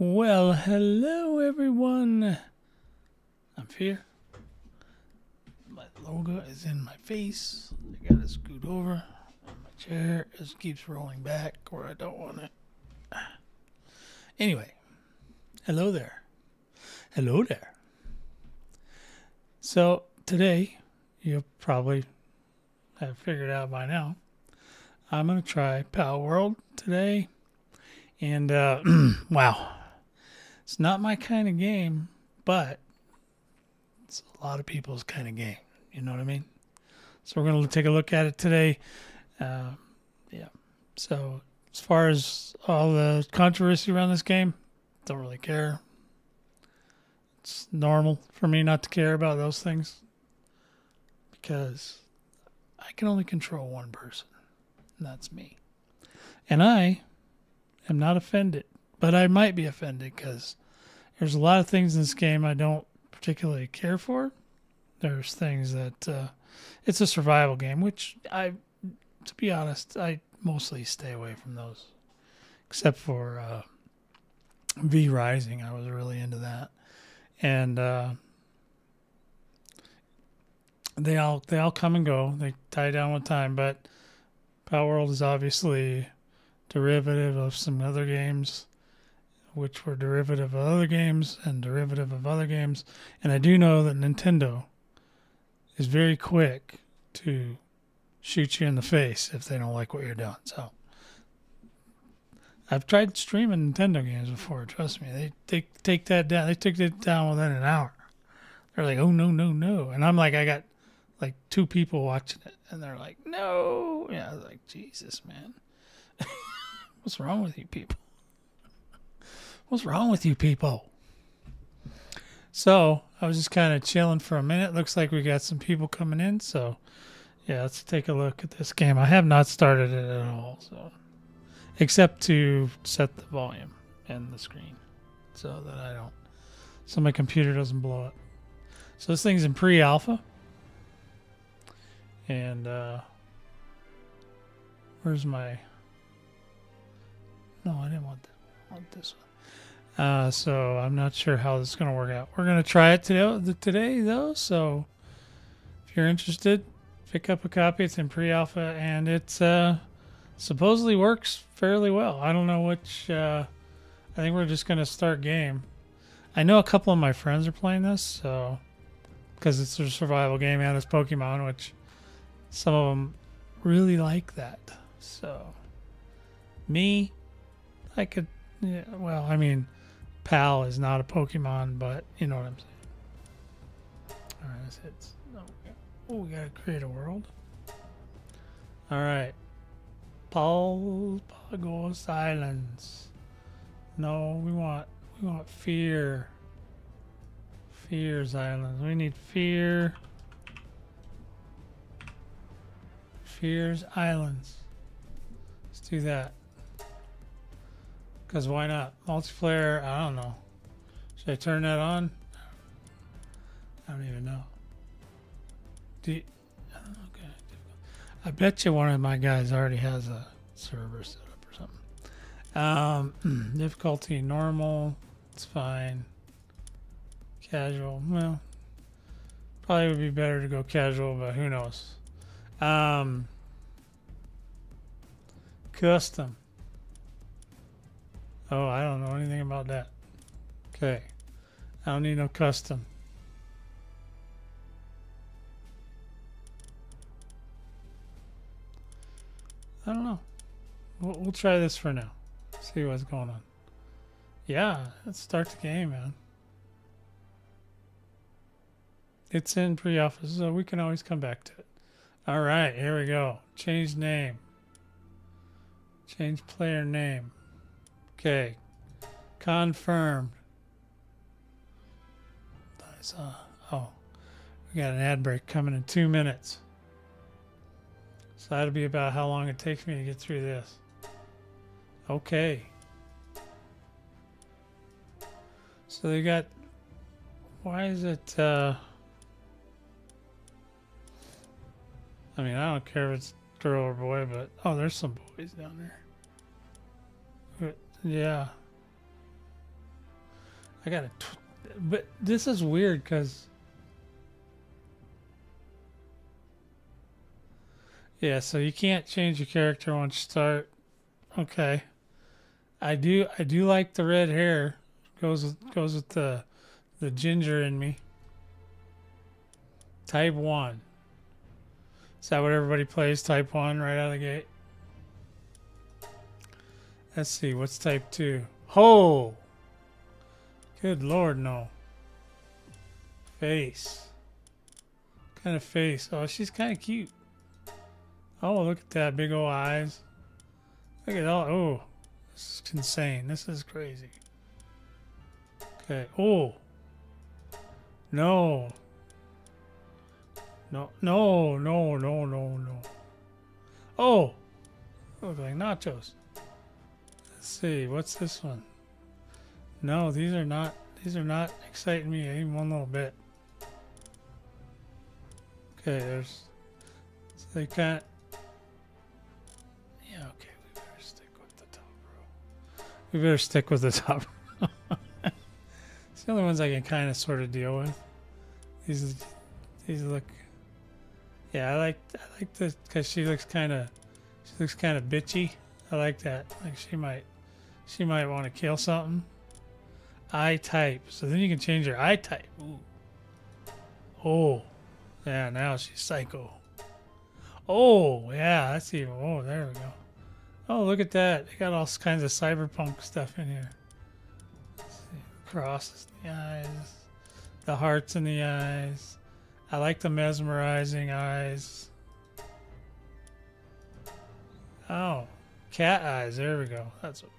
Well, hello everyone. I'm here. My logo is in my face. I gotta scoot over. My chair just keeps rolling back where I don't want it. Anyway, hello there. Hello there. So today, you'll probably have figured out by now. I'm gonna try Palworld today, and uh, wow, it's not my kind of game, but it's a lot of people's kind of game. You know what I mean? So we're gonna take a look at it today. Uh, yeah. So as far as all the controversy around this game, don't really care. It's normal for me not to care about those things because I can only control one person, and that's me. And I am not offended, but I might be offended because there's a lot of things in this game I don't particularly care for. There's things that uh, it's a survival game, which I, to be honest, I mostly stay away from those, except for uh, V Rising. I was really into that, and uh, they all they all come and go. They die down with time, but Palworld is obviously derivative of some other games, which were derivative of other games and derivative of other games. And I do know that Nintendo is very quick to shoot you in the face if they don't like what you're doing. So I've tried streaming Nintendo games before. Trust me, they they take that down. They took it down within an hour. They're like, "Oh no, no, no," and I'm like, I got like two people watching it, and they're like, "No," yeah, I was like, Jesus, man, what's wrong with you people? What's wrong with you people? So I was just kind of chilling for a minute. Looks like we got some people coming in, so yeah, let's take a look at this game. I have not started it at all, so except to set the volume and the screen so that I don't, so my computer doesn't blow up. So this thing's in pre-alpha, and uh, where's my? No, I didn't want want this one. Uh, so I'm not sure how this is gonna work out. We're gonna try it today, today though. So if you're interested, pick up a copy. It's in pre-alpha, and it's uh, supposedly works fairly well. I don't know which. Uh, I think we're just gonna start game. I know a couple of my friends are playing this, so because it's a survival game and it's Pokemon, which some of them really like that. So me, I could. Yeah, well, I mean, Pal is not a Pokemon, but you know what I'm saying. All right, that's it. Oh, we gotta create a world. All right. Paul Pagos Islands. No, we want we want fear. Fear's Islands. We need fear. Fear's Islands. Let's do that. Cause why not? Multiplayer. I don't know. Should I turn that on? I don't even know. Do you, okay. I bet you one of my guys already has a server set up or something. Um, difficulty normal. It's fine. Casual. Well, probably would be better to go casual, but who knows. Um, custom. Oh, I don't know anything about that. Okay. I don't need no custom. I don't know. We'll, we'll try this for now. See what's going on. Yeah, let's start the game, man. It's in pre-alpha, so we can always come back to it. All right, here we go. Change name. Change player name. Okay. Confirmed. Nice. Uh, oh, we got an ad break coming in two minutes. So that'll be about how long it takes me to get through this. Okay. So they got. Why is it? Uh, I mean, I don't care if it's girl or boy, but oh, there's some boys down there. Yeah. I gotta. Tw- but this is weird because. Yeah, so you can't change your character once you start. Okay. I do I do like the red hair. Goes with goes with the the ginger in me. Type one. Is that what everybody plays? Type one right out of the gate. Let's see, what's type two? Oh good lord no. Face. What kind of face. Oh she's kinda cute. Oh look at that big old eyes. Look at all oh this is insane. This is crazy. Okay. Oh. No. No, no, no, no, no, no. Oh! Look like nachos. Let's see, what's this one? No, these are not, these are not exciting me even one little bit. Okay, there's, so they can't, yeah, okay, we better stick with the top row. We better stick with the top row. it's the only ones I can kind of sort of deal with. These, these look, yeah, I like, I like this because she looks kind of, she looks kind of bitchy. I like that. Like she might, she might want to kill something. eye type. So then you can change your eye type. Ooh. Oh, yeah. Now she's psycho. Oh, yeah. That's even. Oh, there we go. Oh, look at that. They got all kinds of cyberpunk stuff in here. Crosses the eyes, the hearts in the eyes. I like the mesmerizing eyes. Oh, cat eyes. There we go. That's what.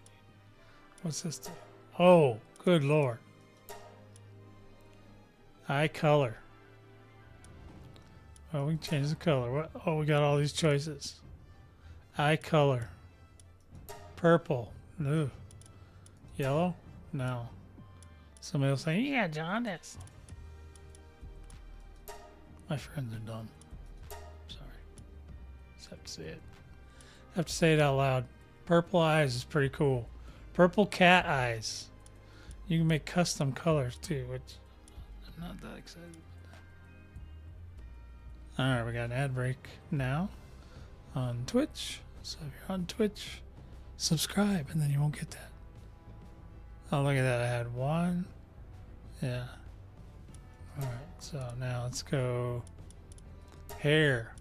What's this do? Oh, good lord. Eye color. Oh, we can change the color. What? Oh, we got all these choices. Eye color. Purple. No. Yellow? No. Somebody will say, yeah, jaundice. My friends are dumb. Sorry. Just have to say it. have to say it out loud. Purple eyes is pretty cool. Purple cat eyes. You can make custom colors too, which I'm not that excited about. Alright, we got an ad break now on Twitch. So if you're on Twitch, subscribe and then you won't get that. Oh, look at that. I had one. Yeah. Alright, so now let's go hair.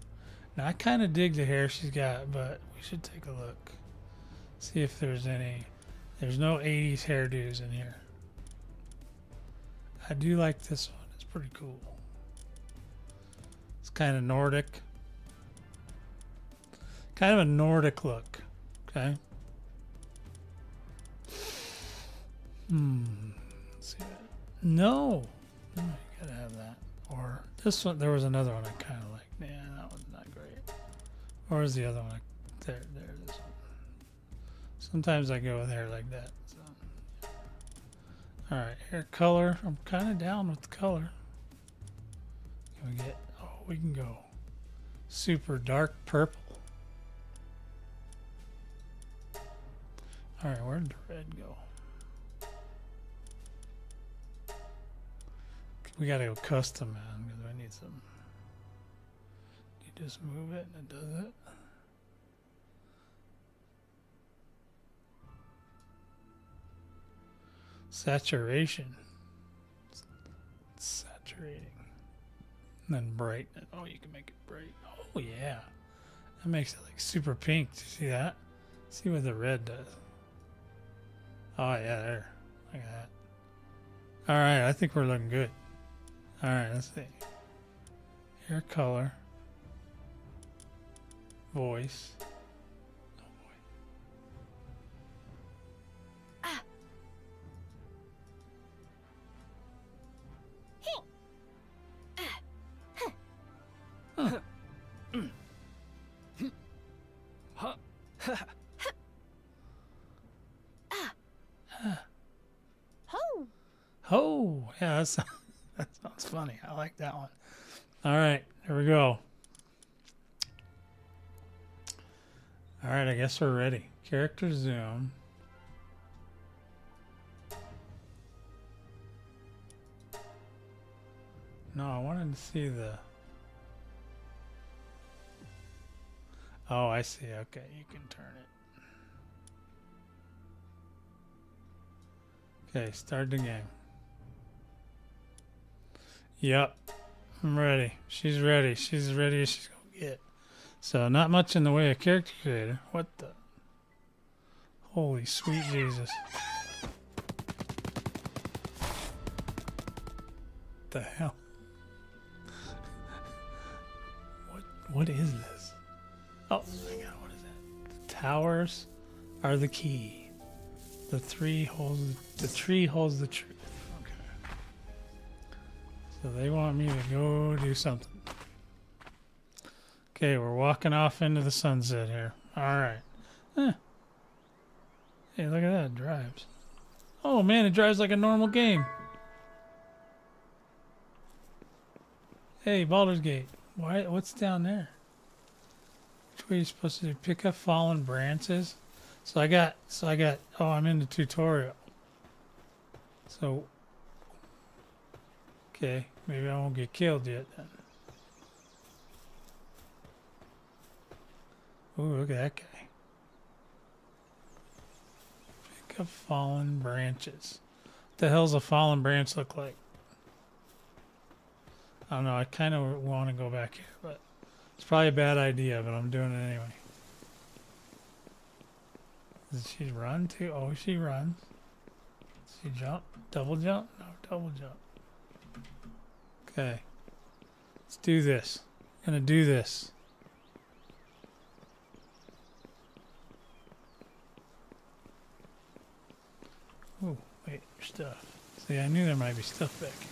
Now I kind of dig the hair she's got, but we should take a look. See if there's any. There's no 80s hairdos in here. I do like this one. It's pretty cool. It's kind of Nordic. Kind of a Nordic look. Okay. Hmm. Let's see. No. No, you gotta have that. Or this one. There was another one I kind of like. Yeah, that one's not great. Or is the other one? There, there. This one. Sometimes I go with hair like that. So. All right, hair color. I'm kind of down with the color. Can we get? Oh, we can go super dark purple. All right, where did the red go? We gotta go custom, man, because I need some. You just move it and it does it. Saturation. Saturating. And then brighten. Oh, you can make it bright. Oh, yeah. That makes it like super pink. Do you see that? See what the red does. Oh, yeah, there. Look at that. All right, I think we're looking good. All right, let's see. Hair color. Voice. that's, that sounds funny. I like that one. All right, here we go. All right, I guess we're ready. Character zoom. No, I wanted to see the... Oh, I see. Okay, you can turn it. Okay, start the game. Yep, I'm ready. She's ready. She's ready as she's gonna get. So not much in the way of character creator. What the? Holy sweet Jesus. the hell? What what is this? Oh my god, what is that? The towers are the key. The three holds the tree holds the truth. So they want me to go do something. Okay, we're walking off into the sunset here. Alright. Eh. Hey, look at that, it drives. Oh man, it drives like a normal game. Hey, Baldur's Gate. Why? What's down there? Which way are you supposed to? Pick up fallen branches. So I got. So I got. Oh, I'm in the tutorial. So. Okay, maybe I won't get killed yet then. Ooh, look at that guy. Pick up fallen branches. What the hell's a fallen branch look like? I don't know. I kind of want to go back here, but it's probably a bad idea, but I'm doing it anyway. Does she run too? Oh, she runs. Does she jump? Double jump? No, double jump. Okay. Let's do this. I'm gonna do this. Oh, wait, stuff. See, I knew there might be stuff back here.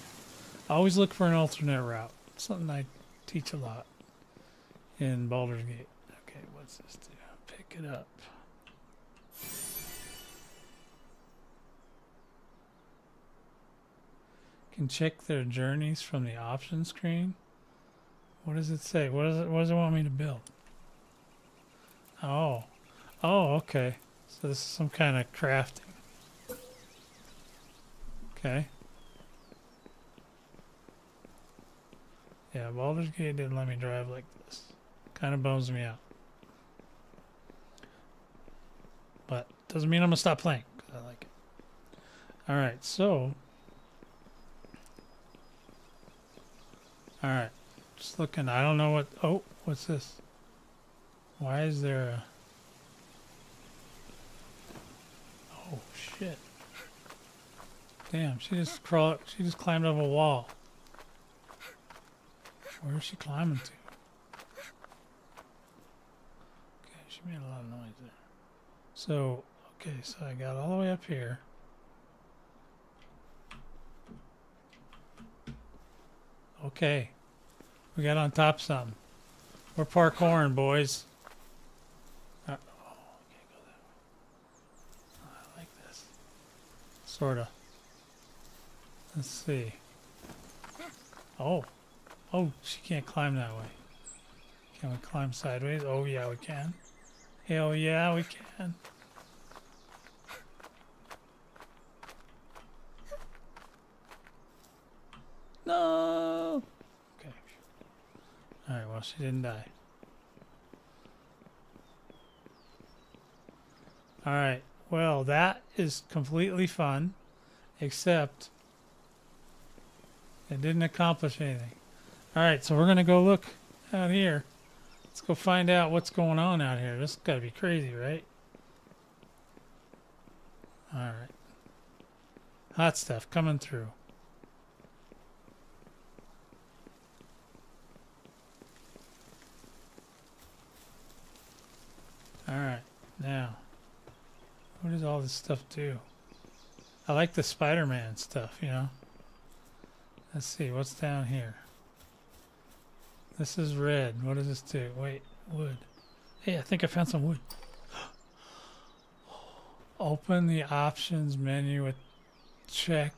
I always look for an alternate route. Something I teach a lot in Baldur's Gate. Okay, what's this do? Pick it up. Can check their journeys from the option screen. What does it say? What does it what does it want me to build? Oh. Oh, okay. So this is some kind of crafting. Okay. Yeah, Baldur's Gate didn't let me drive like this. Kind of bums me out. But doesn't mean I'm gonna stop playing because I like it. All right, so. All right, just looking. I don't know what. Oh, what's this? Why is there a? Oh shit! Damn, she just crawled. She just climbed up a wall. Where is she climbing to? Okay, she made a lot of noise there. So, okay, so I got all the way up here. Okay. We got on top something. We're parkouring, boys. Uh. Oh, I like this. Sorta. Let's see. Oh. Oh, she can't climb that way. Can we climb sideways? Oh, yeah, we can. Hell yeah, we can. No! Okay. Alright, she didn't die. Alright, well, that is completely fun, except it didn't accomplish anything. All right, so we're going to go look out here. Let's go find out what's going on out here. This has got to be crazy, right? All right. Hot stuff coming through. All right, now, what does all this stuff do? I like the Spider-Man stuff, you know. Let's see, what's down here? This is red. What does this do? Wait, wood. Hey, I think I found some wood. Open the options menu with check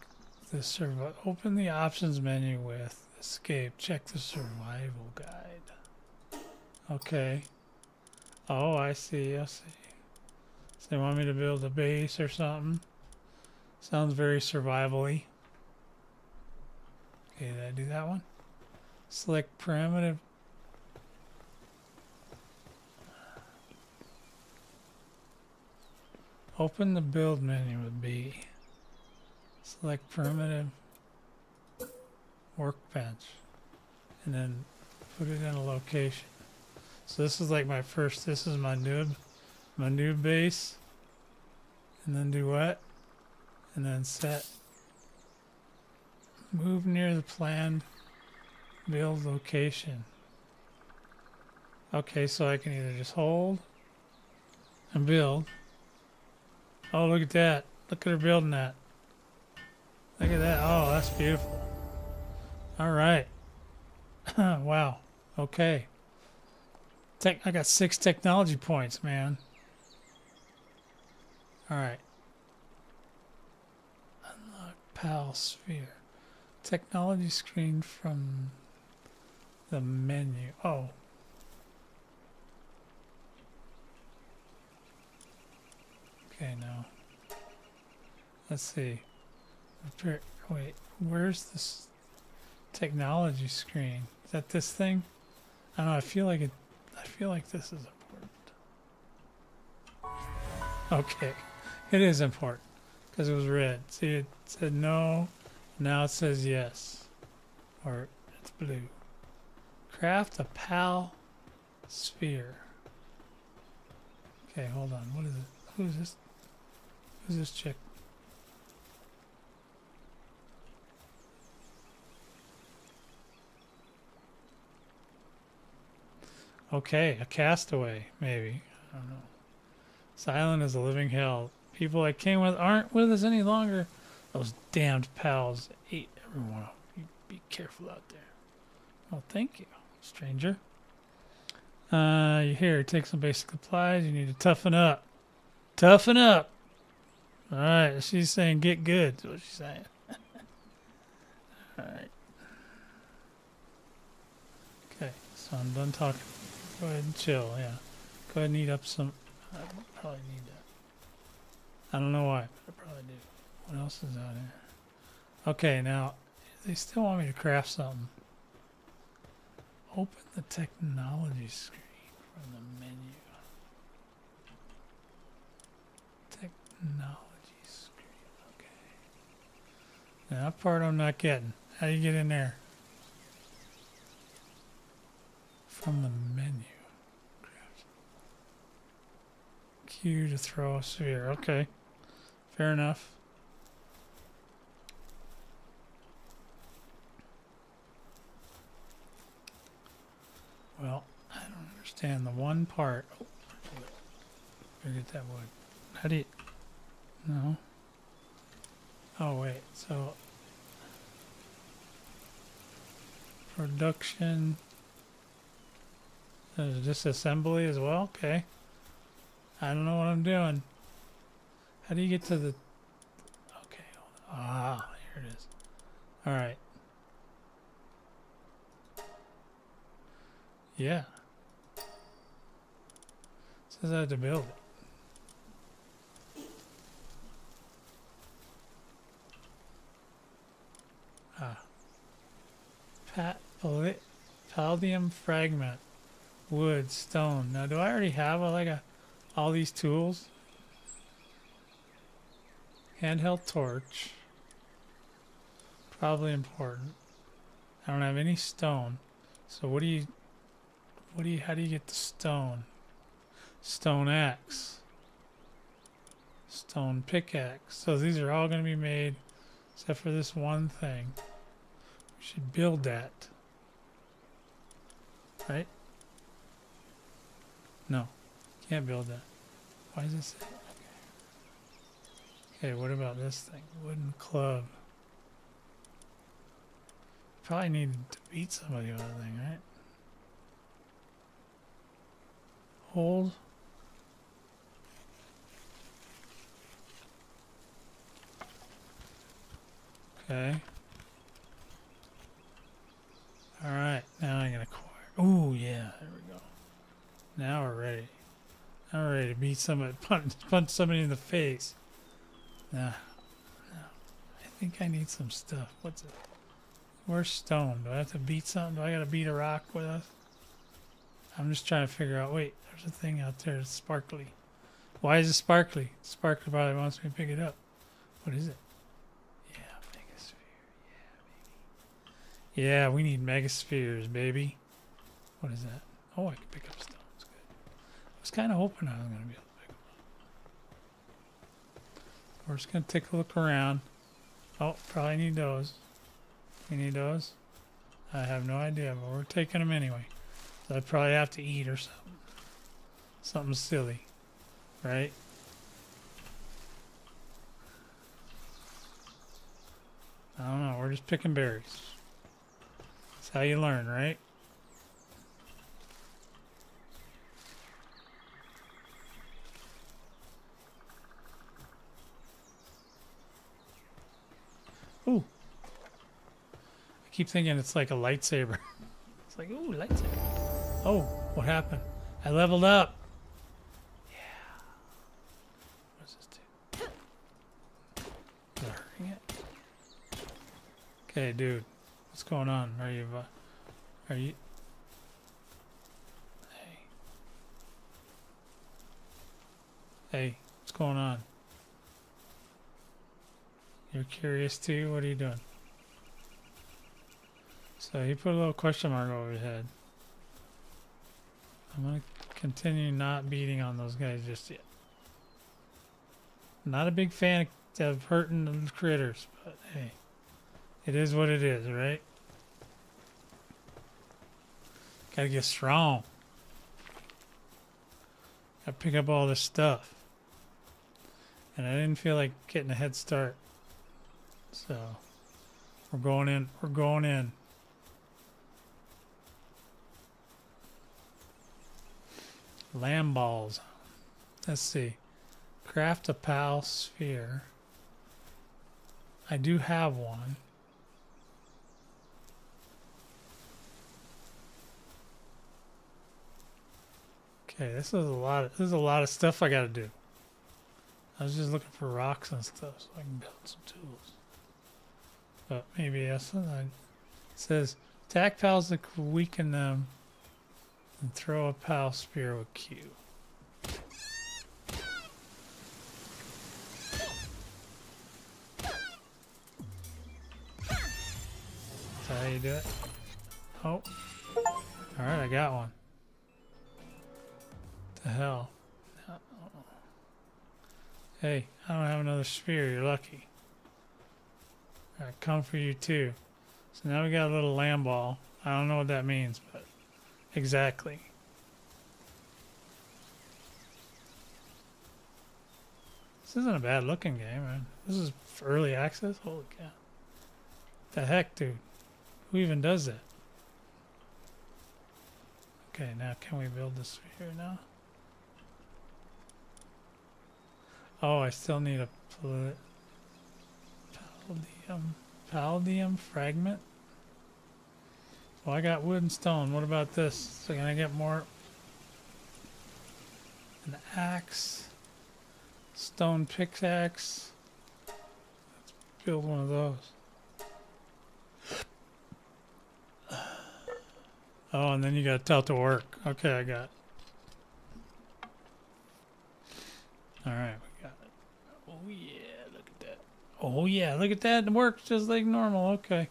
the survival. Open the options menu with escape. Check the survival guide. Okay. Oh, I see. I see. So they want me to build a base or something. Sounds very survival-y. Okay, did I do that one? Select primitive. Open the build menu with B. Select primitive workbench. And then put it in a location. So this is like my first, this is my noob, my noob base. And then do what? And then set, move near the planned build location. Okay, so I can either just hold and build. Oh, look at that. Look at her building that. Look at that. Oh, that's beautiful. All right. wow. Okay. Tech, I got six technology points, man. All right. Unlock PAL sphere. Technology screen from the menu. Oh. Okay, now. Let's see. Appear- Wait, where's this technology screen? Is that this thing? I don't know. I feel like it. I feel like this is important. Okay, it is important because it was red. See, it said no. Now it says yes, or it's blue. Craft a PAL sphere. Okay, hold on. What is it? Who's this? Who's this chick? Okay, a castaway, maybe. I don't know. This island is a living hell. People I came with aren't with us any longer. Those damned pals ate everyone up. You be careful out there. Well, thank you, stranger. Uh, you here, take some basic supplies. You need to toughen up. Toughen up. All right, she's saying get good. That's what she's saying. All right. Okay, so I'm done talking. Go ahead and chill. Yeah. Go ahead and eat up some. I probably need that. I don't know why, but I probably do. What else is out here? Okay, now they still want me to craft something. Open the technology screen from the menu. Technology screen. Okay. Now, that part I'm not getting. How do you get in there? From the menu. Q to throw a sphere. Okay. Fair enough. Well, I don't understand the one part. Oh, get that wood. How do you? No. Oh wait. So production. Uh, disassembly as well. Okay. I don't know what I'm doing. How do you get to the? Okay. Ah, here it is. All right. Yeah. Says I have to build it. Ah. Pat palladi- palladium fragment, wood, stone. Now, do I already have uh, like a all these tools? Handheld torch. Probably important. I don't have any stone. So what do you what do you how do you get the stone? Stone axe. Stone pickaxe. So these are all going to be made except for this one thing. We should build that. Right? No. Can't build that. Why does it say? Okay. What about this thing? Wooden club. Probably need to beat somebody with that thing, right? Hold. Okay. All right, now I can acquire. Oh yeah, there we go. Now we're ready. Now we're ready to beat somebody, punch, punch somebody in the face. Nah, no. I think I need some stuff. What's it? Where's stone? Do I have to beat something? Do I gotta beat a rock with us? I'm just trying to figure out. Wait, there's a thing out there that's sparkly. Why is it sparkly? Sparkly probably wants me to pick it up. What is it? Yeah, megasphere. Yeah, baby. Yeah, we need megaspheres, baby. What is that? Oh, I can pick up stones. Was kind of hoping I was gonna be able to pick them up. We're just gonna take a look around. Oh, probably need those. We need those. I have no idea, but we're taking them anyway. So I probably have to eat or something. Something silly, right? I don't know. We're just picking berries. That's how you learn, right? Ooh. I keep thinking it's like a lightsaber. it's like, ooh, lightsaber. Oh, what happened? I leveled up. Yeah. What does this do? Is hurting it? Okay, dude. What's going on? Are you, uh, are you? Hey. Hey, what's going on? You're curious too? What are you doing? So he put a little question mark over his head. I'm gonna continue not beating on those guys just yet. Not a big fan of hurting the critters, but hey, it is what it is, right? Gotta get strong. Gotta pick up all this stuff. And I didn't feel like getting a head start. So we're going in. We're going in. Lamballs. Let's see. Craft a pal sphere. I do have one. Okay, this is a lot. Of, this is a lot of stuff I got to do. I was just looking for rocks and stuff so I can build some tools. But maybe that's I, it says attack pals that weaken them and throw a pal sphere with Q. Is that how you do it? Oh. Alright, I got one. the hell? Hey, I don't have another spear. You're lucky. Alright, come for you too. So now we got a little Lamball. I don't know what that means, but exactly. This isn't a bad looking game, man. This is early access? Holy cow. The heck, dude? Who even does that? Okay, now can we build this here now? Oh, I still need a pal palladium, palladium fragment. Well, I got wood and stone. What about this? So can I get more? An axe, stone pickaxe. Let's build one of those. Oh, and then you got to tell to work. Okay, I got. It. All right, we got it. Oh yeah, look at that. Oh yeah, look at that. It works just like normal. Okay,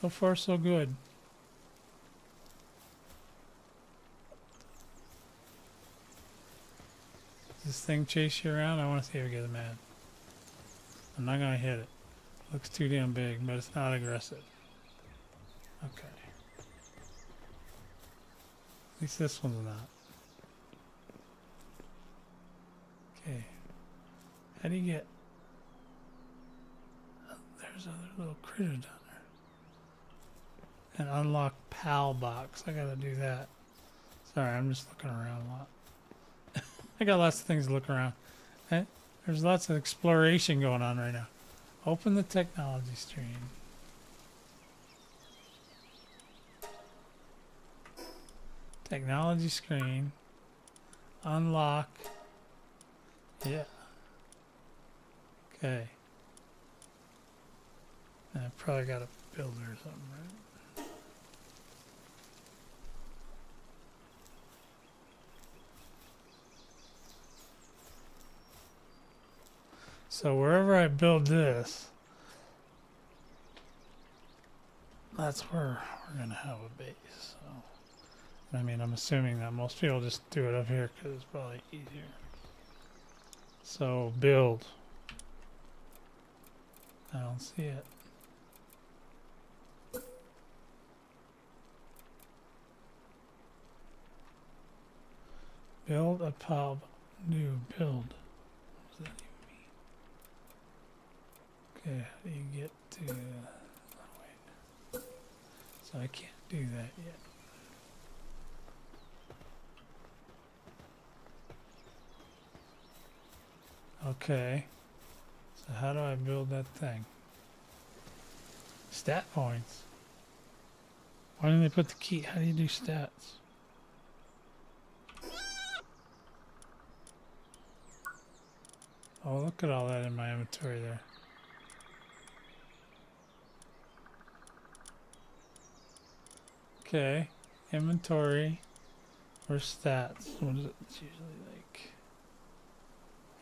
so far so good. This thing chase you around? I want to see if it gets mad. I'm not gonna hit it. Looks too damn big, but it's not aggressive. Okay. At least this one's not. Okay. How do you get... Oh, there's other little critter down there. And unlock PAL box. I gotta do that. Sorry, I'm just looking around a lot. I got lots of things to look around. Eh, There's lots of exploration going on right now. Open the technology screen. Technology screen. Unlock. Yeah. Okay. And I probably got to builder or something, right? So wherever I build this, that's where we're gonna have a base. So, I mean, I'm assuming that most people just do it up here because it's probably easier. So build. I don't see it. Build a pub. New build. Do you get to... Uh, wait. So I can't do that yet. Okay. So how do I build that thing? Stat points. Why didn't they put the key? How do you do stats? Oh, look at all that in my inventory there. Okay, inventory or stats. What is it usually like?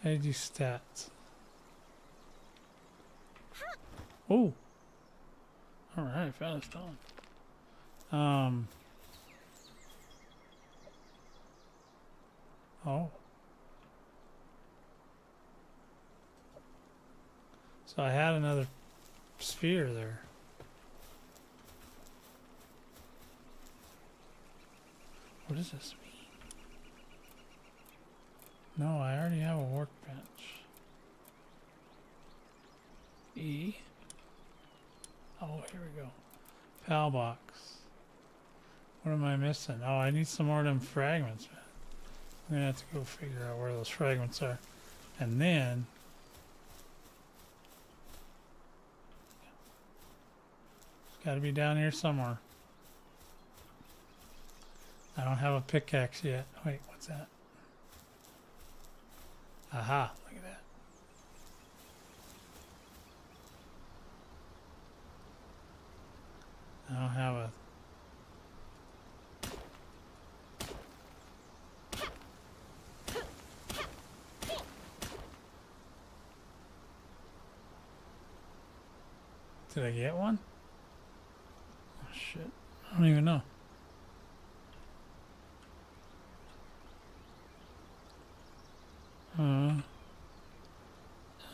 How do you do stats? Oh. All right, found a stone. Um. Oh. So I had another sphere there. What does this mean? No, I already have a workbench. E. Oh, here we go. Pal box. What am I missing? Oh, I need some more of them fragments, man. I'm gonna have to go figure out where those fragments are. And then it's gotta be down here somewhere. I don't have a pickaxe yet. Wait, what's that? Aha, look at that. I don't have a Did I get one? Oh shit. I don't even know. Uh,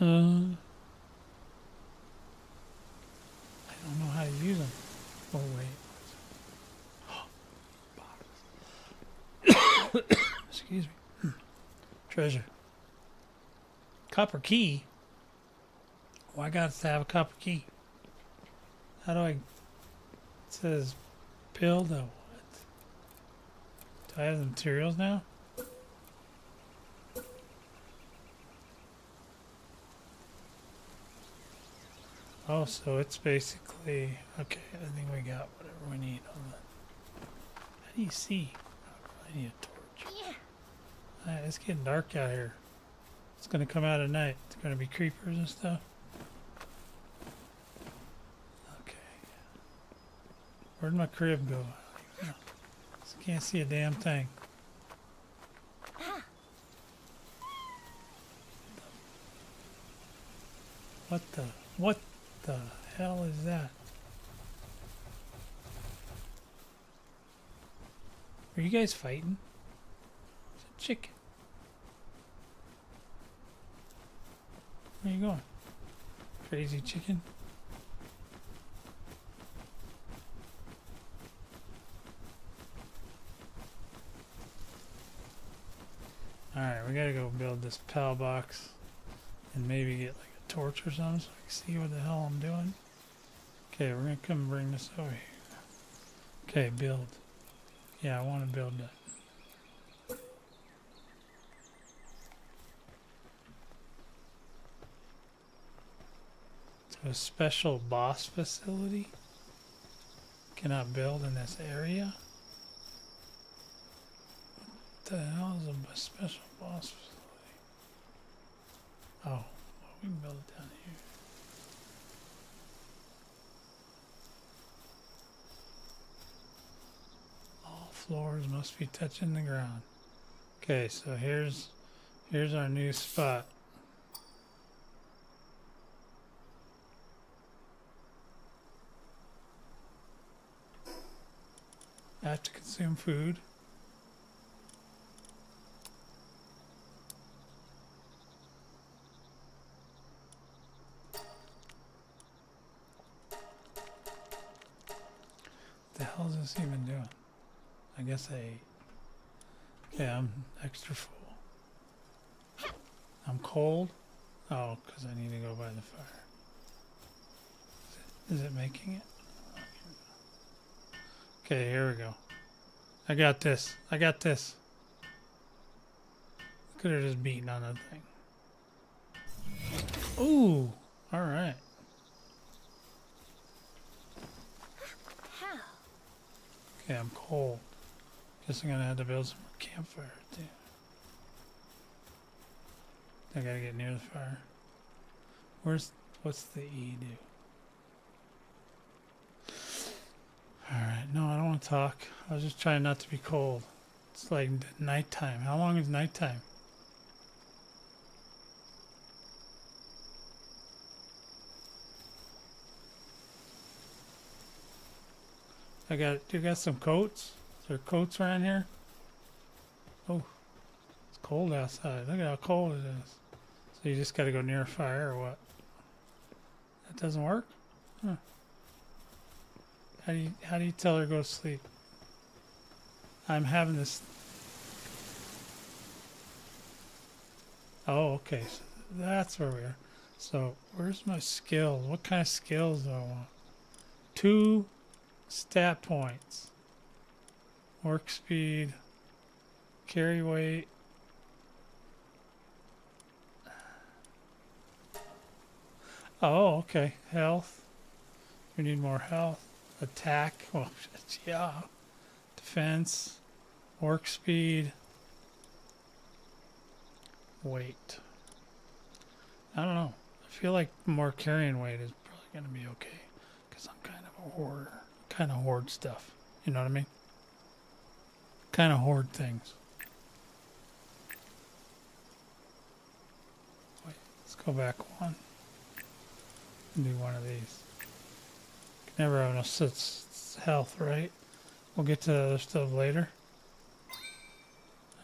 uh, I don't know how to use them. Oh wait. Excuse me. Treasure. Copper key. Why well, got to have a copper key? How do I? It says build a what? Do I have the materials now? Oh, so it's basically okay. I think we got whatever we need on the. How do you see? I need a torch. Yeah. Right, it's getting dark out here. It's gonna come out at night. It's gonna be creepers and stuff. Okay. Where'd my crib go? I can't see a damn thing. What the? What the hell is that? Are you guys fighting? It's a chicken. Where you going? Crazy chicken? Alright, we gotta go build this pal box and maybe get like torch or something so I can see what the hell I'm doing. Okay, we're gonna come bring this over here. Okay, build. Yeah, I want to build that. A special boss facility cannot build in this area. What the hell is a special boss facility? Oh. We can build it down here. All floors must be touching the ground. Okay, so here's here's our new spot. I have to consume food. Guess I ate. Okay, I'm extra full. I'm cold. Oh, because I need to go by the fire. Is it, is it making it? Okay, here we go. I got this. I got this. Could have just beaten on that thing. Ooh, all right. Okay, I'm cold. Guess I'm gonna have to build some campfire too. I gotta get near the fire. Where's what's the E do? Alright, no, I don't want to talk. I was just trying not to be cold. It's like nighttime. How long is nighttime? I got you got some coats? There coats around here? Oh, it's cold outside. Look at how cold it is. So you just got to go near a fire or what? That doesn't work? Huh. How do you how do you tell her to go to sleep? I'm having this. Oh, okay. So that's where we are. So where's my skills? What kind of skills do I want? Two stat points. Work speed. Carry weight. Oh, okay. Health. We need more health. Attack. Oh, yeah. Defense. Work speed. Weight. I don't know. I feel like more carrying weight is probably going to be okay. Because I'm kind of a hoarder. Kind of hoard stuff. You know what I mean? Kind of hoard things. Wait, let's go back one. And do one of these. Can never have enough s- s- health, right? We'll get to the other stuff later.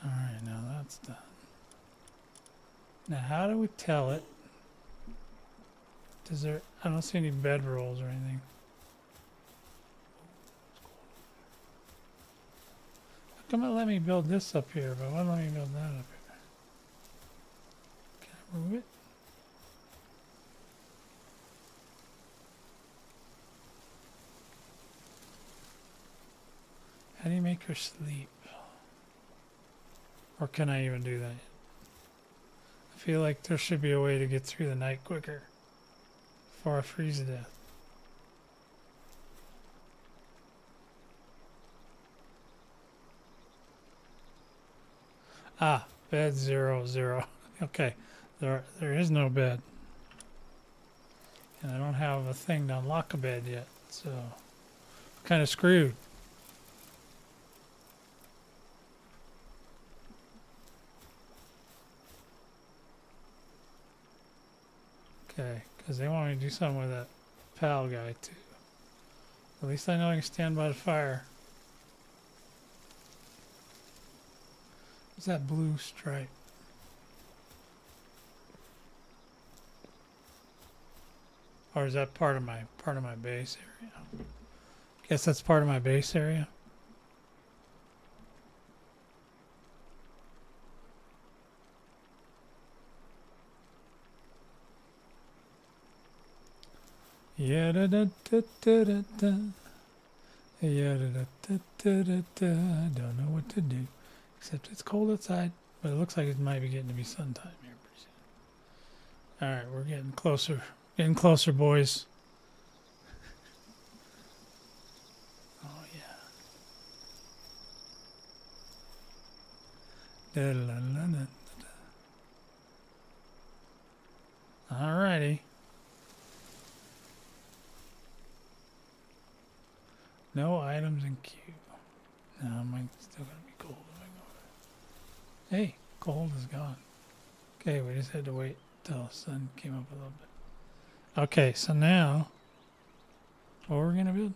Alright, now that's done. Now, how do we tell it? Does there? I don't see any bed rolls or anything. Come it let me build this up here, but why don't let me build that up here? Can I move it? How do you make her sleep? Or can I even do that? I feel like there should be a way to get through the night quicker before I freeze to death. Ah, bed zero zero. Okay, there there is no bed, and I don't have a thing to unlock a bed yet, so kind of screwed. Okay, because they want me to do something with that pal guy too. At least I know I can stand by the fire. What's that blue stripe? Or is that part of my part of my base area? Guess that's part of my base area. Yeah da da da da da da. Yeah da da da da da da. Don't know what to do. Except it's cold outside, but it looks like it might be getting to be sun time here pretty soon. Alright, we're getting closer. Getting closer, boys. Oh yeah. Alrighty. No items in queue. No, mine's still gonna be cold if I go there. Hey, cold is gone. Okay, we just had to wait till the sun came up a little bit. Okay, so now what we're gonna build?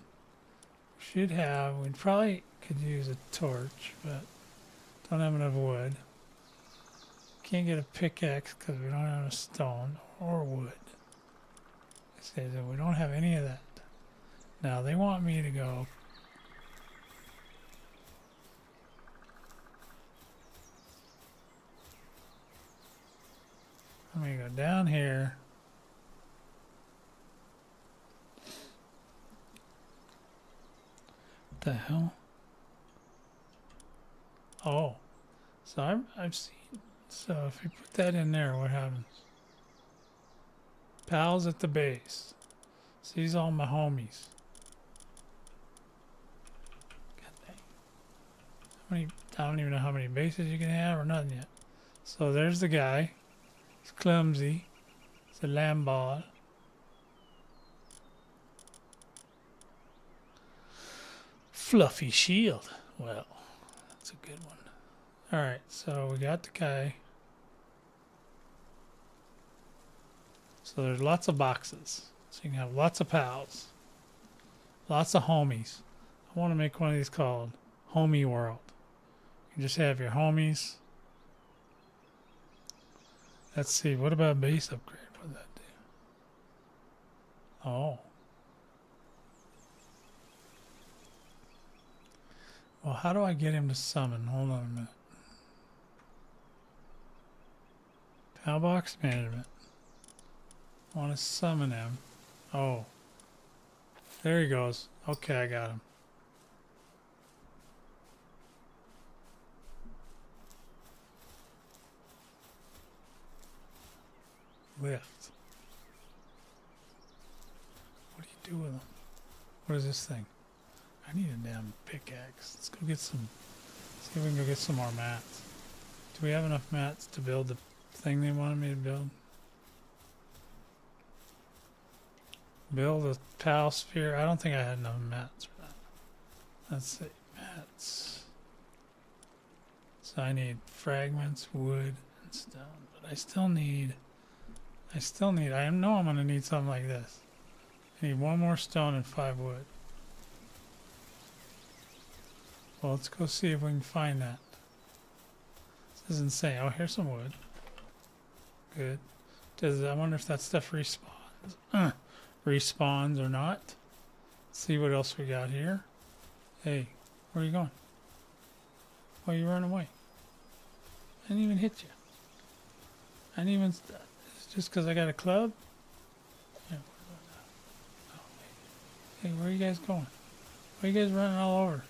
Should have we probably could use a torch, but don't have enough wood. Can't get a pickaxe because we don't have a stone or wood. That we don't have any of that. Now they want me to go I'm gonna go down here. What the hell? Oh, so I've, I've seen. So if you put that in there, what happens? Pals at the base. So these all my homies. Many? I don't even know how many bases you can have or nothing yet. So there's the guy. He's clumsy. It's a Lamball. Fluffy shield. Well, that's a good one. Alright, so we got the guy. So there's lots of boxes. So you can have lots of pals. Lots of homies. I want to make one of these called Homie World. You just have your homies. Let's see, what about base upgrade? What would that do? Oh. Well, how do I get him to summon? Hold on a minute. Pal box management. I want to summon him. Oh. There he goes. Okay, I got him. Lift. What do you do with them? What is this thing? I need a damn pickaxe. Let's go get some. See if we can go get some more mats. Do we have enough mats to build the thing they wanted me to build? Build a pal sphere. I don't think I had enough mats for that. Let's see. Mats. So I need fragments, wood, and stone. But I still need. I still need. I know I'm going to need something like this. I need one more stone and five wood. Well, let's go see if we can find that. This is insane. Oh, here's some wood. Good. Does I wonder if that stuff respawns? Uh, respawns or not? Let's see what else we got here. Hey, where are you going? Why are you running away? I didn't even hit you. I didn't even. Just because I got a club. Hey, where are you guys going? Why are you guys running all over?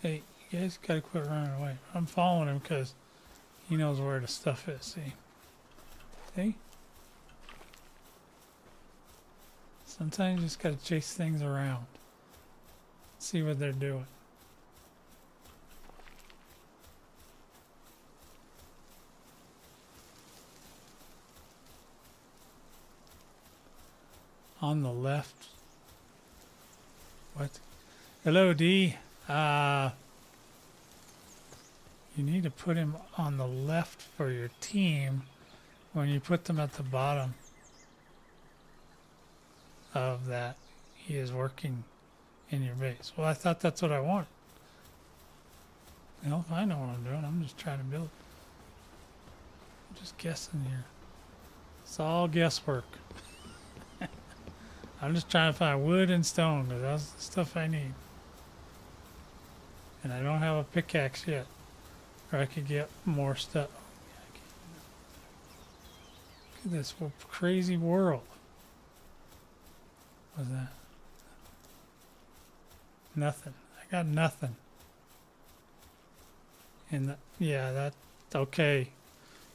Hey, you guys gotta quit running away. I'm following him because he knows where the stuff is, see? See? Sometimes you just gotta chase things around. See what they're doing. On the left. What? Hello, D. Uh, you need to put him on the left for your team when you put them at the bottom of that he is working in your base. Well, I thought that's what I want. Well, I know what I'm doing. I'm just trying to build. I'm just guessing here. It's all guesswork. I'm just trying to find wood and stone because that's the stuff I need. And I don't have a pickaxe yet. Or I could get more stuff. Look at this crazy world. What's that? Nothing. I got nothing. And the, yeah, that okay.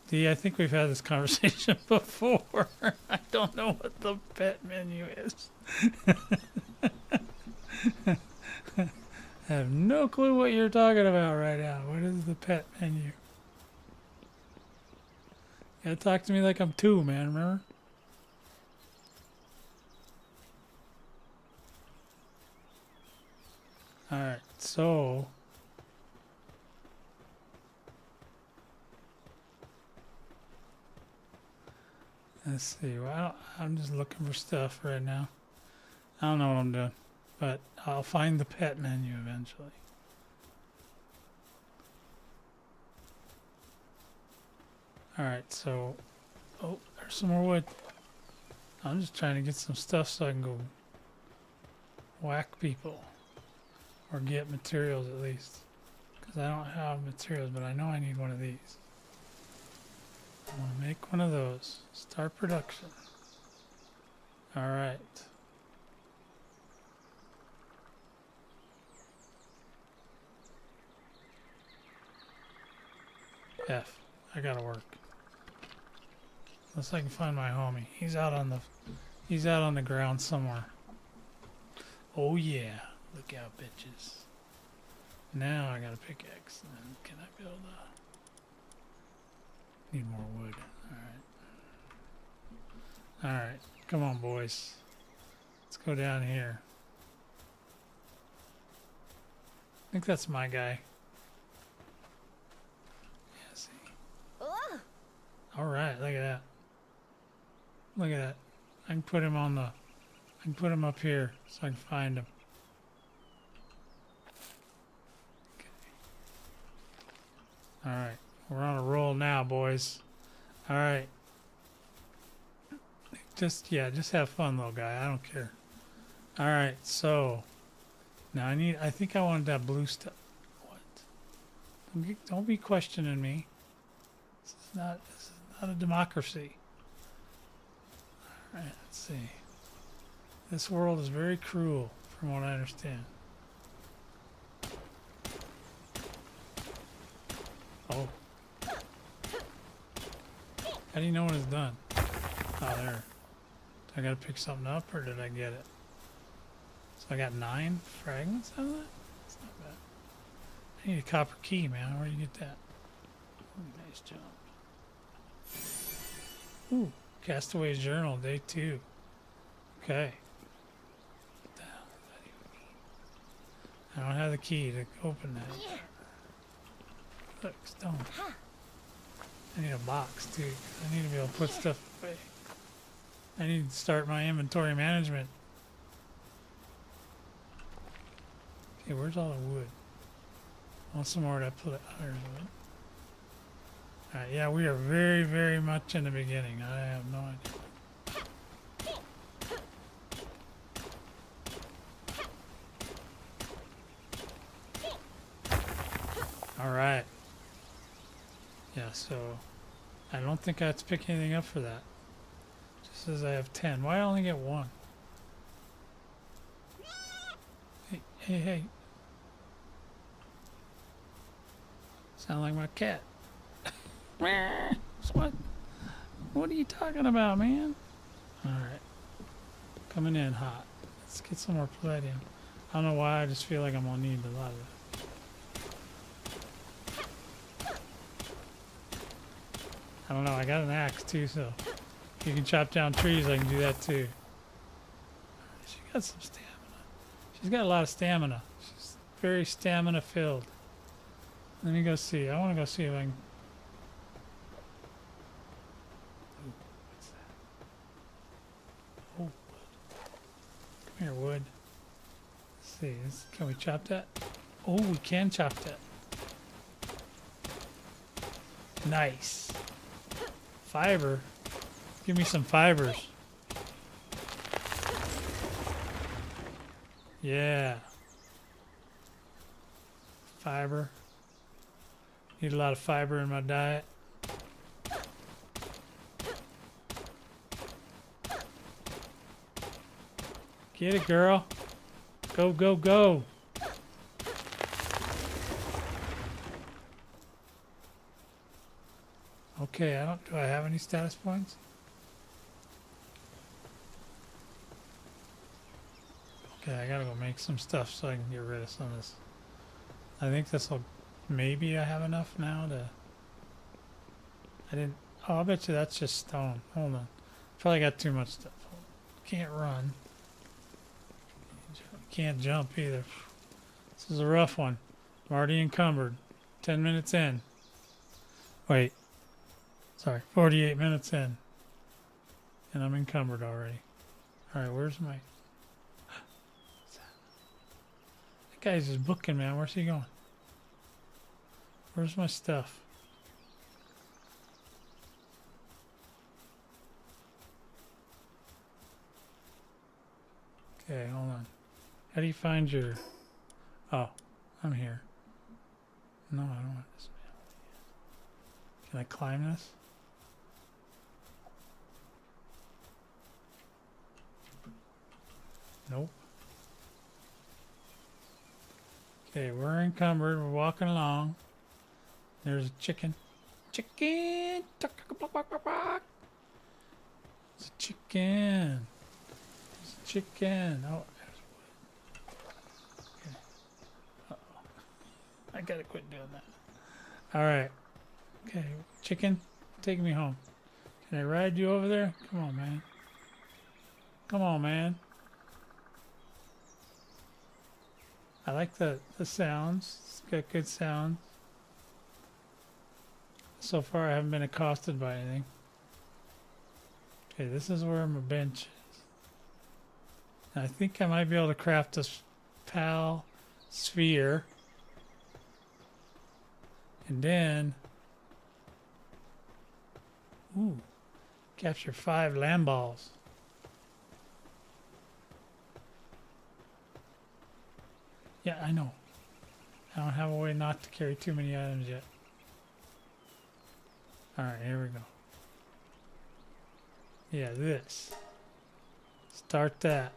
D, I think we've had this conversation before. I don't know what the pet menu is. I have no clue what you're talking about right now. What is the pet menu? You gotta talk to me like I'm two, man, remember? Alright, so. Let's see. Well, I'm just looking for stuff right now. I don't know what I'm doing, but I'll find the pet menu eventually. Alright, so. Oh, there's some more wood. I'm just trying to get some stuff so I can go whack people. Or get materials at least. Because I don't have materials, but I know I need one of these. I want to make one of those. Start production. Alright. F. I gotta work. Unless I can find my homie. He's out on the he's out on the ground somewhere. Oh yeah. Look out bitches. Now I got a pickaxe and can I build a need more wood. Alright. Alright. Come on boys. Let's go down here. I think that's my guy. Yeah, see. All right, look at that. Look at that. I can put him on the. I can put him up here so I can find him. Okay. All right, we're on a roll now, boys. All right. Just yeah, just have fun, little guy. I don't care. All right, so now I need. I think I wanted that blue stuff. What? Don't, be questioning me. This is not. This is not a democracy. All right, let's see. This world is very cruel, from what I understand. Oh. How do you know when it's done? Oh, there. I gotta pick something up, or did I get it? So I got nine fragments out of that? That's not bad. I need a copper key, man. Where do you get that? Ooh, nice jump. Ooh, Castaway's Journal, day two. Okay. What the hell does that even mean? I don't have the key to open that. Look, stone. I need a box too. I need to be able to put stuff away. I need to start my inventory management. Okay, where's all the wood? I want some more to put. There's wood. Alright, yeah, we are very, very much in the beginning. I have no idea. Alright. Yeah, so I don't think I have to pick anything up for that. Just says I have 10. Why I only get one? Hey, hey, hey. Sound like my cat. what? What are you talking about, man? Alright. Coming in hot. Let's get some more Paldium. I don't know why, I just feel like I'm gonna need a lot of it. I don't know, I got an axe too, so you can chop down trees, I can do that too. She got some stamina. She's got a lot of stamina. She's very stamina filled. Let me go see. I want to go see if I can. Ooh, what's that? Oh, wood. Come here, wood. Let's see. This, can we chop that? Oh, we can chop that. Nice. Fiber. Give me some fibers. Yeah. Fiber. Need a lot of fiber in my diet. Get it, girl. Go, go, go. Okay, I don't. Do I have any status points? Okay, I gotta go make some stuff so I can get rid of some of this. I think this will. Maybe I have enough now to. I didn't. Oh, I bet you that's just stone. Hold on. Probably got too much stuff. Can't run. Can't jump either. This is a rough one. I'm already encumbered. 10 minutes in. Wait. Sorry, 48 minutes in. And I'm encumbered already. Alright, where's my. That guy's just booking, man. Where's he going? Where's my stuff? Okay, hold on. How do you find your. Oh, I'm here. No, I don't want this. Can I climb this? Nope. Okay, we're encumbered. We're walking along. There's a chicken. Chicken! It's a chicken. It's a chicken. Oh. Okay. Uh-oh. I gotta quit doing that. Alright. Okay, chicken, take me home. Can I ride you over there? Come on, man. Come on, man. I like the, the sounds. It's got good sounds. So far, I haven't been accosted by anything. Okay, this is where my bench is. And I think I might be able to craft this PAL sphere. And then... Ooh. Capture five Lamballs. Yeah, I know. I don't have a way not to carry too many items yet. Alright, here we go. Yeah, this. Start that.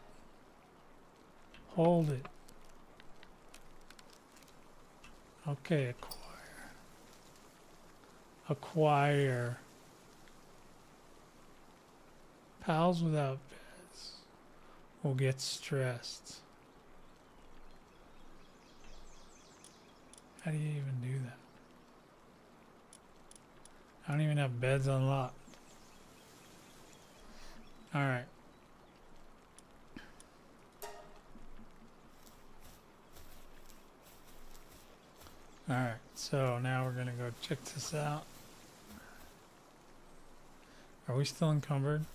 Hold it. Okay, acquire. Acquire. Pals without beds will get stressed. How do you even do that? I don't even have beds unlocked. Alright. Alright, so now we're gonna go check this out. Are we still encumbered?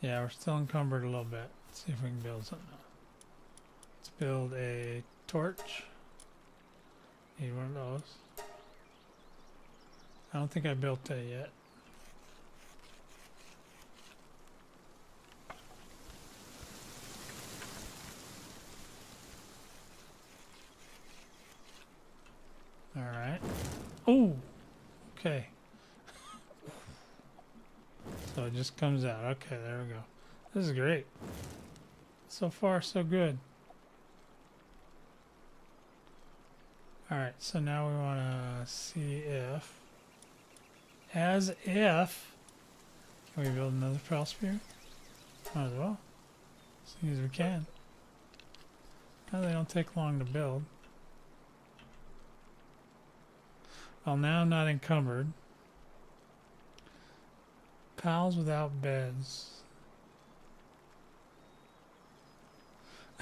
Yeah, we're still encumbered a little bit. Let's see if we can build something. Let's build a torch. Need one of those. I don't think I built that yet. All right. Oh, okay. So it just comes out. Okay, there we go. This is great. So far, so good. All right, so now we want to see if, as if, can we build another PAL sphere? Might as well, as soon as we can. Now they don't take long to build. Well, now I'm not encumbered. Pals without beds.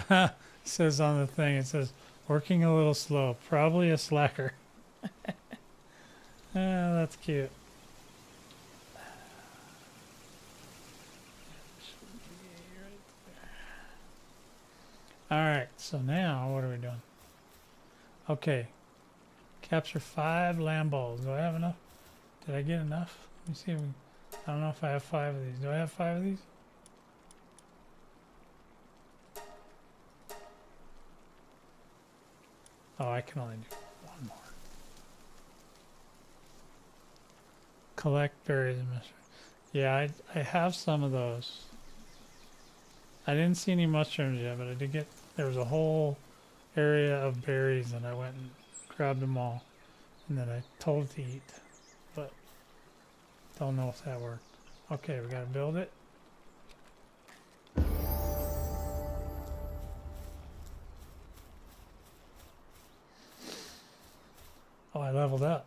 says on the thing, it says, working a little slow. Probably a slacker. ah, that's cute. Alright, so now what are we doing? Okay. Capture five Lamballs. Do I have enough? Did I get enough? Let me see. I don't know if I have five of these. Do I have five of these? Oh, I can only do one more. Collect berries and mushrooms. Yeah, I, I have some of those. I didn't see any mushrooms yet, but I did get, there was a whole area of berries and I went and grabbed them all. And then I told to eat, but don't know if that worked. Okay, we gotta build it. I leveled up.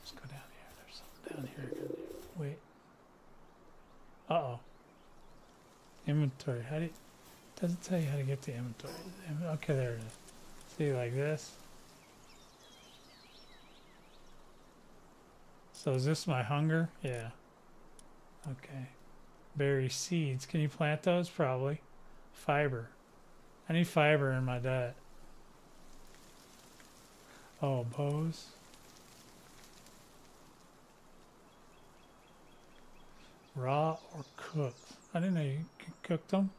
Let's go down here. There's something down here. Wait. Uh oh. Inventory. How do you Doesn't tell you how to get the inventory. Okay, there it is. See, like this. So is this my hunger? Yeah. Okay. Berry seeds. Can you plant those? Probably. Fiber. I need fiber in my diet. Oh, bows. Raw or cooked? I didn't know you cook them.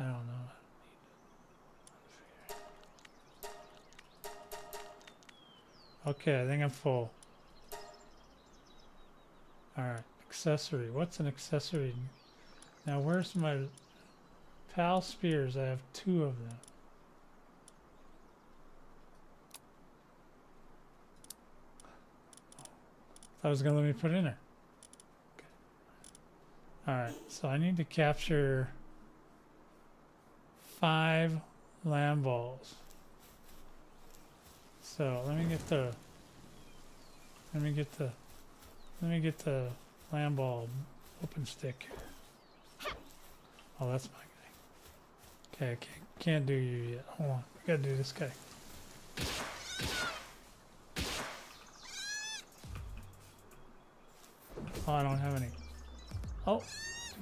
I don't know. Okay, I think I'm full. Alright, accessory. What's an accessory? Now, where's my pal spheres? I have two of them. I was going to let me put in there. Okay. Alright, so I need to capture five Lamballs. So let me get the let me get the let me get the Lamball open stick. Oh, that's my guy. Okay, I can't, can't do you yet. Hold on, I gotta do this guy. Oh, I don't have any. Oh,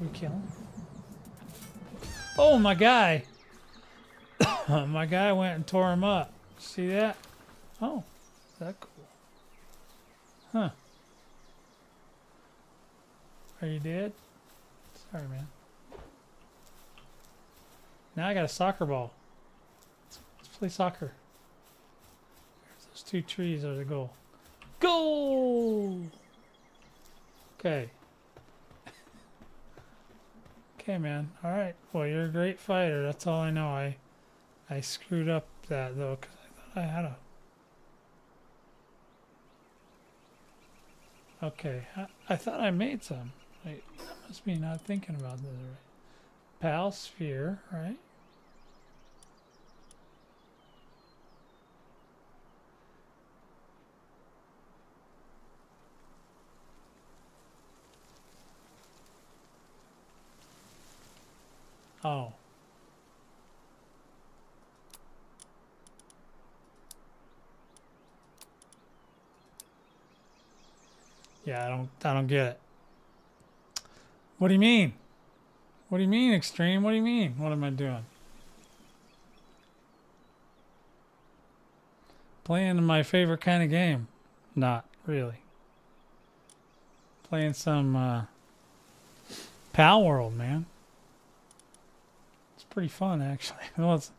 we kill him? Oh, my guy! my guy went and tore him up. See that? Oh, that cool? Huh. Are you dead? Sorry, man. Now I got a soccer ball. Let's, let's play soccer. There's those two trees are the goal. Goal! Okay. okay, man. All right. Well, you're a great fighter. That's all I know. I I screwed up that though because I thought I had a. Okay, I, I thought I made some. Wait, that must be not thinking about this right. Pal sphere, right? Oh. Yeah, I don't I don't get it. What do you mean? What do you mean extreme? What do you mean? What am I doing? Playing my favorite kind of game. Not really. Playing some uh Palworld, man. Pretty fun actually. Well, it's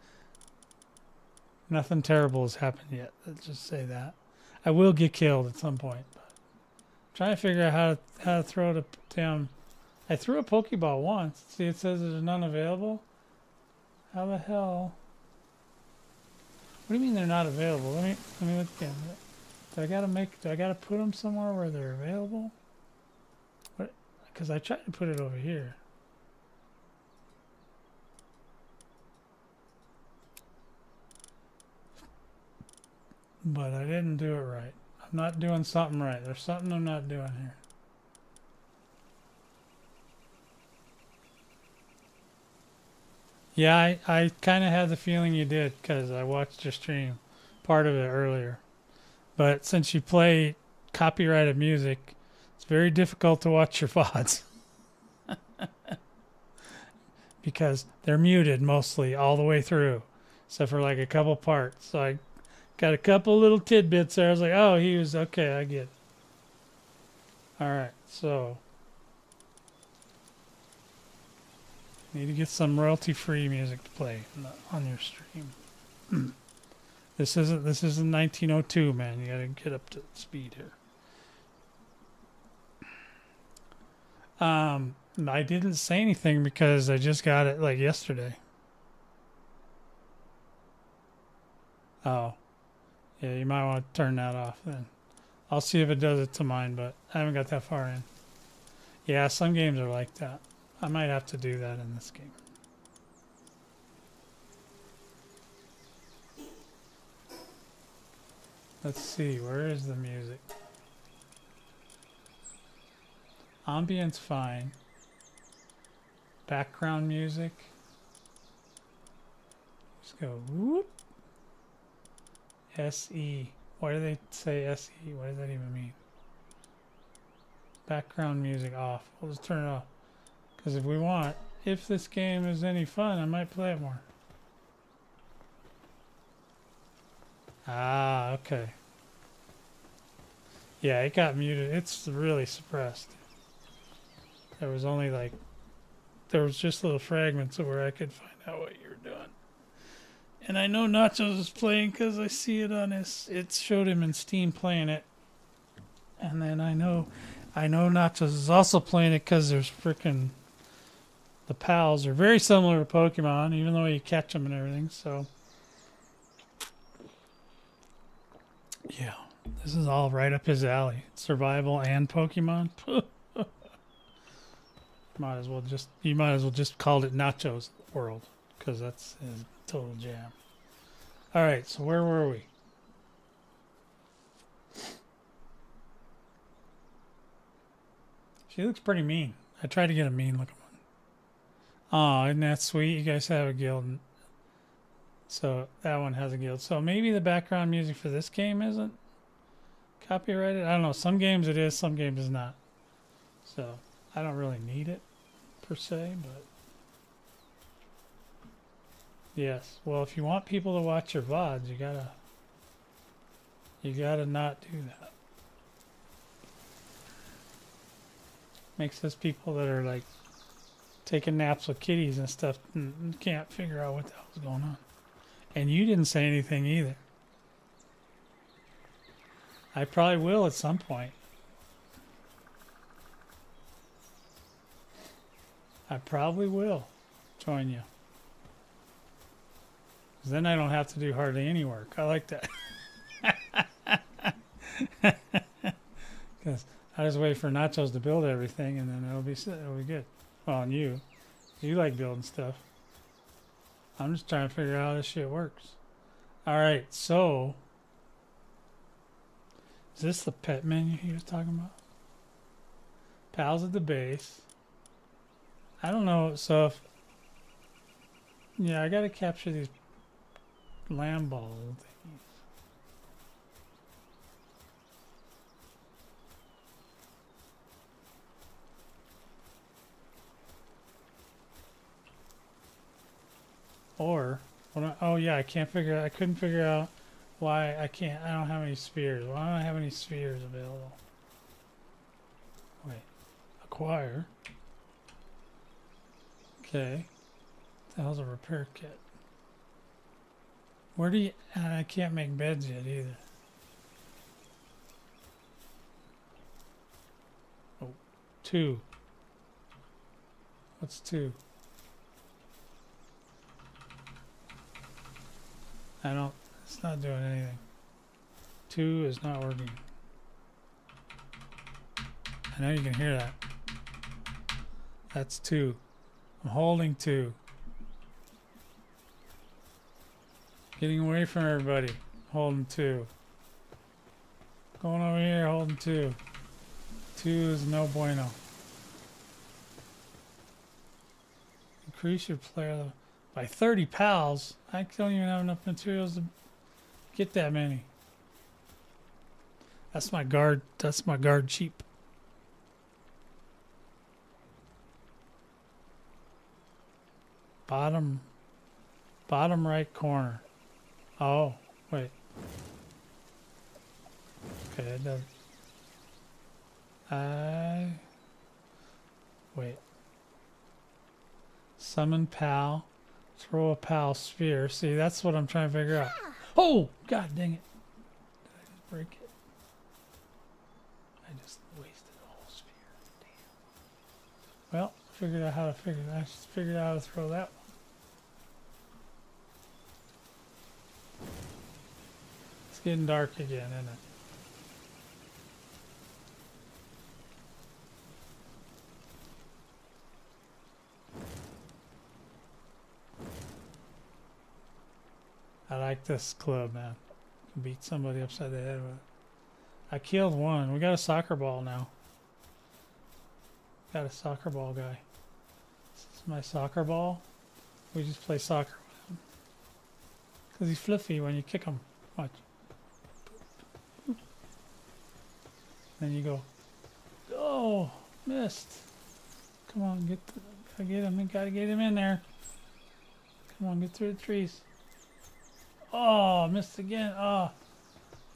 nothing terrible has happened yet. Let's just say that. I will get killed at some point. but Trying to figure out how to how to throw the damn. I threw a Pokeball once. See, it says there's none available. How the hell? What do you mean they're not available? Let me let me look again. Do I gotta make? Do I gotta put them somewhere where they're available? Because I tried to put it over here. But I didn't do it right. I'm not doing something right. There's something I'm not doing here. Yeah, I, I kind of had the feeling you did because I watched your stream, part of it earlier. But since you play copyrighted music, it's very difficult to watch your VODs. because they're muted mostly all the way through, except for like a couple parts. So I Got a couple little tidbits there. I was like, oh, he was okay. I get it. All right, so need to get some royalty-free music to play on your stream. this isn't this isn't 1902, man. You gotta get up to speed here. Um, I didn't say anything because I just got it like yesterday. Oh. Yeah, you might want to turn that off then. I'll see if it does it to mine, but I haven't got that far in. Yeah, some games are like that. I might have to do that in this game. Let's see, where is the music? Ambience fine. Background music. Let's go whoop. SE. Why do they say SE? What does that even mean? Background music off. We'll just turn it off. Because if we want, if this game is any fun, I might play it more. Ah, okay. Yeah, it got muted. It's really suppressed. There was only like, there was just little fragments of where I could find out what you were doing. And I know Nachos is playing because I see it on his. It showed him in Steam playing it. And then I know, I know Nachos is also playing it because there's freaking. The pals are very similar to Pokemon, even though you catch them and everything. So. Yeah, this is all right up his alley. Survival and Pokemon. might as well just you might as well just called it Nachos World because that's his total jam. All right, so where were we? She looks pretty mean. I tried to get a mean looking one. Oh, isn't that sweet? You guys have a guild. So that one has a guild. So maybe the background music for this game isn't copyrighted. I don't know. Some games it is, some games is not. So I don't really need it per se, but yes. Well, if you want people to watch your VODs, you gotta you gotta not do that. Makes us people that are like taking naps with kitties and stuff and can't figure out what the hell's going on. And you didn't say anything either. I probably will at some point. I probably will join you. Then I don't have to do hardly any work. I like that. Because I just wait for Nachos to build everything, and then it'll be it'll be good. Well, and you, you like building stuff. I'm just trying to figure out how this shit works. All right, so is this the pet menu he was talking about? Pals at the base. I don't know. So if yeah, I gotta capture these Lamball thingies. Or, I- oh yeah, I can't figure. I couldn't figure out why I can't. I don't have any spheres. Why don't I have any spheres available? Wait, acquire. Okay, that was a repair kit? Where do you? And I can't make beds yet either. Oh, two. What's two? I don't. It's not doing anything. Two is not working. I know you can hear that. That's two. I'm holding two. Getting away from everybody. Holding two. Going over here, holding two. Two is no bueno. Increase your player by 30 pals. I don't even have enough materials to get that many. That's my guard. That's my guard cheap. Bottom, bottom right corner. Oh, wait. Okay, it does. I wait. Summon pal. Throw a pal sphere. See, that's what I'm trying to figure out. Oh, god dang it. Did I just break it? I just wasted a whole sphere. Damn. Well, figured out how to figure I just figured out how to throw that one. Getting dark again, isn't it? I like this club, man. Beat somebody upside the head with it. I killed one. We got a soccer ball now. Got a soccer ball guy. This is my soccer ball. We just play soccer with him. Because he's fluffy when you kick him. Watch. Then you go. Oh, missed. Come on, get the, gotta get him. Gotta get him in there. Come on, get through the trees. Oh, missed again. Oh,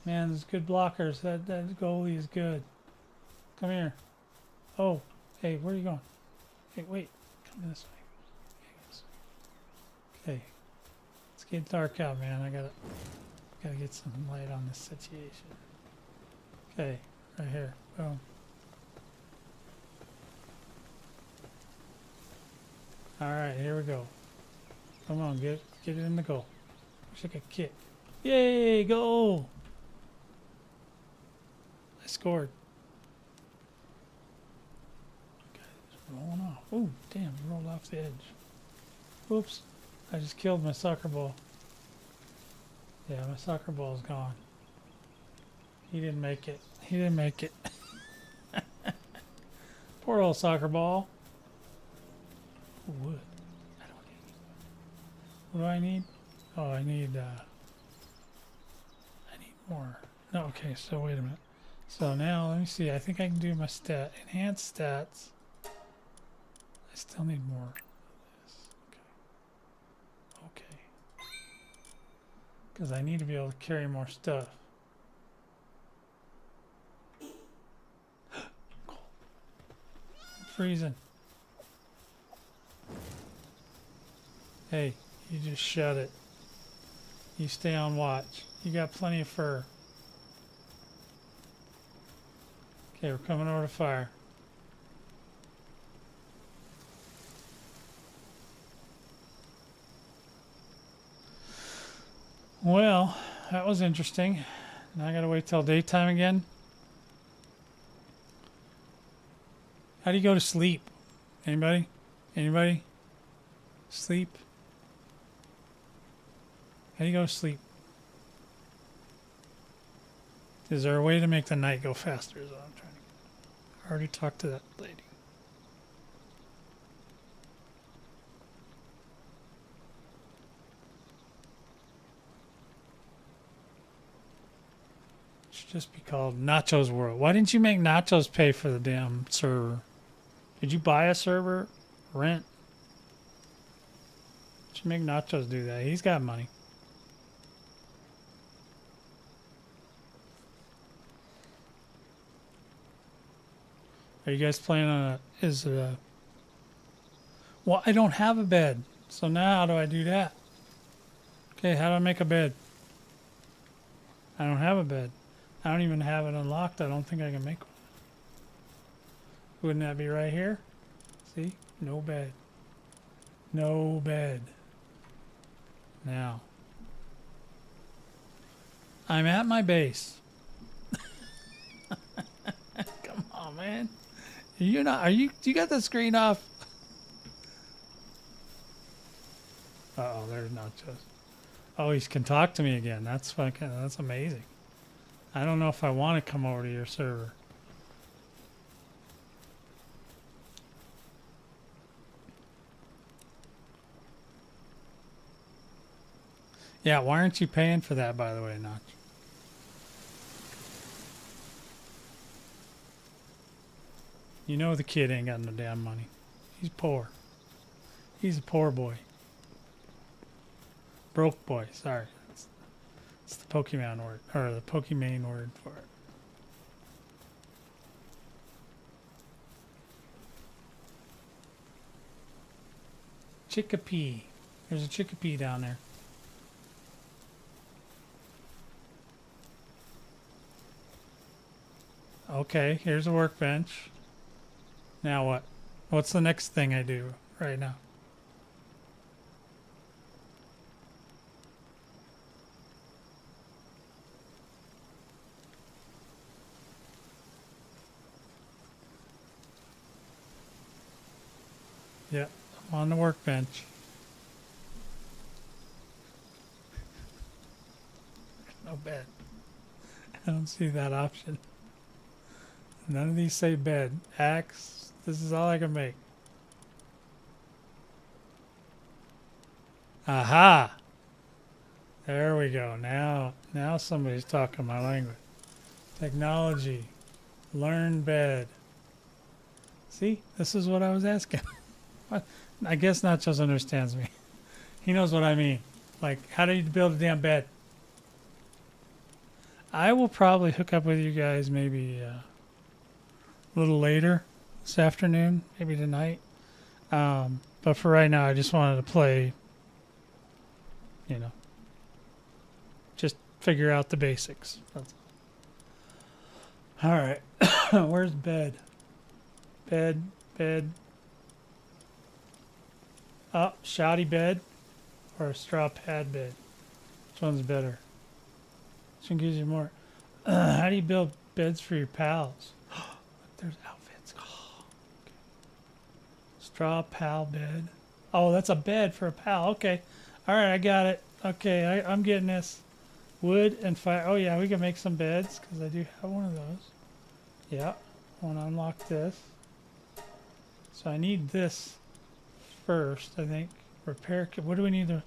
man, there's good blockers. That that goalie is good. Come here. Oh, hey, where are you going? Hey, wait. Come this way. Okay. It's getting dark out, man. I gotta gotta get some light on this situation. Okay, right here. Boom. All right, here we go. Come on, get get it in the goal. Wish I could kick. Yay, goal! I scored. Okay, it's rolling off. Oh, damn, rolled off the edge. Oops, I just killed my soccer ball. Yeah, my soccer ball's gone. He didn't make it. He didn't make it. Poor old soccer ball. Wood. I don't need. What do I need? Oh, I need, uh, I need more. No, okay, so wait a minute. So now, let me see. I think I can do my stat. Enhanced stats. I still need more. Okay. Okay. Because I need to be able to carry more stuff. Cold. I'm freezing. Hey, you just shut it. You stay on watch. You got plenty of fur. Okay, we're coming over to fire. Well, that was interesting. Now I gotta wait till daytime again. How do you go to sleep? Anybody? Anybody? Sleep? How do you go to sleep? Is there a way to make the night go faster? Is what I'm trying to. I already talked to that lady. It should just be called Nachos World. Why didn't you make Nachos pay for the damn server? Did you buy a server? Rent? Should make Nachos do that. He's got money. Are you guys playing on a? Is it a? Well, I don't have a bed, so now how do I do that? Okay, how do I make a bed? I don't have a bed. I don't even have it unlocked. I don't think I can make one. Wouldn't that be right here? See? No bed. No bed. Now. I'm at my base. Come on, man. You're not. Are you? You got the screen off? Uh oh, there's nachos. Oh, he can talk to me again. That's fucking. That's amazing. I don't know if I want to come over to your server. Yeah, why aren't you paying for that, by the way, Notch? You know the kid ain't got no damn money. He's poor. He's a poor boy. Broke boy, sorry. It's, it's the Pokemon word, or the Pokemon word for it. Chikipi. There's a Chikipi down there. Okay, here's a workbench. Now what? What's the next thing I do right now? Yeah, I'm on the workbench. No bed. I don't see that option. None of these say bed. Axe. This is all I can make. Aha! There we go. Now, now somebody's talking my language. Technology. Learn bed. See, this is what I was asking. I guess Nachos understands me. He knows what I mean. Like, how do you build a damn bed? I will probably hook up with you guys maybe uh, a little later this afternoon, maybe tonight. Um, but for right now, I just wanted to play, you know, just figure out the basics. That's all. Right. Where's bed? Bed, bed. Oh, shoddy bed or a straw pad bed? Which one's better? Which one gives you more? how do you build beds for your pals? There's outfits. Oh, okay. Straw pal bed. Oh, that's a bed for a pal. Okay. All right, I got it. Okay, I, I'm getting this. Wood and fire. Oh, yeah, we can make some beds because I do have one of those. Yeah, I want to unlock this. So I need this first, I think. Repair. What do we need to?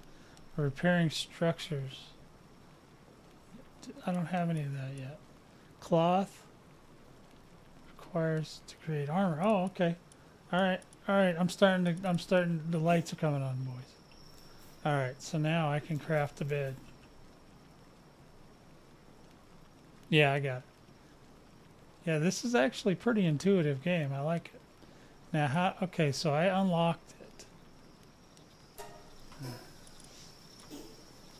Repairing structures. I don't have any of that yet. Cloth requires to create armor. Oh, okay. All right, all right. I'm starting to. I'm starting. The lights are coming on, boys. All right. So now I can craft a bed. Yeah, I got it. Yeah, this is actually pretty intuitive game. I like it. Now, how? Okay, so I unlocked it.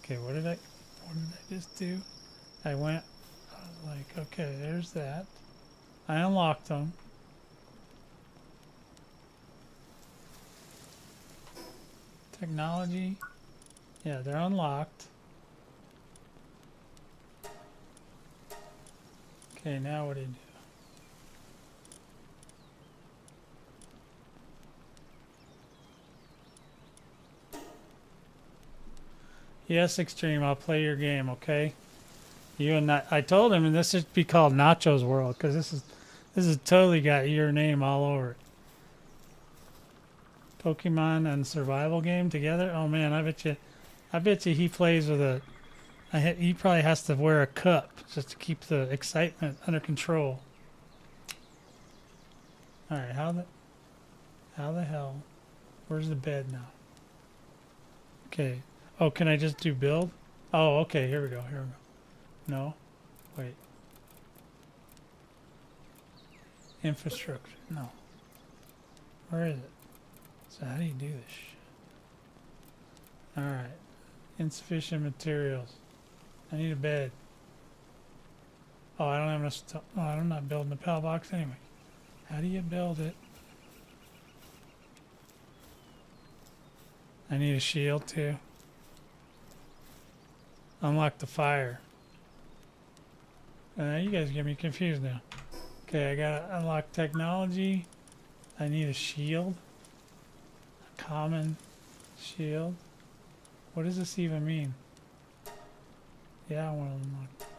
Okay, what did I? What did I just do? I went. I was like, okay, there's that. I unlocked them. Technology. Yeah, they're unlocked. Okay, now what do you do? Yes, Extreme, I'll play your game, okay? You and I, I told him, and this should be called Nacho's World, because this is, this has totally got your name all over it. Pokemon and survival game together? Oh man, I bet you, I bet you he plays with a, I, he probably has to wear a cup just to keep the excitement under control. All right, how the, how the hell, where's the bed now? Okay, Oh, can I just do build? Oh, okay, here we go, here we go. No? Wait. Infrastructure, no. Where is it? So how do you do this Alright. Insufficient materials. I need a bed. Oh, I don't have enough. Oh, I'm not building the PAL box anyway. How do you build it? I need a shield too. Unlock the fire. Uh, you guys get me confused now. Okay, I gotta unlock technology. I need a shield. A common shield. What does this even mean? Yeah, I want to unlock.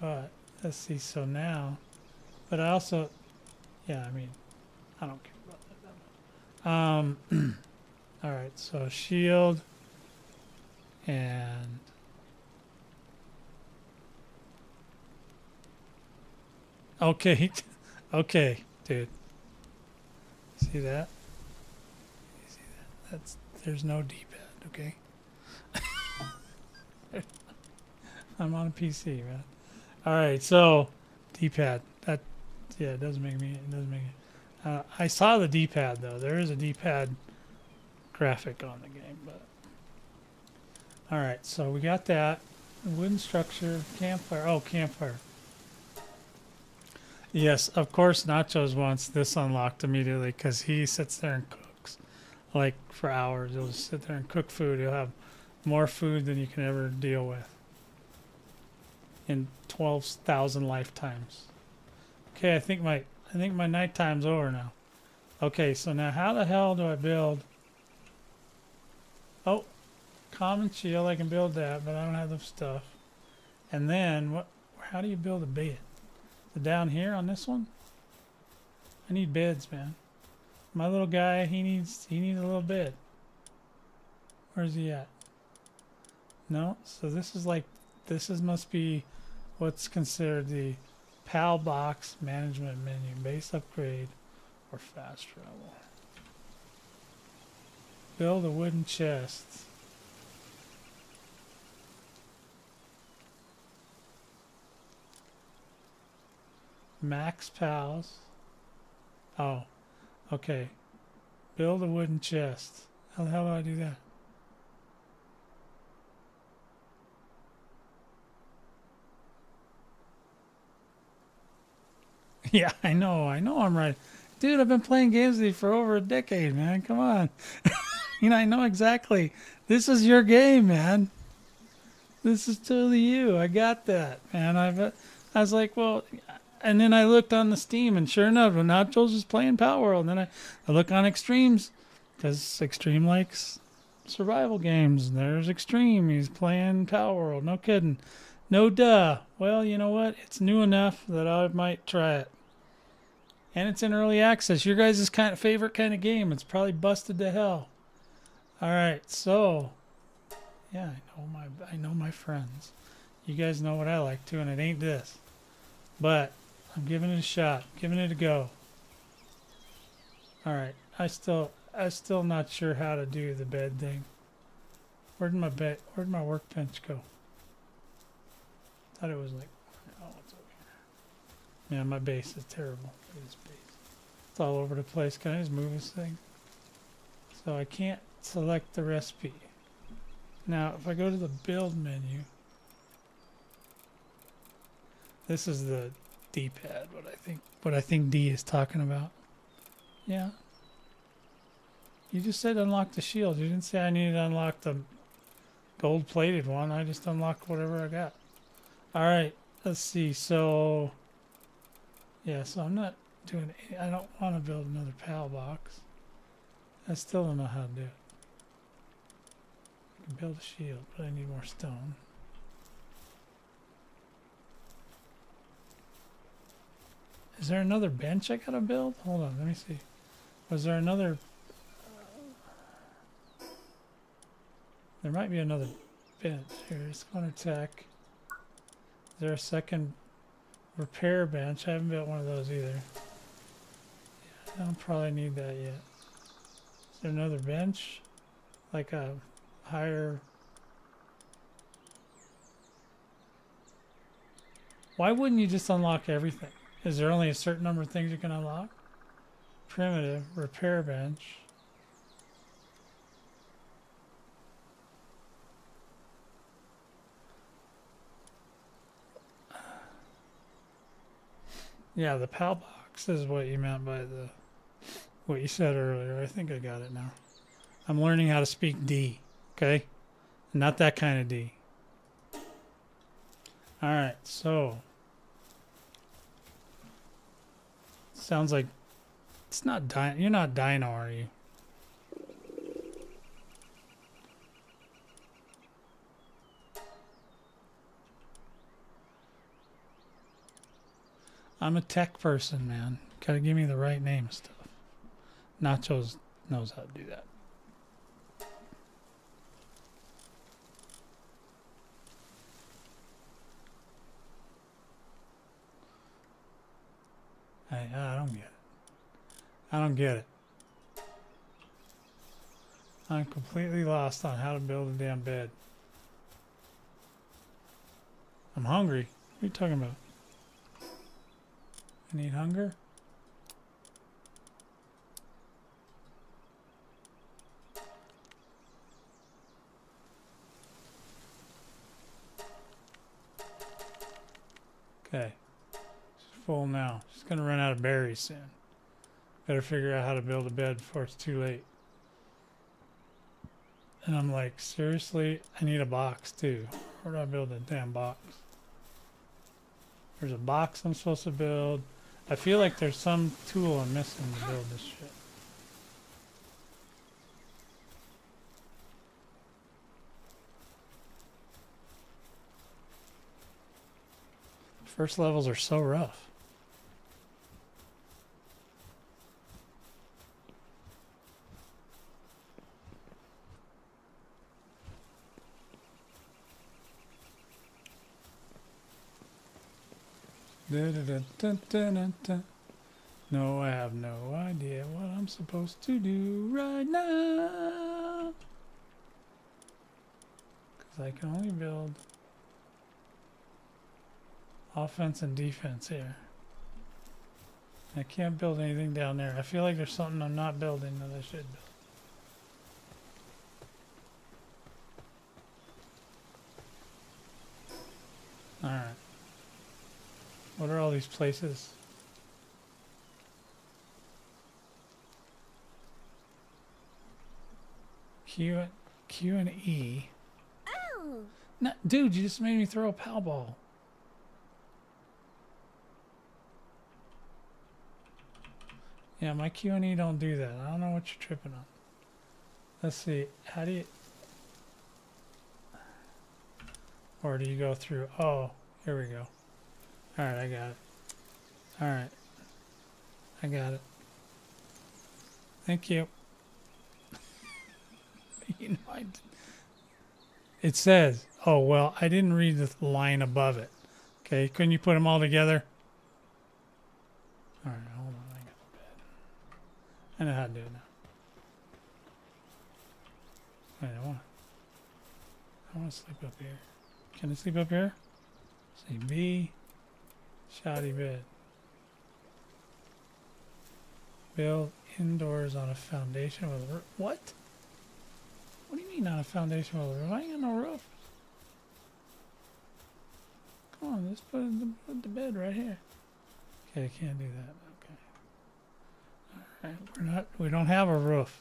But, let's see, so now, but I also, yeah, I mean, I don't care about that. that Um, alright, so shield and okay okay dude see that see that that's there's no d-pad okay i'm on a pc man all right so d-pad that yeah it doesn't make me it doesn't make it uh, i saw the d-pad though there is a d-pad graphic on the game but all right, so we got that. Wooden structure, campfire. Oh, campfire. Yes, of course, Nachos wants this unlocked immediately because he sits there and cooks like for hours. He'll just sit there and cook food. He'll have more food than you can ever deal with in 12,000 lifetimes. Okay, I think my I think my night time's over now. Okay, so now how the hell do I build? Oh, common shield, I can build that, but I don't have the stuff. And then, what? how do you build a bed? Down here on this one? I need beds, man. My little guy, he needs he needs a little bed. Where's he at? No, so this is like this is must be what's considered the PAL box management menu, base upgrade or fast travel. Build a wooden chest. Max pals. Oh, okay. Build a wooden chest. How the hell do I do that? Yeah, I know. I know I'm right. Dude, I've been playing games with you for over a decade, man. Come on. you know, I know exactly. This is your game, man. This is totally you. I got that, man. I've, uh, I was like, well, and then I looked on the Steam, and sure enough, Nachos is playing Palworld. And then I, I look on Extremes, because Extreme likes survival games. There's Extreme. He's playing Palworld. No kidding. No duh. Well, you know what? It's new enough that I might try it and it's in early access. Your guys' kind of favorite kind of game. It's probably busted to hell. All right, so yeah, I know my I know my friends. You guys know what I like too, and it ain't this. But I'm giving it a shot, giving it a go. All right, I still I still not sure how to do the bed thing. Where'd my bed? Where'd my workbench go? Thought it was like, oh, it's over here. Yeah, my base is terrible. It's all over the place. Can I just move this thing? So I can't select the recipe. Now, if I go to the build menu, this is the D-pad. What I think, what I think D is talking about. Yeah. You just said unlock the shield. You didn't say I needed to unlock the gold-plated one. I just unlocked whatever I got. All right. Let's see. So, yeah. So I'm not doing. I don't want to build another PAL box. I still don't know how to do it. I can build a shield, but I need more stone. Is there another bench I gotta build? Hold on, let me see. Was there another... There might be another bench here. It's going to attack. Is there a second repair bench? I haven't built one of those either. I don't probably need that yet. Is there another bench? Like a higher... Why wouldn't you just unlock everything? Is there only a certain number of things you can unlock? Primitive, repair bench. Yeah, the PAL box is what you meant by the what you said earlier. I think I got it now. I'm learning how to speak D, okay? Not that kind of D. All right, so sounds like it's not Dino. You're not Dino, are you? I'm a tech person, man. Gotta give me the right name stuff. Nachos knows how to do that. I, I don't get it. I don't get it. I'm completely lost on how to build a damn bed. I'm hungry. What are you talking about? I need hunger? Okay. Full now. She's going to run out of berries soon. Better figure out how to build a bed before it's too late. And I'm like, seriously? I need a box too. Where do I build a damn box? There's a box I'm supposed to build. I feel like there's some tool I'm missing to build this shit. First levels are so rough. No, I have no idea what I'm supposed to do right now. Because I can only build offense and defense here. I can't build anything down there. I feel like there's something I'm not building that I should build. Alright. What are all these places? Q, Q and E. Oh, No, dude, you just made me throw a pow ball. Yeah, my Q and E don't do that. I don't know what you're tripping on. Let's see. How do you... Or do you go through... Oh, here we go. Alright, I got it. Alright. I got it. Thank you. you know, I... It says... Oh, well, I didn't read the line above it. Okay, couldn't you put them all together? Alright, hold on. I got the bed. I know how to do it now. I want. I want to sleep up here. Can I sleep up here? Say B. Shoddy bed. Build indoors on a foundation with a roof. What? What do you mean on a foundation with a roof? I ain't got no roof. Come on, let's put the, put the bed right here. Okay, I can't do that. Okay. Alright, we're not, we don't have a roof.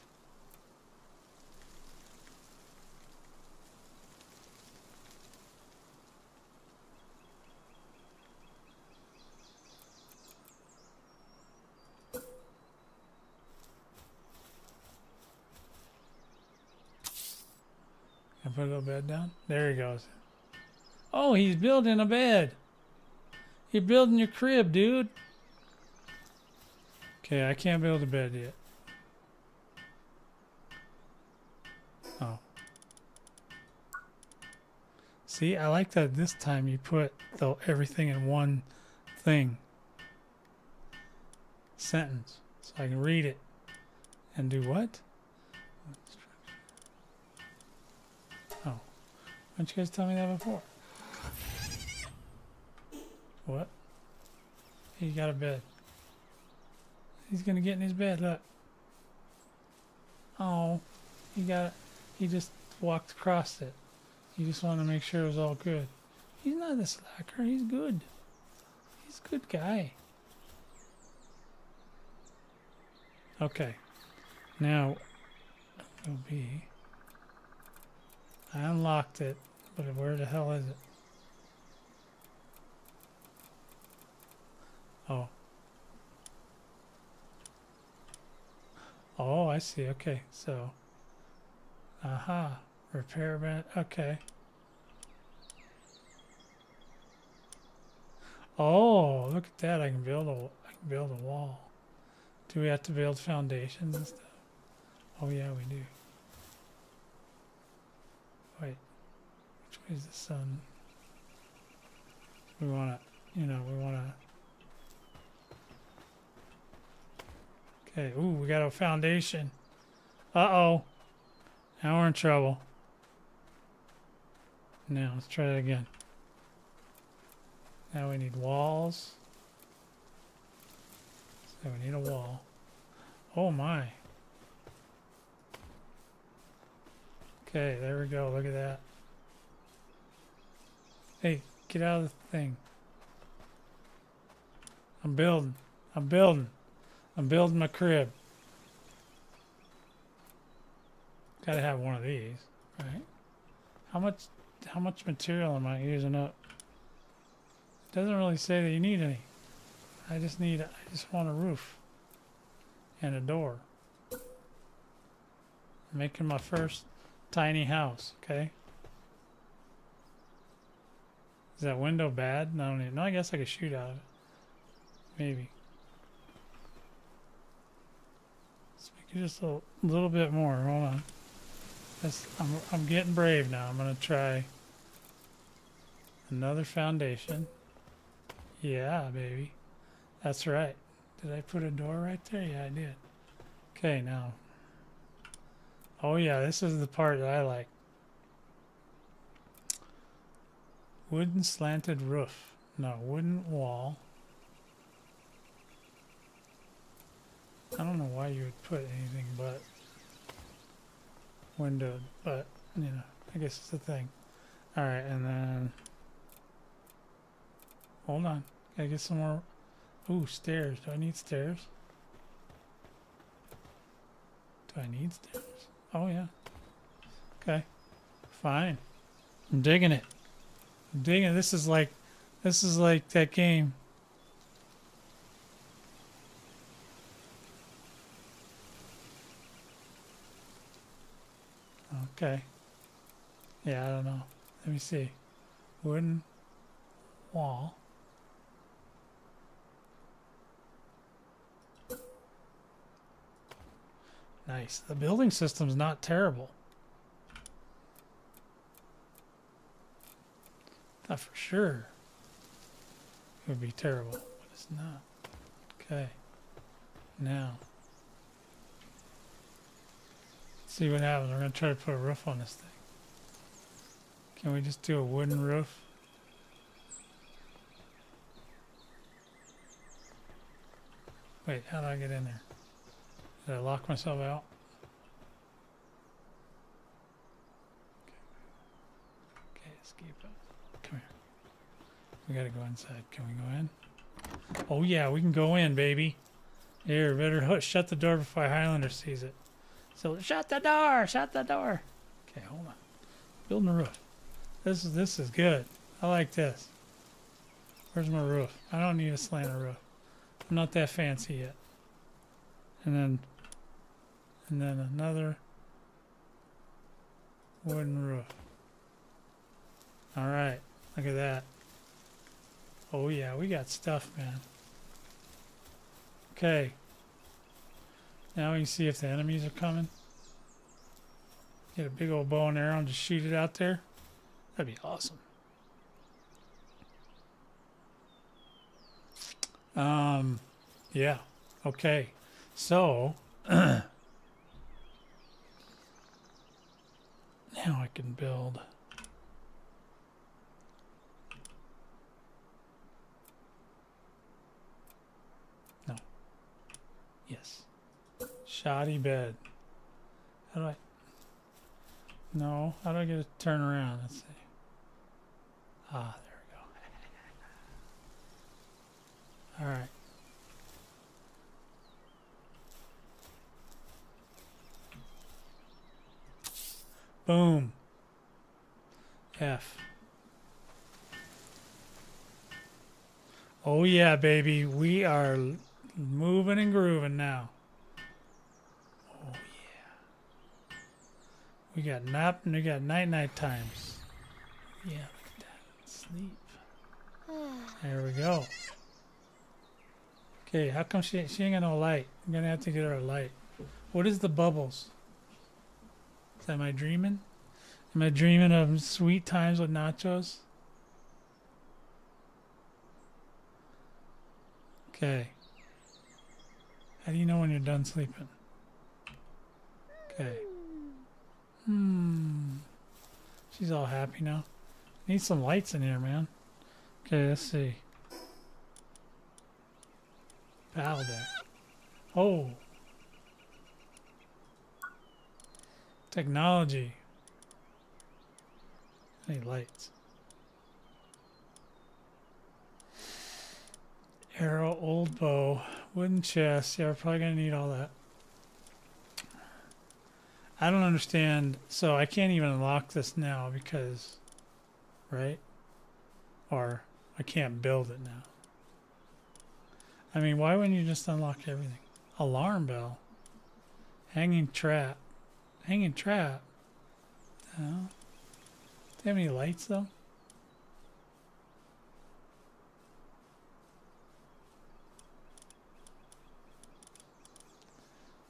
Can I put a little bed down? There he goes. Oh, he's building a bed. You're building your crib, dude. Okay, I can't build a bed yet. Oh. See, I like that this time you put the, everything in one thing. Sentence. So I can read it. And do what? Didn't you guys tell me that before? What? He got a bed. He's gonna get in his bed. Look. Oh, he got. it. He just walked across it. He just wanted to make sure it was all good. He's not a slacker. He's good. He's a good guy. Okay. Now, it will be. I unlocked it, but where the hell is it? Oh. Oh, I see. Okay, so. Aha. Repair band. Okay. Oh, look at that. I can build a, I can build a wall. Do we have to build foundations and stuff? Oh, yeah, we do. Wait. Which way is the sun? We want to, you know, we want to. Okay, ooh, we got a foundation. Uh-oh. Now we're in trouble. Now, let's try it again. Now we need walls. So we need a wall. Oh my. Okay, there we go. Look at that. Hey, get out of the thing. I'm building. I'm building. I'm building my crib. Gotta have one of these, right? How much how much material am I using up? It doesn't really say that you need any. I just need I just want a roof and a door. I'm making my first tiny house, okay? Is that window bad? No, I don't need, no, I guess I could shoot out of it. Maybe. Let's make it just a little bit more. Hold on. That's, I'm, I'm getting brave now. I'm going to try another foundation. Yeah, baby. That's right. Did I put a door right there? Yeah, I did. Okay, now. Oh, yeah, this is the part that I like. Wooden slanted roof. No, wooden wall. I don't know why you would put anything but windowed, but, you know, I guess it's a thing. Alright, and then. Hold on. Gotta get some more. Ooh, stairs. Do I need stairs? Do I need stairs? Oh, yeah. Okay. Fine. I'm digging it. I'm digging it. This is like, this is like that game. Okay. Yeah, I don't know. Let me see. Wooden wall. Nice. The building system's not terrible. Thought for sure it would be terrible, but it's not. Okay. Now. Let's see what happens. We're going to try to put a roof on this thing. Can we just do a wooden roof? Wait, how do I get in there? Did I lock myself out? Okay, escape it. Come here. We gotta go inside. Can we go in? Oh yeah, we can go in, baby. Here, better shut the door before Highlander sees it. So shut the door, shut the door. Okay, hold on. Building a roof. This is this is good. I like this. Where's my roof? I don't need a slanted roof. I'm not that fancy yet. And then and then another wooden roof. All right, look at that. Oh yeah, we got stuff, man. Okay. Now we can see if the enemies are coming. Get a big old bow and arrow and just shoot it out there. That'd be awesome. Um, yeah. Okay. So now I can build. No. Yes. Shoddy bed. How do I? No. How do I get it to turn around? Let's see. Ah, there we go. All right. Boom. F. Oh yeah, baby. We are moving and grooving now. Oh yeah. We got nap and we got night night times. Yeah, look at that. Sleep. There we go. Okay, how come she she ain't got no light? I'm gonna have to get her a light. What is the bubbles? Am I dreaming? Am I dreaming of sweet times with nachos? Okay. How do you know when you're done sleeping? Okay. Hmm. She's all happy now. Need some lights in here, man. Okay, let's see. Battle deck. Oh. Technology. Any lights? Arrow, old bow, wooden chest. Yeah, we're probably gonna need all that. I don't understand. So I can't even unlock this now because, right? Or I can't build it now. I mean, why wouldn't you just unlock everything? Alarm bell. Hanging trap. Hanging trap. Do they have any lights though?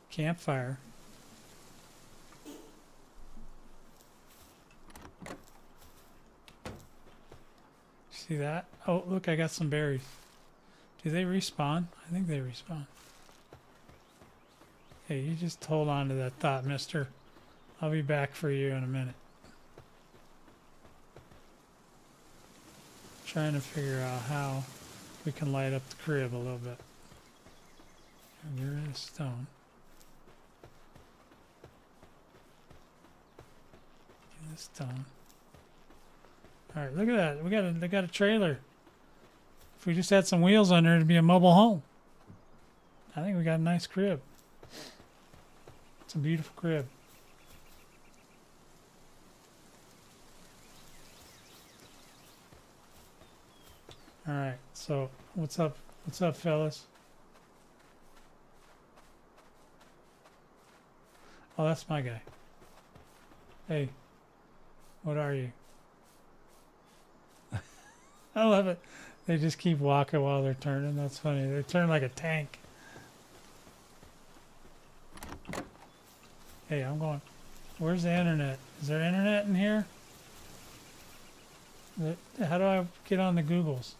Campfire. See that? Oh, look, I got some berries. Do they respawn? I think they respawn. Hey, you just hold on to that thought, mister. I'll be back for you in a minute. Trying to figure out how we can light up the crib a little bit. And there is stone. Get the stone. All right, look at that. We got a they got a trailer. If we just had some wheels on there, it'd be a mobile home. I think we got a nice crib. It's a beautiful crib. All right. So, what's up? What's up, fellas? Oh, that's my guy. Hey, what are you? I love it. They just keep walking while they're turning. That's funny. They turn like a tank. Hey, I'm going. Where's the internet? Is there internet in here? How do I get on the Googles?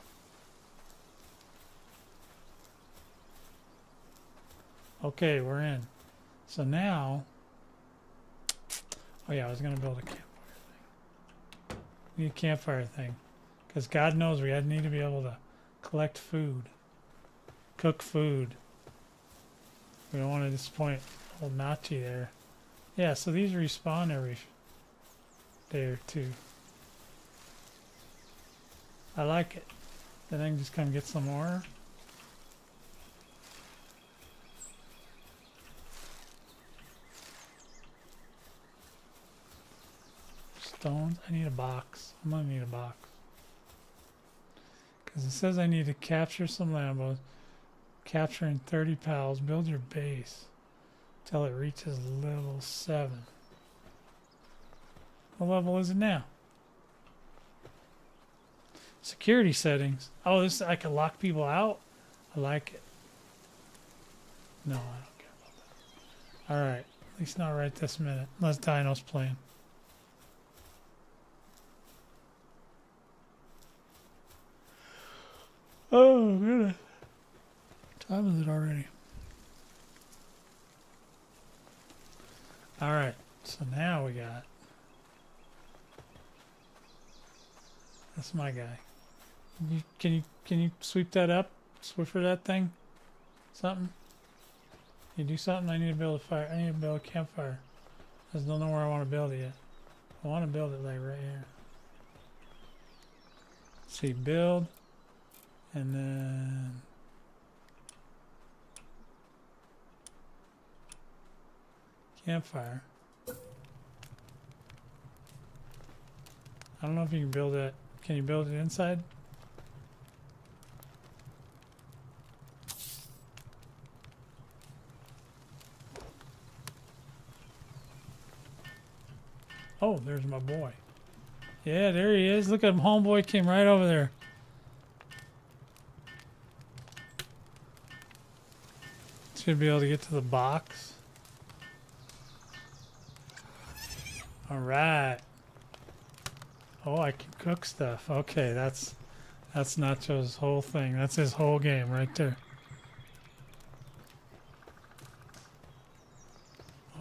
Okay, we're in. So now, oh yeah, I was gonna build a campfire thing. We Need a campfire thing, because God knows we need to be able to collect food, cook food. We don't want to disappoint old Nachi there. Yeah, so these respawn every day or two. I like it. Then I can just come get some more. Stones. I need a box. I'm gonna need a box. Because it says I need to capture some Lambos. Capturing 30 pals. Build your base till it reaches level 7. What level is it now? Security settings. Oh, this I can lock people out. I like it. No, I don't care about that. All right, at least not right this minute. Unless Dino's playing. Oh goodness. Time is it already? All right. So now we got. That's my guy. You, can you can you sweep that up? Swiffer that thing? Something? You do something? I need to build a fire. I need to build a campfire. I just don't know where I want to build it yet. I want to build it like right here. see, build, and then campfire. I don't know if you can build it. Can you build it inside? Oh, there's my boy. Yeah, there he is. Look at him. Homeboy came right over there. Should be able to get to the box. All right. Oh, I can cook stuff. Okay, that's that's Nacho's whole thing. That's his whole game right there.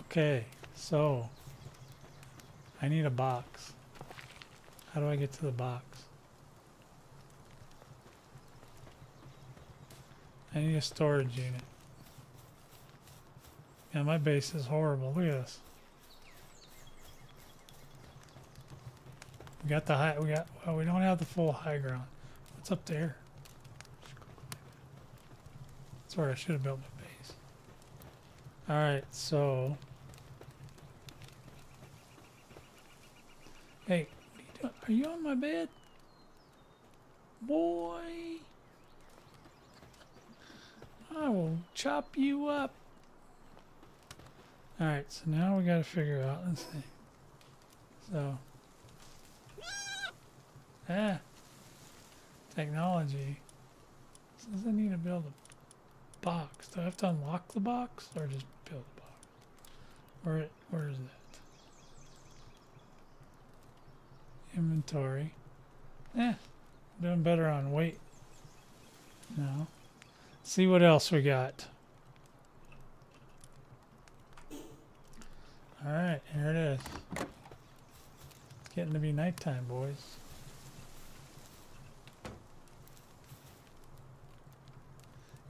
Okay, so I need a box. How do I get to the box? I need a storage unit. Yeah, my base is horrible. Look at this. We got the high. We got. Well, we don't have the full high ground. What's up there? That's where I should have built my base. All right, so. Hey, are you, are you on my bed? Boy. I will chop you up. All right, so now we got to figure out. Let's see. So. Ah. Technology. Does I need to build a box. Do I have to unlock the box or just build the box? Where where is that? Inventory. Eh. Doing better on weight. No. See what else we got. All right, here it is. It's getting to be nighttime, boys.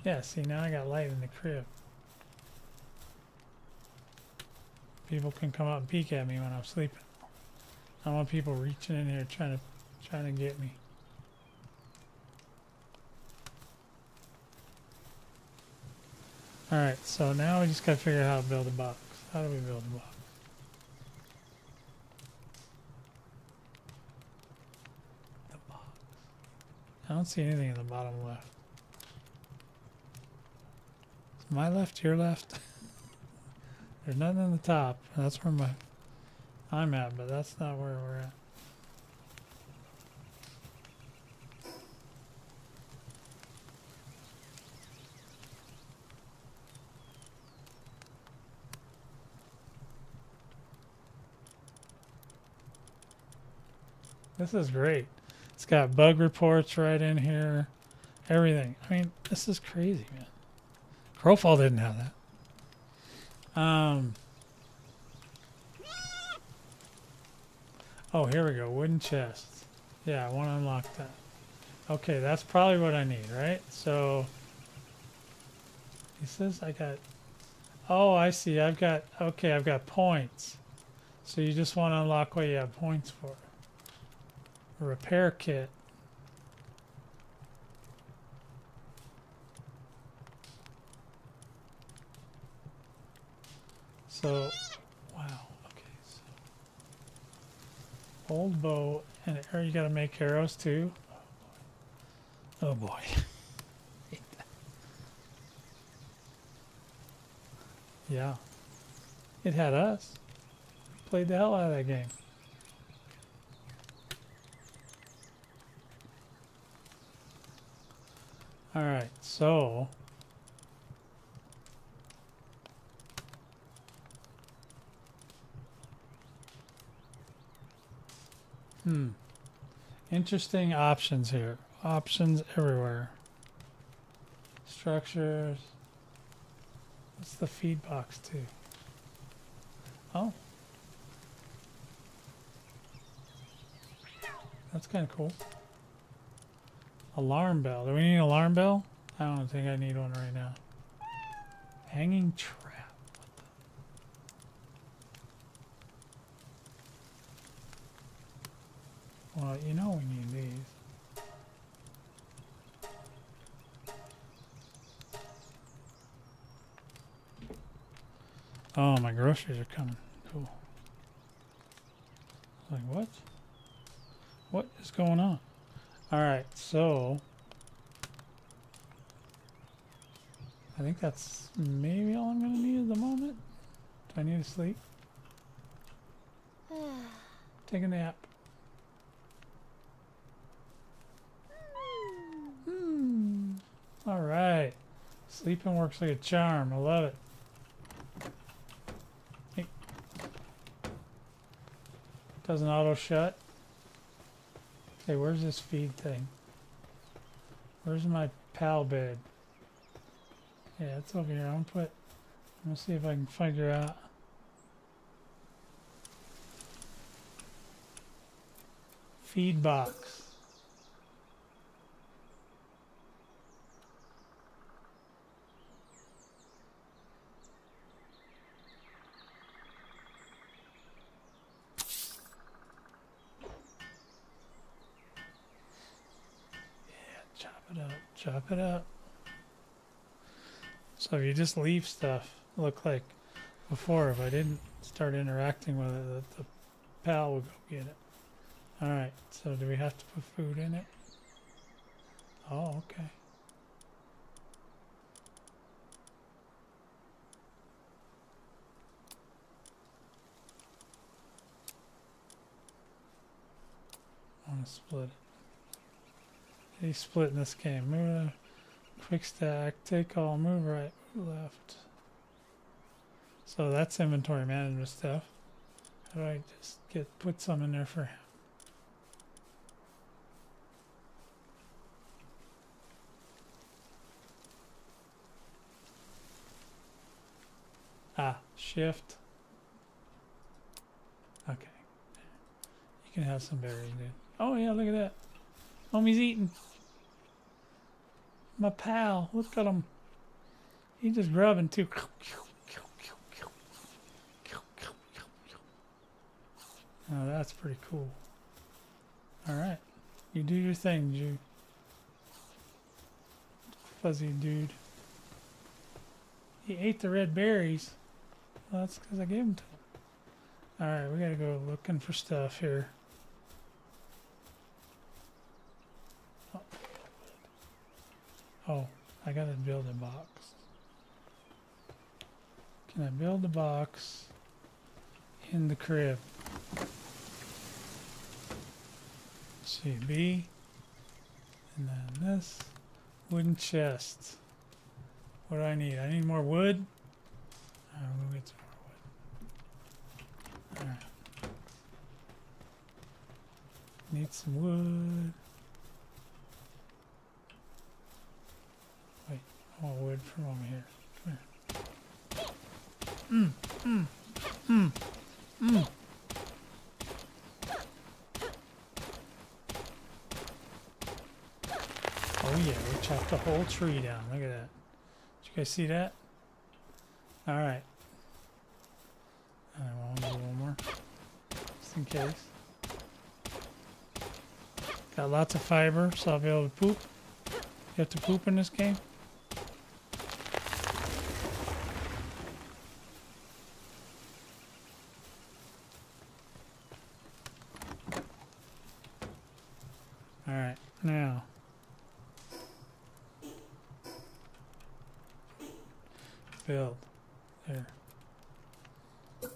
Yeah, see, now I got light in the crib. People can come out and peek at me when I'm sleeping. I want people reaching in here trying to trying to get me. Alright, so now we just gotta figure out how to build a box. How do we build a box? I don't see anything in the bottom left. Is my left, your left? There's nothing in the top. That's where my I'm at, but that's not where we're at. This is great. It's got bug reports right in here. Everything. I mean, this is crazy, man. Crowfall didn't have that. Um. Oh, here we go. Wooden chests. Yeah, I want to unlock that. Okay, that's probably what I need, right? So, he says I got... Oh, I see. I've got... Okay, I've got points. So you just want to unlock what you have points for. Repair kit. So, wow. Okay. So old bow and arrow. You got to make arrows too. Oh boy. Oh, yeah. It had us. Played the hell out of that game. All right, so Hmm. Interesting options here. Options everywhere. Structures. What's the feed box too? Oh. That's kind of cool. Alarm bell. Do we need an alarm bell? I don't think I need one right now. Hanging trap. Well, you know we need these. Oh, my groceries are coming. Cool. Like, what? What is going on? Alright, so... I think that's maybe all I'm going to need at the moment. Do I need to sleep? Take a nap. Hmm. All right. Sleeping works like a charm. I love it. Hey. Doesn't auto shut. Okay, where's this feed thing? Where's my pal bed? Yeah, it's over here. I'm put. I'm gonna see if I can figure out. Feed box. chop it chop it up. So if you just leave stuff, look like before, if I didn't start interacting with it, the, the pal would go get it. Alright, so do we have to put food in it? Oh, okay. I want to split it. They split in this game. Move quick stack, take all, move right, move left. So that's inventory management stuff. How do I just get put some in there for him? Ah, shift. Okay. You can have some berries, dude. Oh yeah, look at that. Homie's eating. My pal, look at him. He's just grubbing too. Oh, that's pretty cool. All right, you do your thing, you fuzzy dude. He ate the red berries. Well, that's because I gave them to him. All right, we gotta go looking for stuff here. Oh I gotta build a box. Can I build a box in the crib? Let's see, B, and then this wooden chest. What do I need? I need more wood. Uh, I'm gonna get some more wood. Alright. Need some wood. I want wood from here. Mm, mm, mm, mm. Oh yeah, we chopped the whole tree down. Look at that. Did you guys see that? All right. I want to do one more, just in case. Got lots of fiber, so I'll be able to poop. You have to poop in this game? All right, now. Build. There. Nope.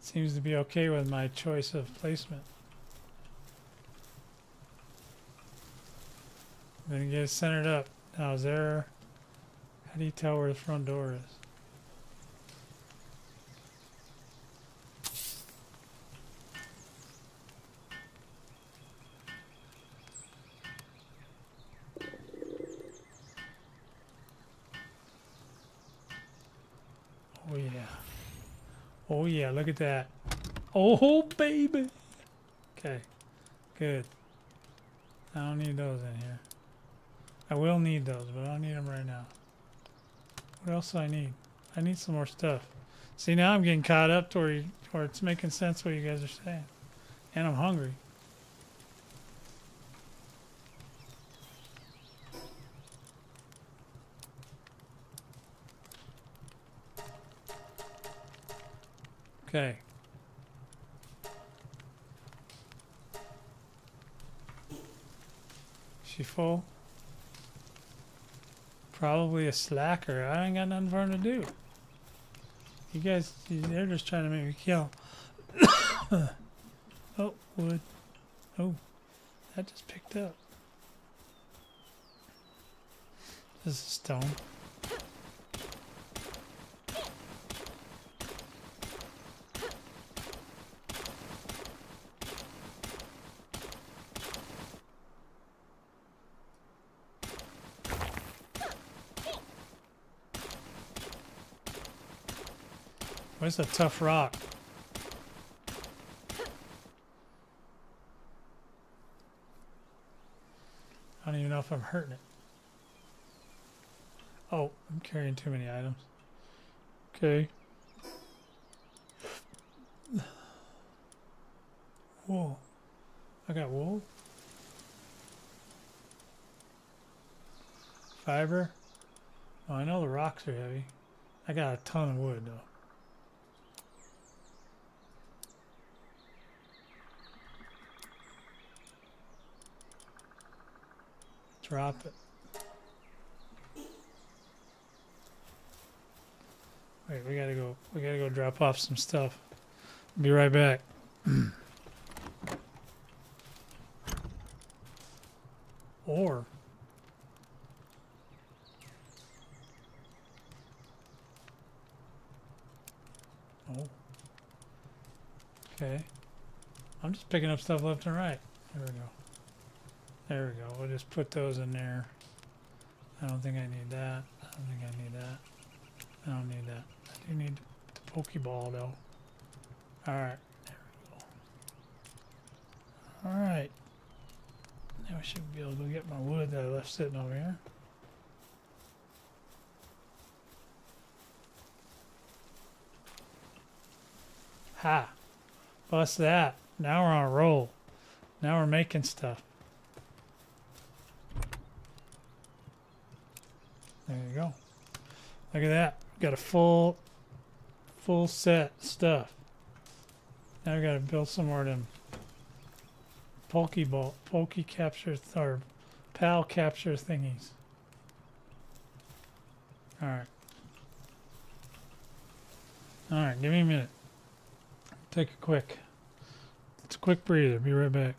Seems to be okay with my choice of placement. Gonna get centered up. Now is there how do you tell where the front door is? Oh yeah. Oh yeah, look at that. Oh baby. Okay. Good. I don't need those in here. I will need those, but I don't need them right now. What else do I need? I need some more stuff. See, now I'm getting caught up to where, you, where it's making sense what you guys are saying. And I'm hungry. Okay. She full? Probably a slacker. I ain't got nothing for him to do. You guys, they're just trying to make me kill. oh, wood. Oh, that just picked up. This is stone. Where's a tough rock? I don't even know if I'm hurting it. Oh, I'm carrying too many items. Okay. Whoa. I got wool. Fiber. Oh, I know the rocks are heavy. I got a ton of wood though. Drop it. Wait, we gotta go. We gotta go drop off some stuff. Be right back. or oh, okay. I'm just picking up stuff left and right. There we go. There we go. We'll just put those in there. I don't think I need that. I don't think I need that. I don't need that. I do need the Pokeball though. Alright. There we go. Alright. Now I should be able to get my wood that I left sitting over here. Ha! Bust that. Now we're on a roll. Now we're making stuff. There you go. Look at that. Got a full full set stuff. Now we gotta build some more of them Pokeball Poke capture or PAL capture thingies. Alright. Alright, give me a minute. Take a quick. It's a quick breather. Be right back.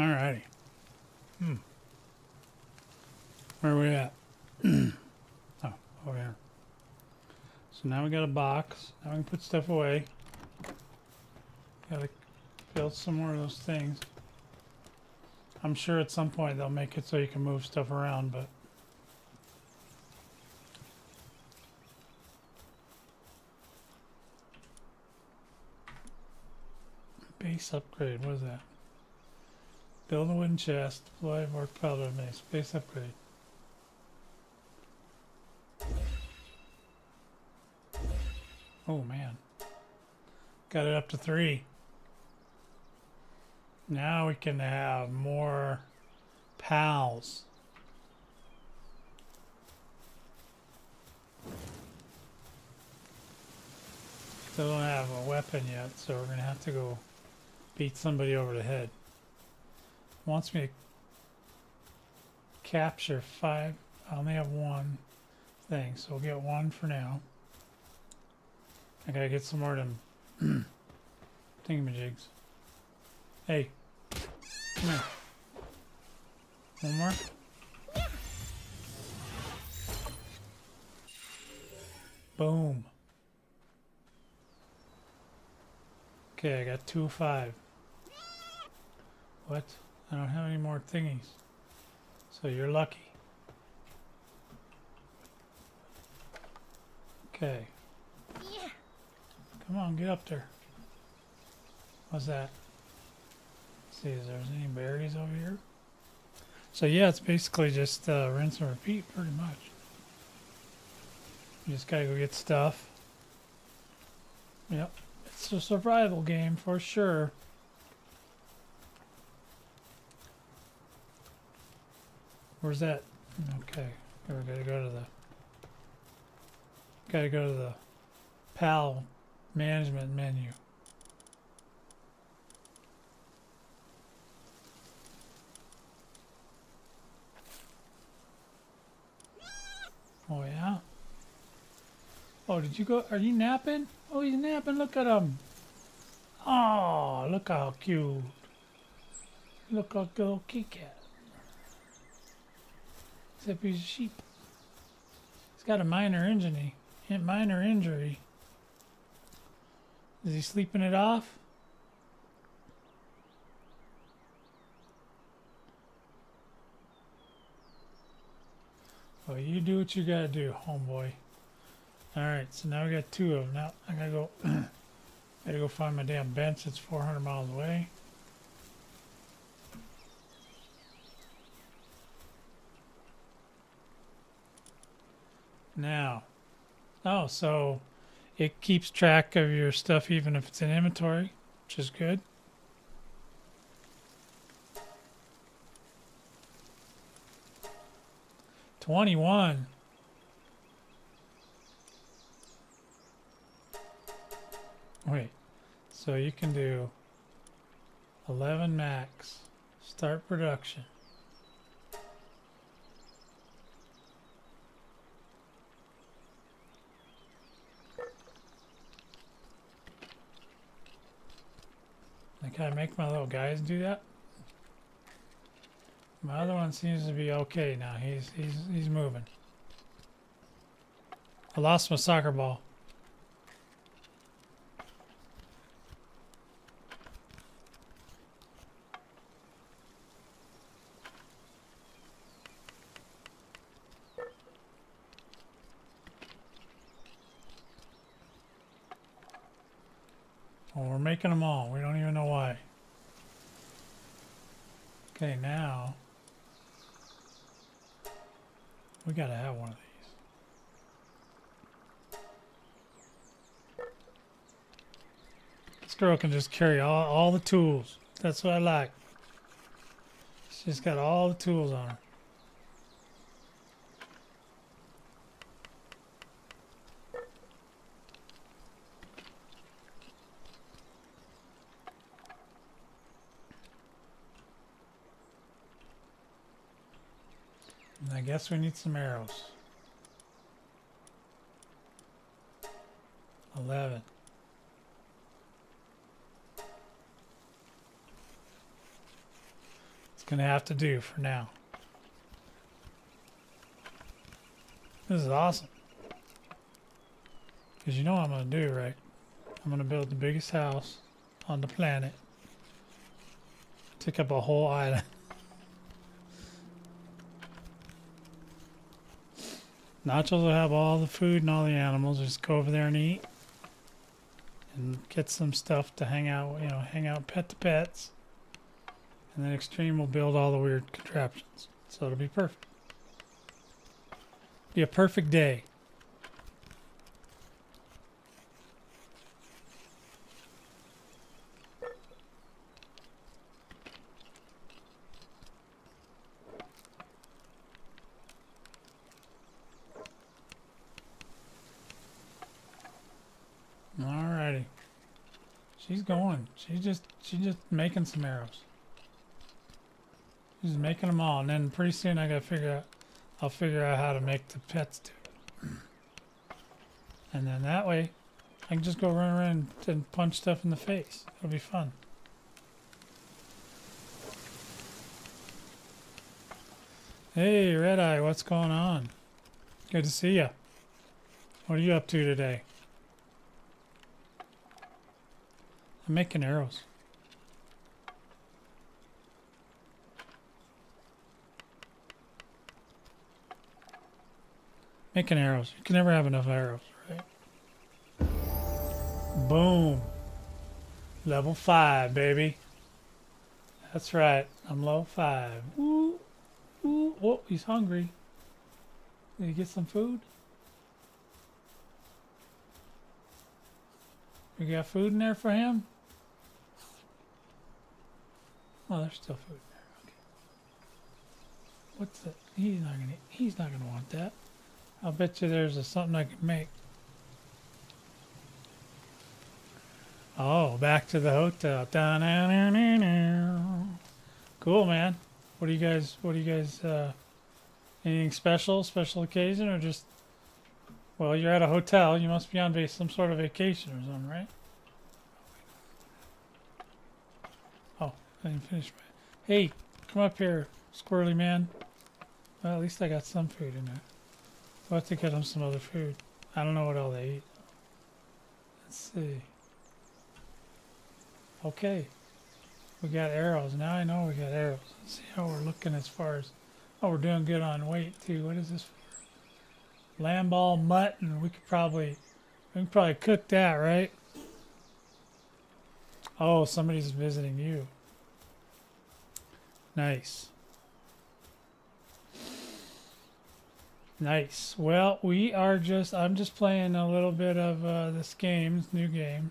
Alrighty. Hmm. Where are we at? oh, over here. So now we got a box. Now we can put stuff away. Gotta build some more of those things. I'm sure at some point they'll make it so you can move stuff around, but base upgrade, what is that? Build a wooden chest, deploy more powder base, base upgrade. Oh man. Got it up to three. Now we can have more pals. Still don't have a weapon yet, so we're gonna have to go beat somebody over the head. Wants me to capture five. I only have one thing, so we'll get one for now. I gotta get some more of them thingamajigs. Hey, come here. One more. Boom. Okay, I got two five. What? I don't have any more thingies. So you're lucky. Okay. Yeah. Come on, get up there. What's that? see if there's any berries over here. So yeah, it's basically just uh, rinse and repeat pretty much. You just gotta go get stuff. Yep, it's a survival game for sure. Where's that? Okay, we gotta go to the. Gotta go to the PAL management menu. Oh yeah. Oh, did you go? Are you napping? Oh, he's napping. Look at him. Oh, look how cute. Look like a little kitty cat. Except he's a sheep. He's got a minor injury. Minor injury. Is he sleeping it off? Well, you do what you gotta do, homeboy. Alright, so now we got two of them. Now I gotta go gotta go find my damn bench that's 400 miles away. Now, oh, so it keeps track of your stuff even if it's in inventory, which is good. 21. Wait, so you can do 11 max, start production. Can I make my little guys do that? My other one seems to be okay now. He's he's he's moving. I lost my soccer ball. Well, we're making them all. We don't even know why. Okay, now we gotta have one of these. This girl can just carry all, all the tools. That's what I like. She's got all the tools on her. I guess we need some arrows. 11. It's gonna have to do for now. This is awesome. Because you know what I'm gonna do, right? I'm gonna build the biggest house on the planet. Take up a whole island. Nachos will have all the food and all the animals. Just go over there and eat. And get some stuff to hang out, you know, hang out pet the pets. And then Extreme will build all the weird contraptions. So it'll be perfect. Be a perfect day. Alrighty. She's going. She's just she's just making some arrows. She's making them all, and then pretty soon I gotta figure out. I'll figure out how to make the pets do it. And then that way, I can just go run around and punch stuff in the face. It'll be fun. Hey, Red Eye, what's going on? Good to see you. What are you up to today? I'm making arrows. Making arrows. You can never have enough arrows, right? Boom. Level 5, baby. That's right. I'm level 5. Ooh. Ooh. Oh, he's hungry. Did he get some food? We got food in there for him? Oh, there's still food there. Okay. What's that? He's not gonna. He's not gonna want that. I'll bet you there's a, something I can make. Oh, back to the hotel. Da-na-na-na-na. Cool, man. What do you guys? What do you guys? Uh, anything special? Special occasion, or just? Well, you're at a hotel. You must be on some sort of vacation or something, right? Oh, I didn't finish my. Hey, come up here, squirrely man. Well, at least I got some food in there. We'll have to get them some other food. I don't know what all they eat. Let's see. Okay. We got arrows. Now I know we got arrows. Let's see how we're looking as far as... Oh, we're doing good on weight, too. What is this for? Lamball mutton. We could probably... We can probably cook that, right? Oh, somebody's visiting you. Nice. Nice. Well, we are just, I'm just playing a little bit of uh, this game, this new game.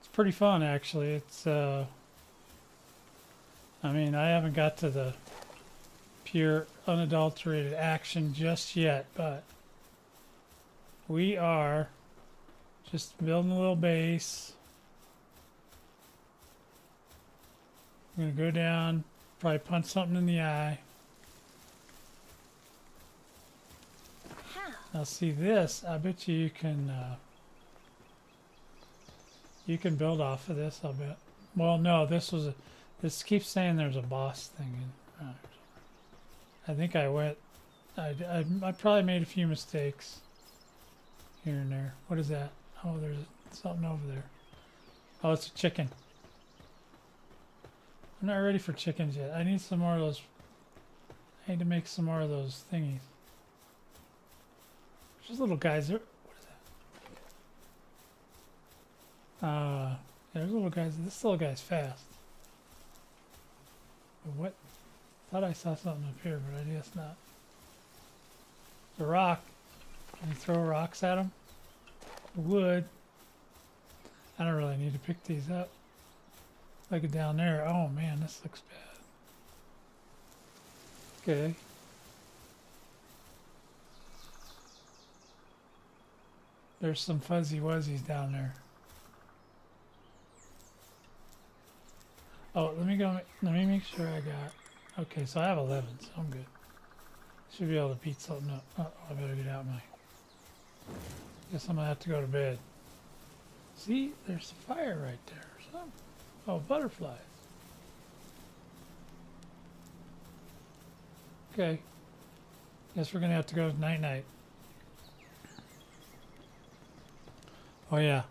It's pretty fun, actually. It's, uh, I mean, I haven't got to the pure, unadulterated action just yet, but we are just building a little base. I'm going to go down, probably punch something in the eye. How? Now see this, I bet you you can, uh, you can build off of this, I'll bet. Well, no, this was a, this keeps saying there's a boss thing. In, uh, I think I went, I, I, I probably made a few mistakes here and there. What is that? Oh, there's something over there. Oh, it's a chicken. I'm not ready for chickens yet. I need some more of those. I need to make some more of those thingies. There's little guys there. What is that? Uh, yeah, there's little guys. This little guy's fast. What? Thought I saw something up here, but I guess not. The rock. Can you throw rocks at him? Wood. I don't really need to pick these up. Look it down there. Oh man, this looks bad. Okay. There's some fuzzy wuzzies down there. Oh, let me go. Let me make sure I got. Okay, so I have 11, so I'm good. Should be able to beat something up. Oh, I better get out my. Guess I'm gonna have to go to bed. See, there's a fire right there. or something. Oh, butterflies. Okay. Guess we're going to have to go night-night. Oh, yeah.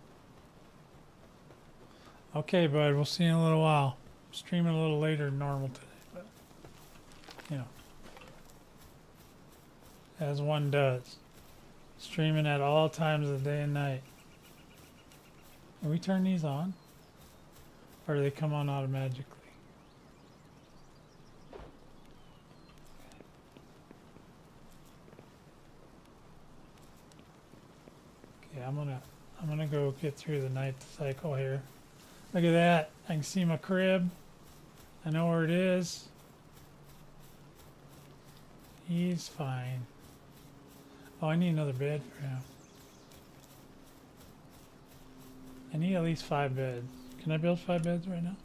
Okay, bud. We'll see you in a little while. I'm streaming a little later than normal today, but, you know. As one does. Streaming at all times of the day and night. Can we turn these on? Or do they come on automatically? Okay, I'm gonna I'm gonna go get through the night cycle here. Look at that. I can see my crib. I know where it is. He's fine. Oh, I need another bed for him. I need at least five beds. Can I build five beds right now?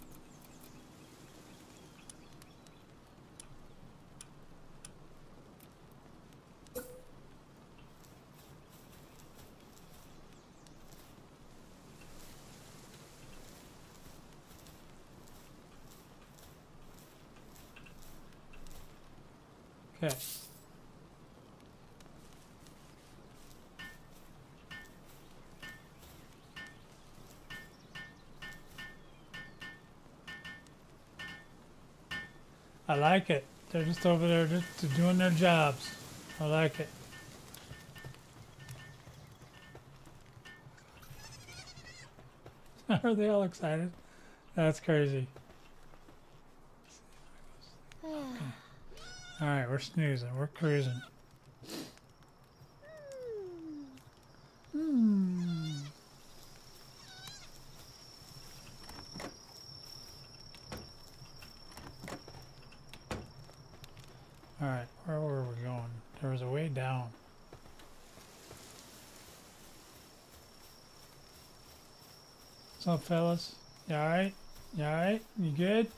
Okay. Like it. They're just over there just doing their jobs. I like it. Are they all excited? That's crazy. All right, we're snoozing. We're cruising. Hmm. All right, where were we going? There was a way down. What's up, fellas? You all right? You all right? You good?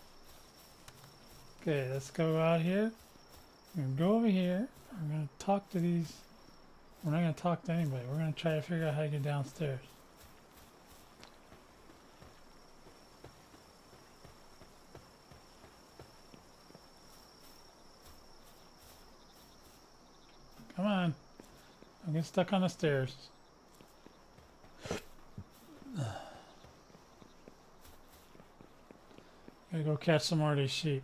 Okay, let's go out here. We're gonna go over here. We're gonna talk to these. We're not gonna talk to anybody. We're gonna try to figure out how to get downstairs. Come on. I'm getting stuck on the stairs. Go catch some more of these sheep.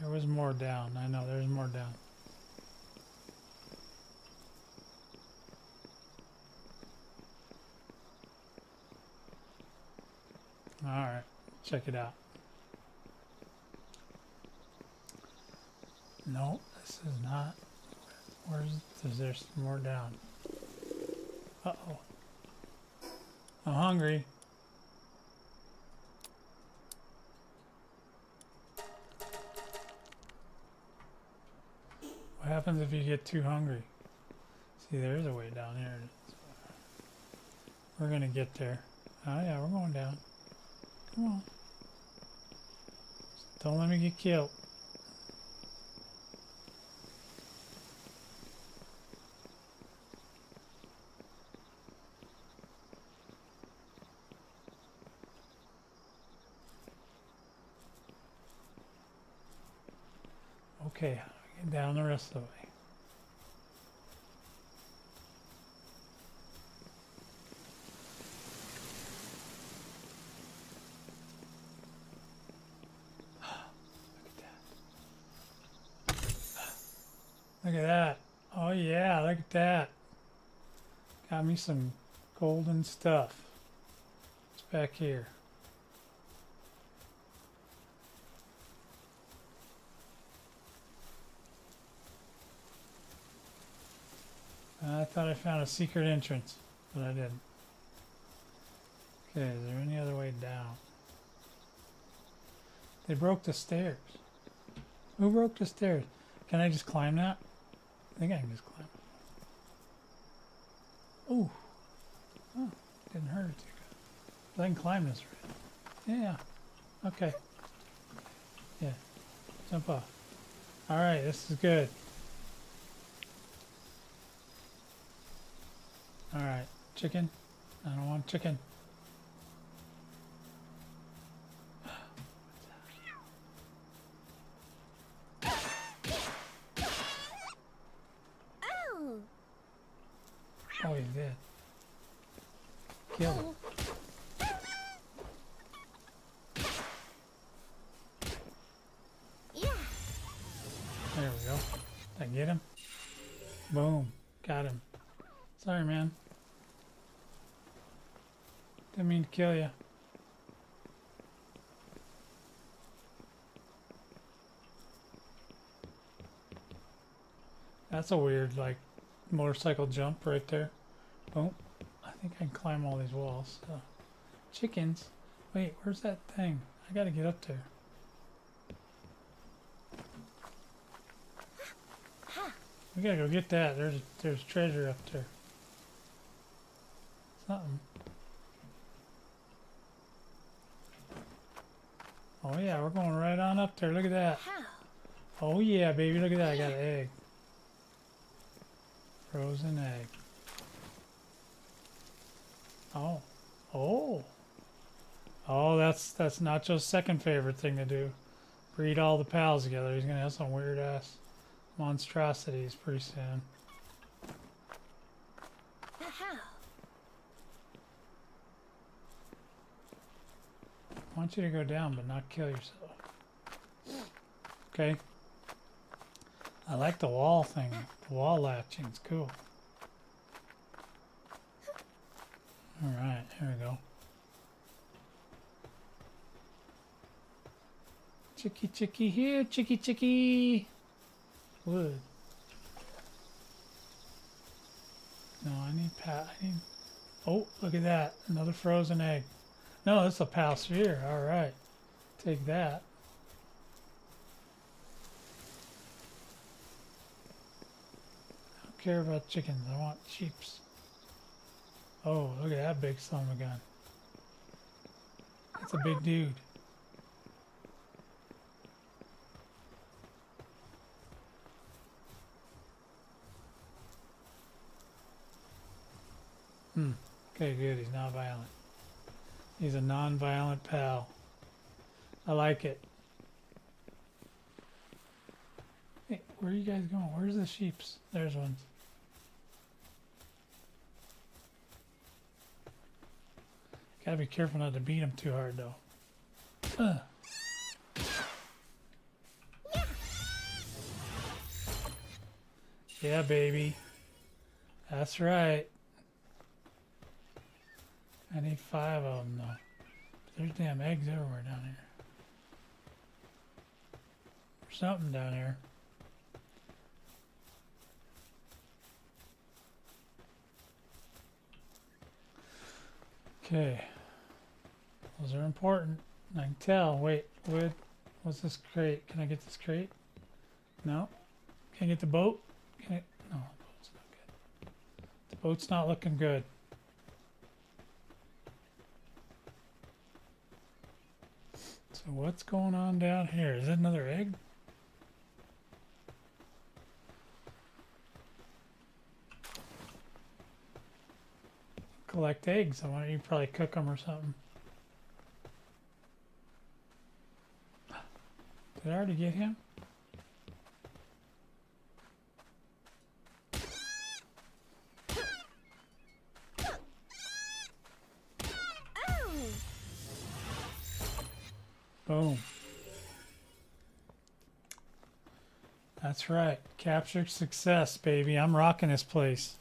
There was more down. I know there's more down. Alright, check it out. No, this is not. Where's is there some more down? Uh oh. I'm hungry. What happens if you get too hungry? See, there's a way down here. We're gonna get there. Oh yeah, we're going down. Come on. Don't let me get killed. Okay, how do I get down the rest of the way? Look at that. Oh yeah, look at that. Got me some golden stuff. It's back here. I thought I found a secret entrance, but I didn't. Okay, is there any other way down? They broke the stairs. Who broke the stairs? Can I just climb that? I think I can just climb. Ooh. Oh, didn't hurt it too good. I can climb this right. Yeah. Okay. Yeah. Jump off. Alright, this is good. Alright, chicken. I don't want chicken. dead. Kill him. Yeah. There we go. Did I get him? Boom. Got him. Sorry, man. Didn't mean to kill you. That's a weird, like, motorcycle jump right there. Oh, I think I can climb all these walls. So. Chickens. Wait, where's that thing? I gotta get up there. We gotta go get that. There's there's treasure up there. Something. Oh yeah, we're going right on up there. Look at that. Oh yeah, baby. Look at that. I got an egg. Frozen egg. Oh. Oh. Oh, that's that's Nacho's second favorite thing to do. Breed all the pals together. He's gonna have some weird ass monstrosities pretty soon. I want you to go down, but not kill yourself. Okay. I like the wall thing. The wall latching. It's cool. Alright, here we go. Chicky chicky here, chicky chicky. Wood. No, I need pat. I need. Oh, look at that! Another frozen egg. No, it's a sphere. All right, take that. I don't care about chickens. I want sheeps. Oh, look at that big son of a gun. That's a big dude. Hmm. Okay, good. He's not violent. He's a non-violent pal. I like it. Hey, where are you guys going? Where's the sheeps? There's one. Gotta be careful not to beat him too hard, though. Ugh. Yeah, baby. That's right. I need five of them, though. There's damn eggs everywhere down here. There's something down here. Okay. Those are important. I can tell. Wait, wood. What's this crate? Can I get this crate? No. Can I get the boat? Can I? No, the boat's not good. The boat's not looking good. So what's going on down here? Is that another egg? Collect eggs. I want you probably cook them or something. Did I already get him? That's right. Capture success, baby. I'm rocking this place.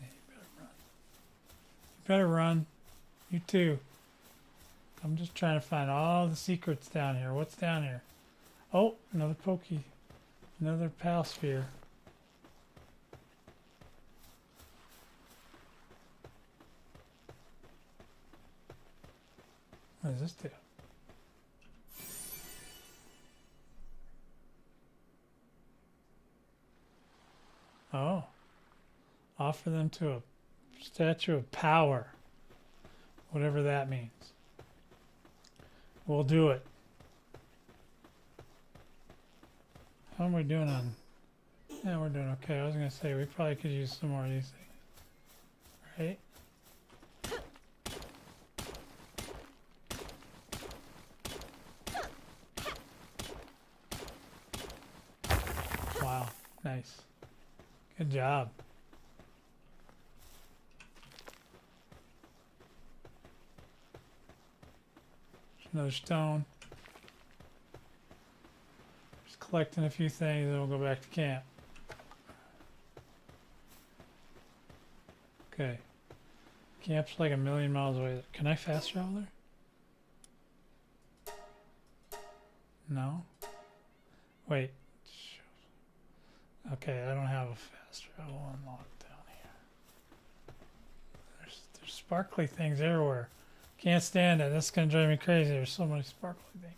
You better run. You better run. You too. I'm just trying to find all the secrets down here. What's down here? Oh, another pokey. Another pal sphere. What does this do? Oh. Offer them to a statue of power. Whatever that means. We'll do it. How are we doing on? Yeah, we're doing okay. I was gonna say we probably could use some more of these things. Right? Wow, nice. Good job. There's another stone. Just collecting a few things, then we'll go back to camp. Okay. Camp's like a million miles away. Can I fast travel there? No. Wait. Okay, I don't have a travel unlocked down here. There's there's sparkly things everywhere. Can't stand it. That's gonna drive me crazy. There's so many sparkly things.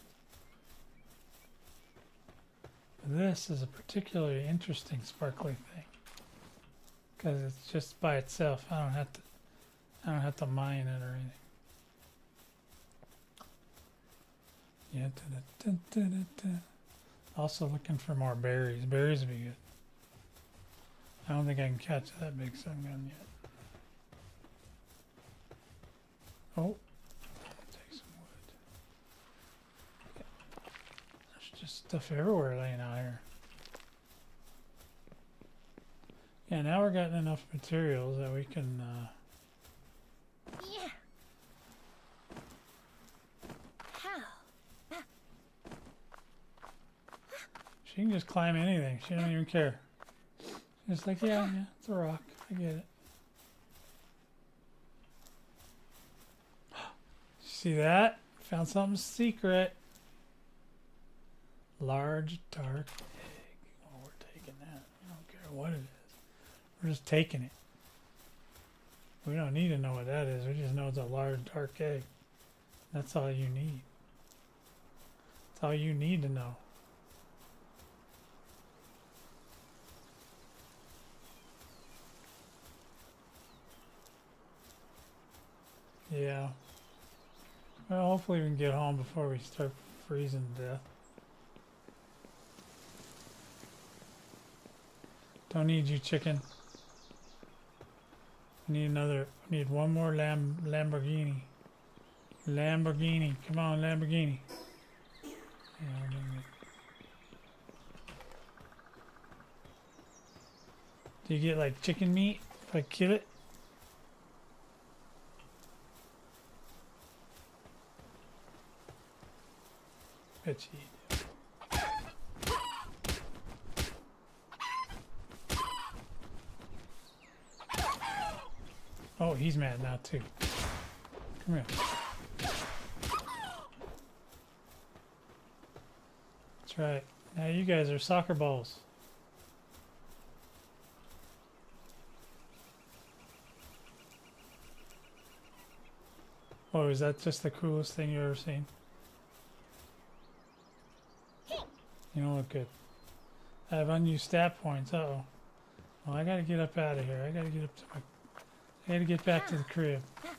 This is a particularly interesting sparkly thing because it's just by itself. I don't have to. I don't have to mine it or anything. Yeah. da- da- da. Also looking for more berries. Berries would be good. I don't think I can catch that big sun gun yet. Oh, take some wood. There's just stuff everywhere laying out here. Yeah, now we're getting enough materials that we can. Uh, Yeah. How? she can just climb anything. She don't even care. She's just like, yeah, yeah, it's a rock. I get it. See that? Found something secret. Large dark egg. Oh, we're taking that. I don't care what it is. We're just taking it. We don't need to know what that is. We just know it's a large dark egg. That's all you need. That's all you need to know. Yeah. Well, hopefully we can get home before we start freezing to death. Don't need you, chicken. I Need another. I need one more Lam Lamborghini. Lamborghini. Come on, Lamborghini. Do you get like chicken meat if I kill it? Oh, he's mad now too. Come here. That's right. Now you guys are soccer balls. Oh, is that just the coolest thing you've ever seen? You don't look good. I have unused stat points. Uh oh. Well, I gotta get up out of here. I gotta get up to my. I gotta get back to the crib.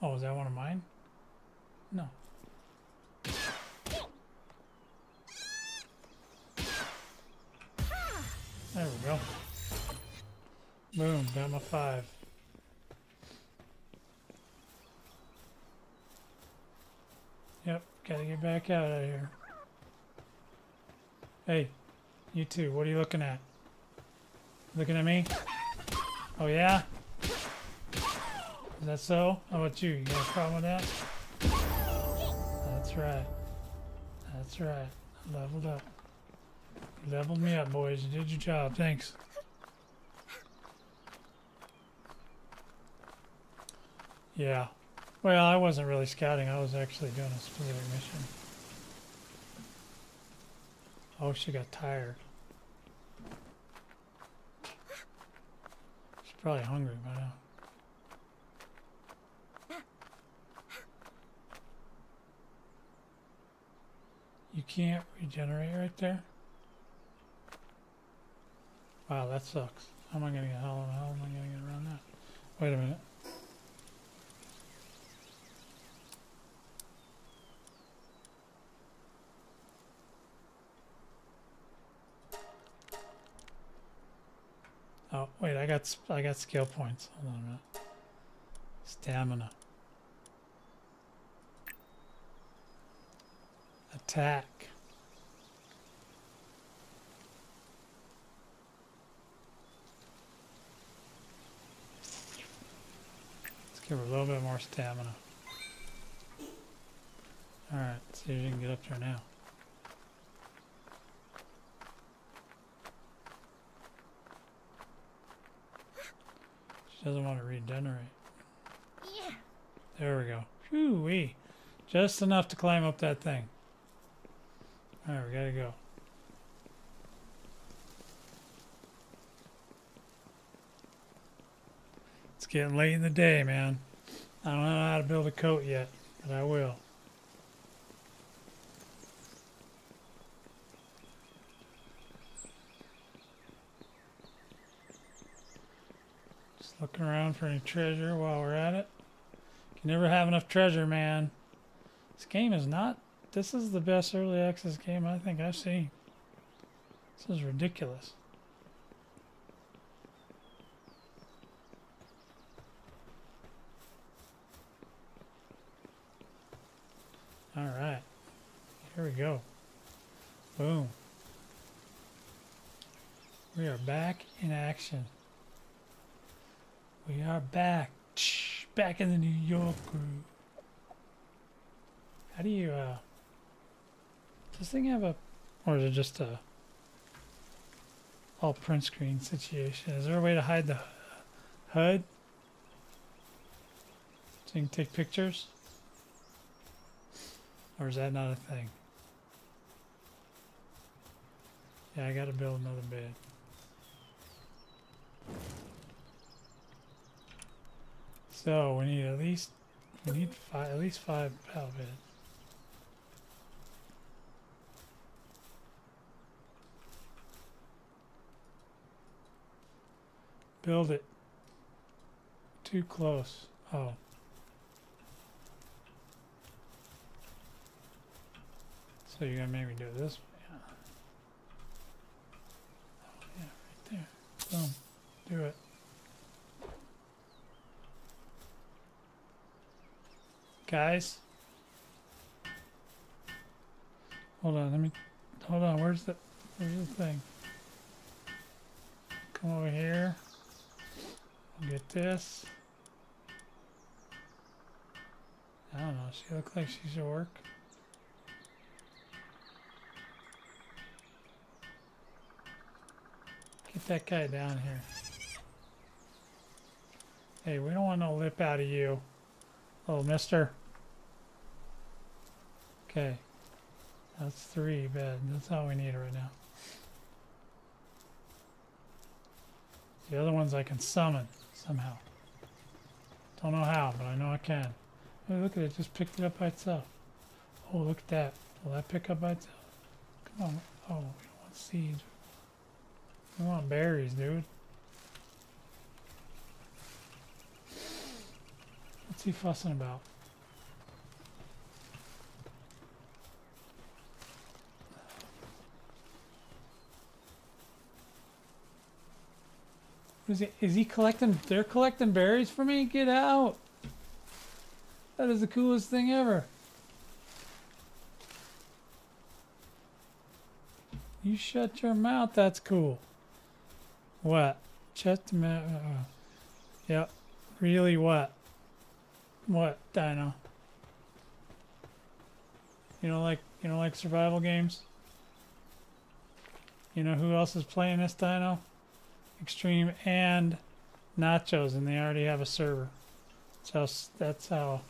Oh, is that one of mine? No. There we go. Boom, got my five. Yep, gotta get back out of here. Hey, you too. what are you looking at? Looking at me? Oh yeah? Is that so? How about you? You got a problem with that? That's right. That's right. Leveled up. You leveled me up, boys. You did your job. Thanks. Yeah. Well, I wasn't really scouting. I was actually doing a specific mission. Oh, she got tired. She's probably hungry by now. You can't regenerate right there? Wow, that sucks. How am I gonna get how, how am I gonna get around that? Wait a minute. Oh, wait, I got I got skill points. Hold on a minute. Stamina. Attack. Let's give her a little bit more stamina. Alright, see if you can get up there now. She doesn't want to regenerate. Yeah. There we go. Phew wee. Just enough to climb up that thing. Alright, we gotta go. It's getting late in the day, man. I don't know how to build a coat yet, but I will. Looking around for any treasure while we're at it. Can never have enough treasure, man. This game is not. This is the best early access game I think I've seen. This is ridiculous. All right. Here we go. Boom. We are back in action. We are back. Back in the New York crew. How do you, uh... Does this thing have a... Or is it just a... All print screen situation? Is there a way to hide the HUD? So you can take pictures? Or is that not a thing? Yeah, I gotta build another bed. So we need at least we need five at least five pal beds. Build it. Too close. Oh. So you're gonna make me do this huh? Oh, yeah, right there. Boom. Do it. Guys. Hold on, let me hold on, where's the where's the thing? Come over here. Get this. I don't know, she look like she's should work. Get that guy down here. Hey, we don't want no lip out of you. Little mister. Okay. That's three bed. That's all we need right now. The other ones I can summon somehow. Don't know how, but I know I can. Hey, look at it. Just picked it up by itself. Oh, look at that. Will that pick up by itself? Come on. Oh, we don't want seeds. We want berries, dude. What's he fussing about? Is he, is he collecting? They're collecting berries for me? Get out! That is the coolest thing ever. You shut your mouth. That's cool. What? Shut the mouth. Uh, yep. Really what? What, Dino? You know, like you know, like survival games. You know who else is playing this Dino? Extreme and Nachos, and they already have a server. So that's how.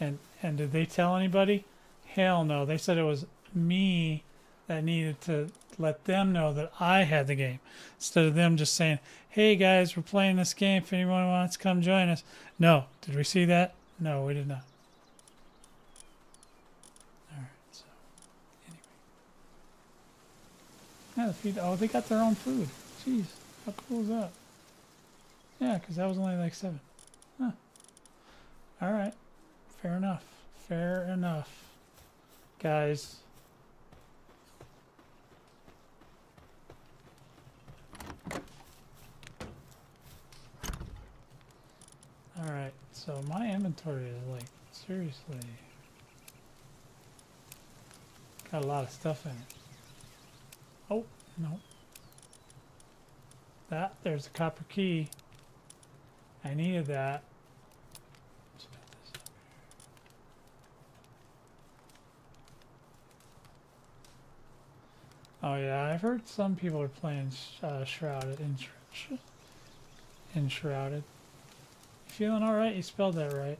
And and did they tell anybody? Hell no. They said it was me that needed to let them know that I had the game instead of them just saying, "Hey guys, we're playing this game. If anyone wants to come join us." No. Did we see that? No, we did not. Yeah, the feed. Oh, they got their own food. Jeez. How cool is that? Yeah, because that was only like seven. Huh. All right. Fair enough. Fair enough. Guys. All right. So my inventory is like, seriously. Got a lot of stuff in it. Oh, no. That, there's a copper key. I needed that. Oh yeah, I've heard some people are playing uh, Shrouded. Enshrouded. Enshrouded. Feeling alright? You spelled that right.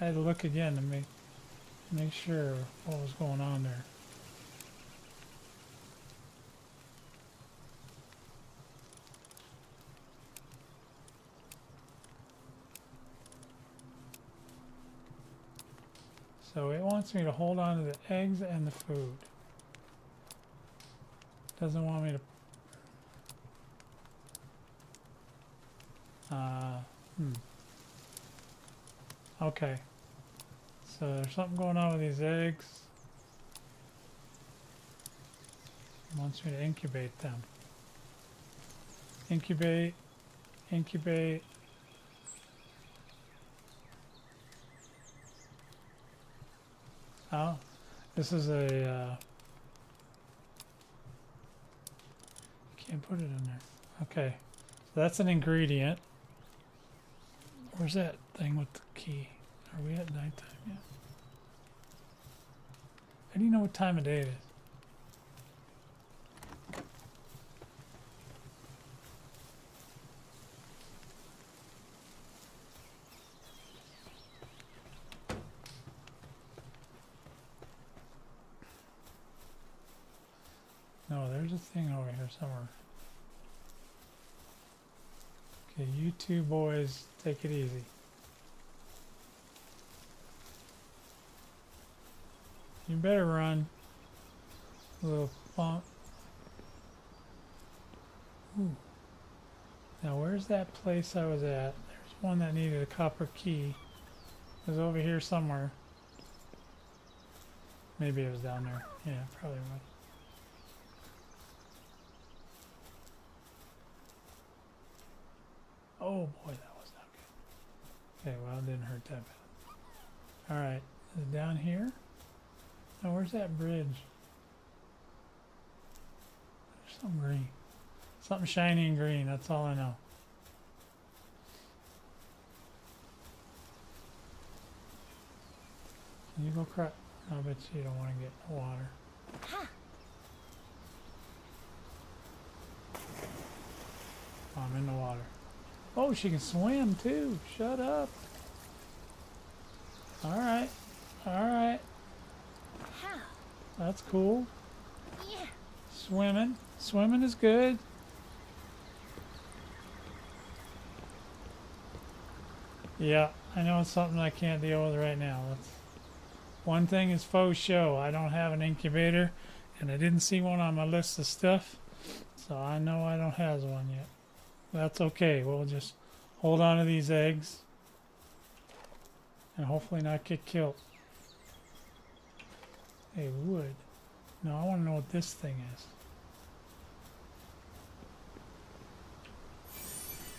I had to look again to make, make sure what was going on there. So it wants me to hold on to the eggs and the food. Doesn't want me to. Uh, hmm. Okay. So there's something going on with these eggs. It wants me to incubate them. Incubate, incubate. Oh, this is a. Uh, can't put it in there. Okay, so that's an ingredient. Where's that thing with the key? Are we at nighttime yet? How do you know what time of day it is? No, there's a thing over here somewhere. Okay, you two boys, take it easy. You better run, little punk. Ooh. Now, where's that place I was at? There's one that needed a copper key. It was over here somewhere. Maybe it was down there. Yeah, probably was. Oh boy, that was not good. Okay, well, it didn't hurt that bad. Alright, is it down here? Now, where's that bridge? There's some green. Something shiny and green, that's all I know. Can you go crap? I bet you don't want to get in the water. I'm in the water. Oh, she can swim too. Shut up. Alright. Alright. How? That's cool. Yeah. Swimming. Swimming is good. Yeah, I know it's something I can't deal with right now. That's one thing is faux show. I don't have an incubator, and I didn't see one on my list of stuff, so I know I don't have one yet. That's okay. We'll just hold on to these eggs, and hopefully not get killed. Hey, wood. No, I want to know what this thing is.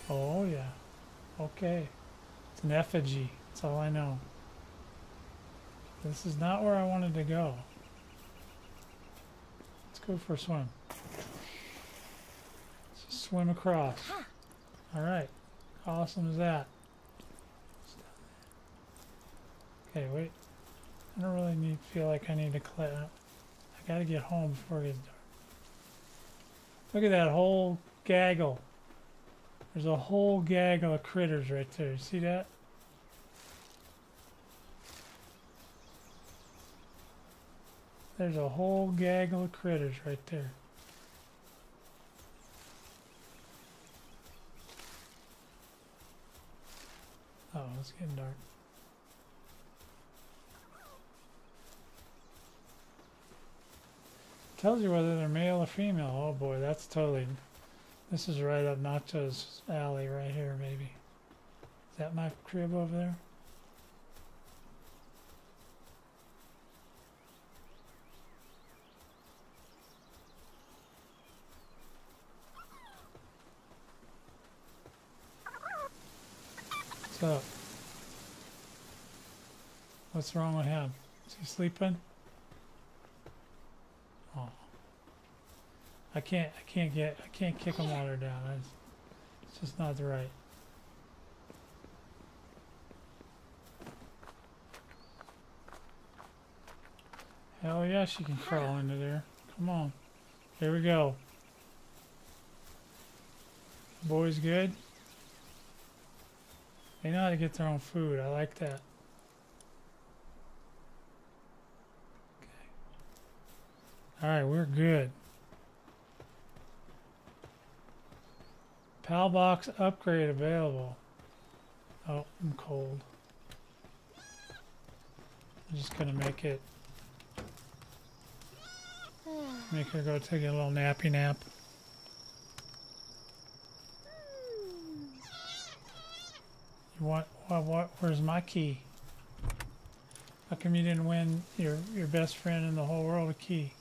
Oh, yeah. Okay. It's an effigy. That's all I know. This is not where I wanted to go. Let's go for a swim. Swim across. All right. How awesome is that? Okay, wait. I don't really need feel like I need to clear. I gotta get home before it gets dark. Look at that whole gaggle. There's a whole gaggle of critters right there. See that? There's a whole gaggle of critters right there. Oh, it's getting dark. Tells you whether they're male or female. Oh boy, that's totally. This is right up Nacho's alley right here, maybe. Is that my crib over there? What's up? What's wrong with him? Is he sleeping? Oh. I can't I can't get I can't kick him while down. It's, it's just not the right. Hell yeah, she can crawl into there. Come on. Here we go. Boys good? They know how to get their own food. I like that. Okay. Alright, we're good. PAL box upgrade available. Oh, I'm cold. I'm just gonna make it make her go take a little nappy nap. Want what what where's my key? How come you didn't win your your best friend in the whole world a key?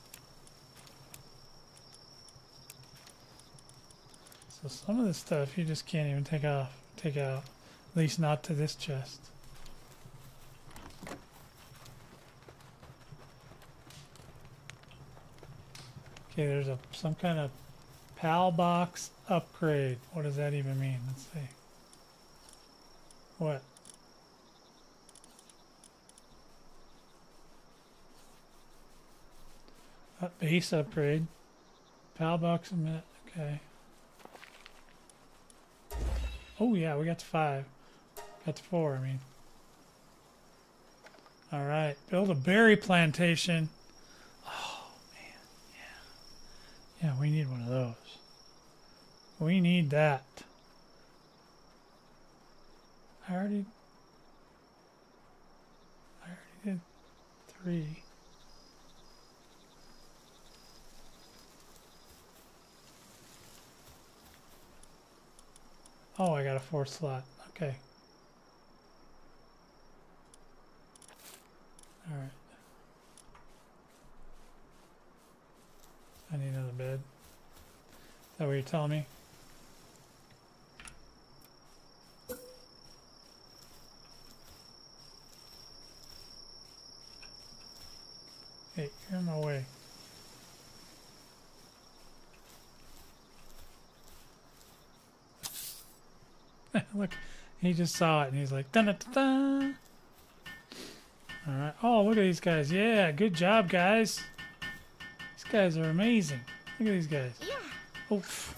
So some of this stuff you just can't even take off take out. At least not to this chest. Okay, there's a some kind of PAL box upgrade. What does that even mean? Let's see. What? Uh, base upgrade. PAL box a minute. Okay. Oh yeah, we got to five. Got to four, I mean. All right, build a berry plantation. Oh man, yeah, yeah. We need one of those. We need that. I already, I already did three. Oh, I got a fourth slot. Okay. All right. I need another bed. Is that what you're telling me? Hey, you're in my way. Look, he just saw it and he's like, da da da da. All right. Oh, look at these guys. Yeah, good job, guys. These guys are amazing. Look at these guys. Yeah. Oof.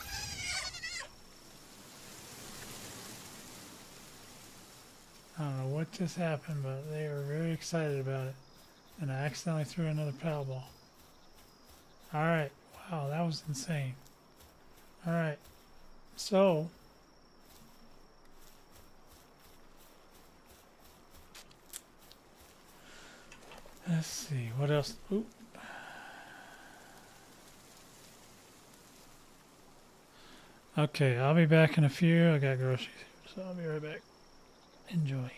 I don't know what just happened, but they were very excited about it. And I accidentally threw another paddle ball. Alright. Wow, that was insane. Alright. So, let's see. What else? Oop. Okay, I'll be back in a few. I got groceries, so I'll be right back. Enjoy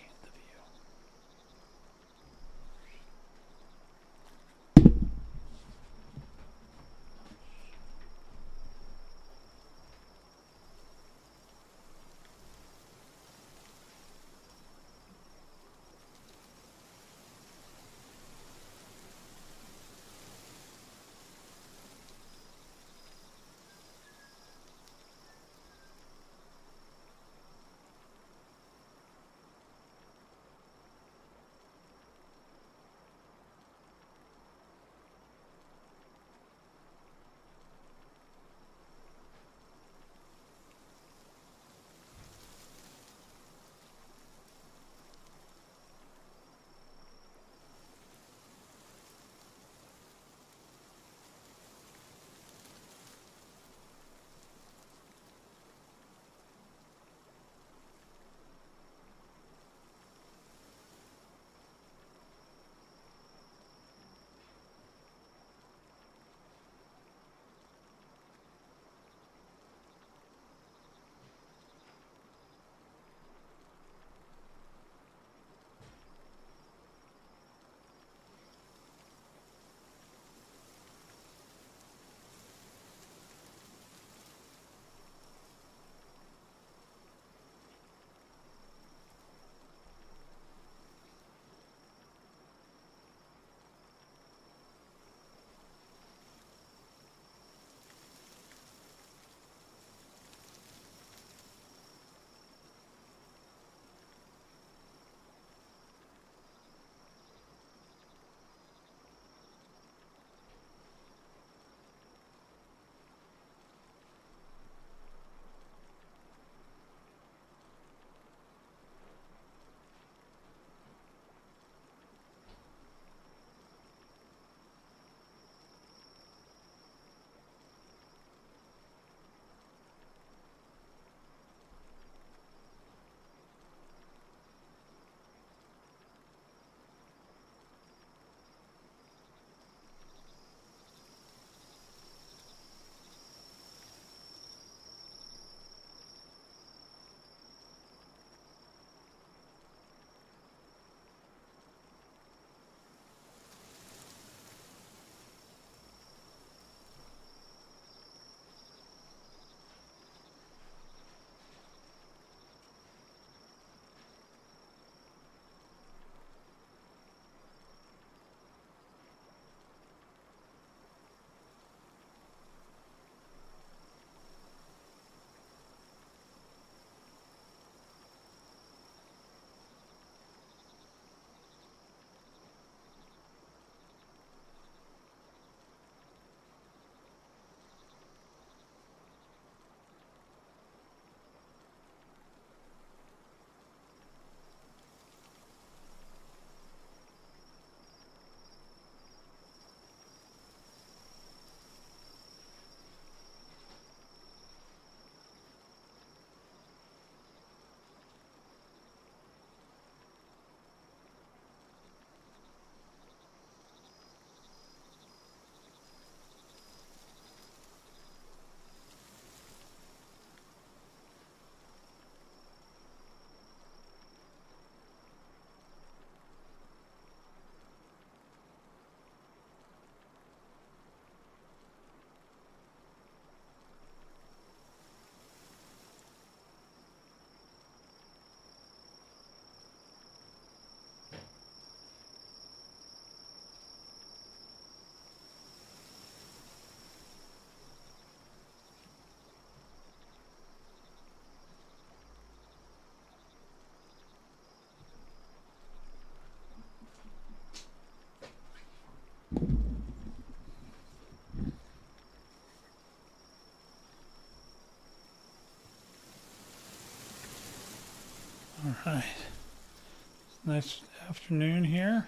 Nice afternoon here.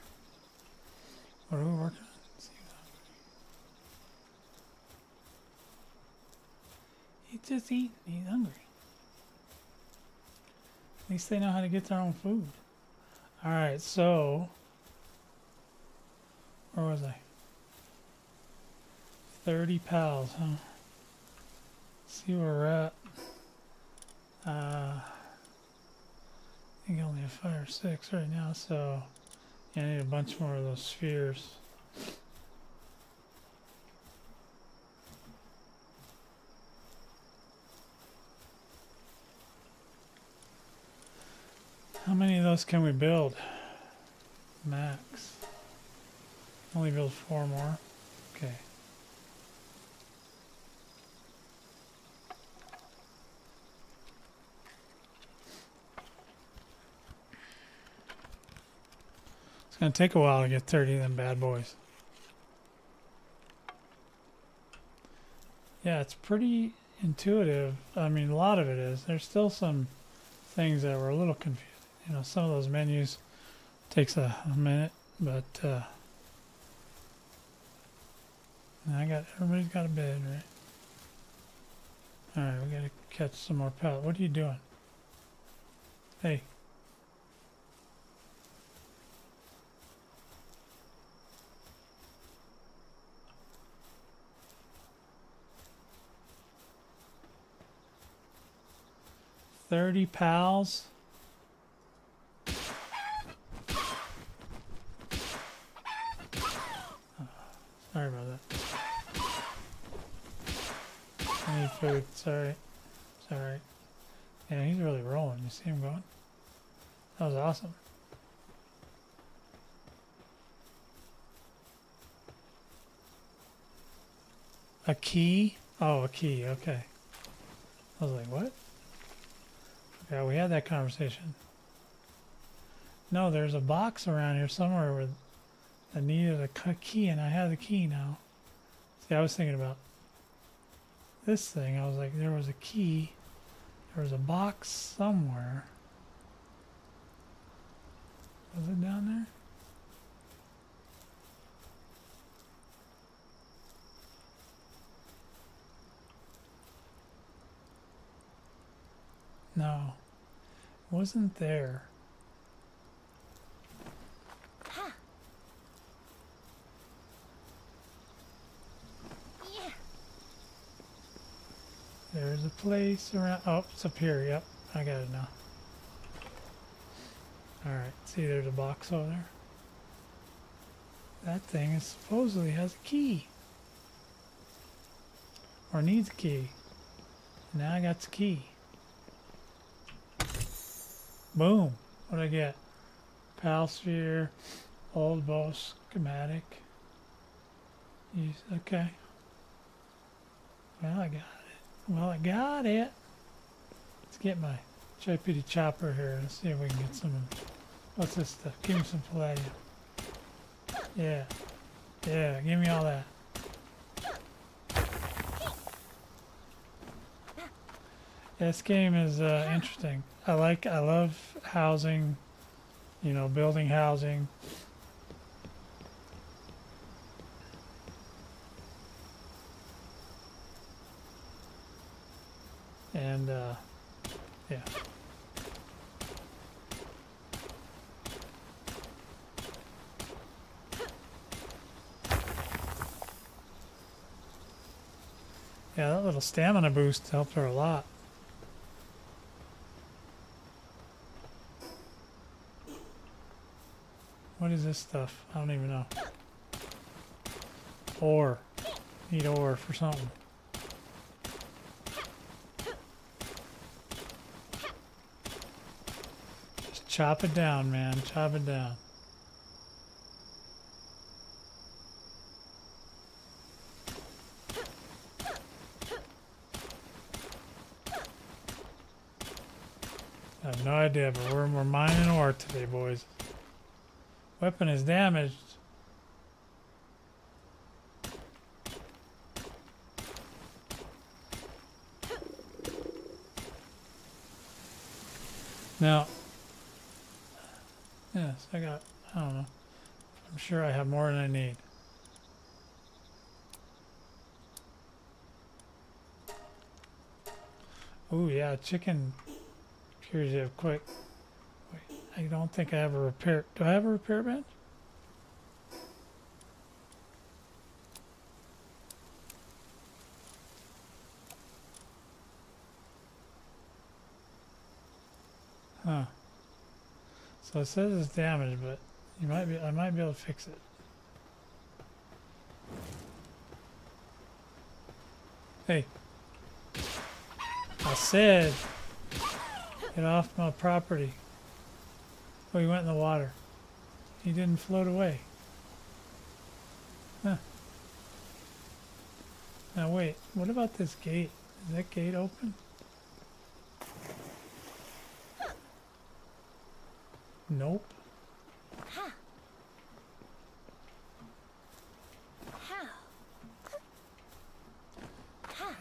What are we working He's just eating. He's hungry. At least they know how to get their own food. All right, so where was I? Thirty pals, huh? Let's see where we're at. Uh, I think I only have five or six right now, so yeah, I need a bunch more of those spheres. How many of those can we build? Max. Only build four more. Okay. Gonna take a while to get 30 of them bad boys. Yeah, it's pretty intuitive. I mean, a lot of it is. There's still some things that were a little confusing. You know, some of those menus takes a, a minute, but uh, I got everybody's got a bed, right? All right, we gotta catch some more pellet. What are you doing? Hey. Thirty pals. Oh, sorry about that. I need food. Sorry. Sorry. Yeah, he's really rolling. You see him going? That was awesome. A key? Oh, a key. Okay. I was like, what? Yeah, we had that conversation. No, there's a box around here somewhere where that needed a key, and I have the key now. See, I was thinking about this thing. I was like, there was a key. There was a box somewhere. Was it down there? No, it wasn't there. Yeah. There's a place around. Oh, it's up here. Yep, I got it now. Alright, see, there's a box over there. That thing is supposedly has a key. Or needs a key. Now I got the key. Boom. What I get? Pal sphere, old bow schematic. Okay. Well, I got it. Well, I got it. Let's get my JPD chopper here and see if we can get some. What's this stuff? Give me some Paldium. Yeah. Yeah, give me all that. This game is uh, interesting. I like, I love housing, you know, building housing. And, uh, yeah. Yeah, that little stamina boost helped her a lot. Is this stuff? I don't even know. Ore. Need ore for something. Just chop it down, man. Chop it down. I have no idea, but we're, we're mining ore today, boys. Weapon is damaged. Now, Yes, I got, I don't know. I'm sure I have more than I need. Oh yeah, chicken cures you quick. I don't think I have a repair. Do I have a repair bench? Huh. So it says it's damaged, but you might be I might be able to fix it. Hey. I said get off my property. Oh, he went in the water. He didn't float away. Huh. Now wait, what about this gate? Is that gate open? Nope.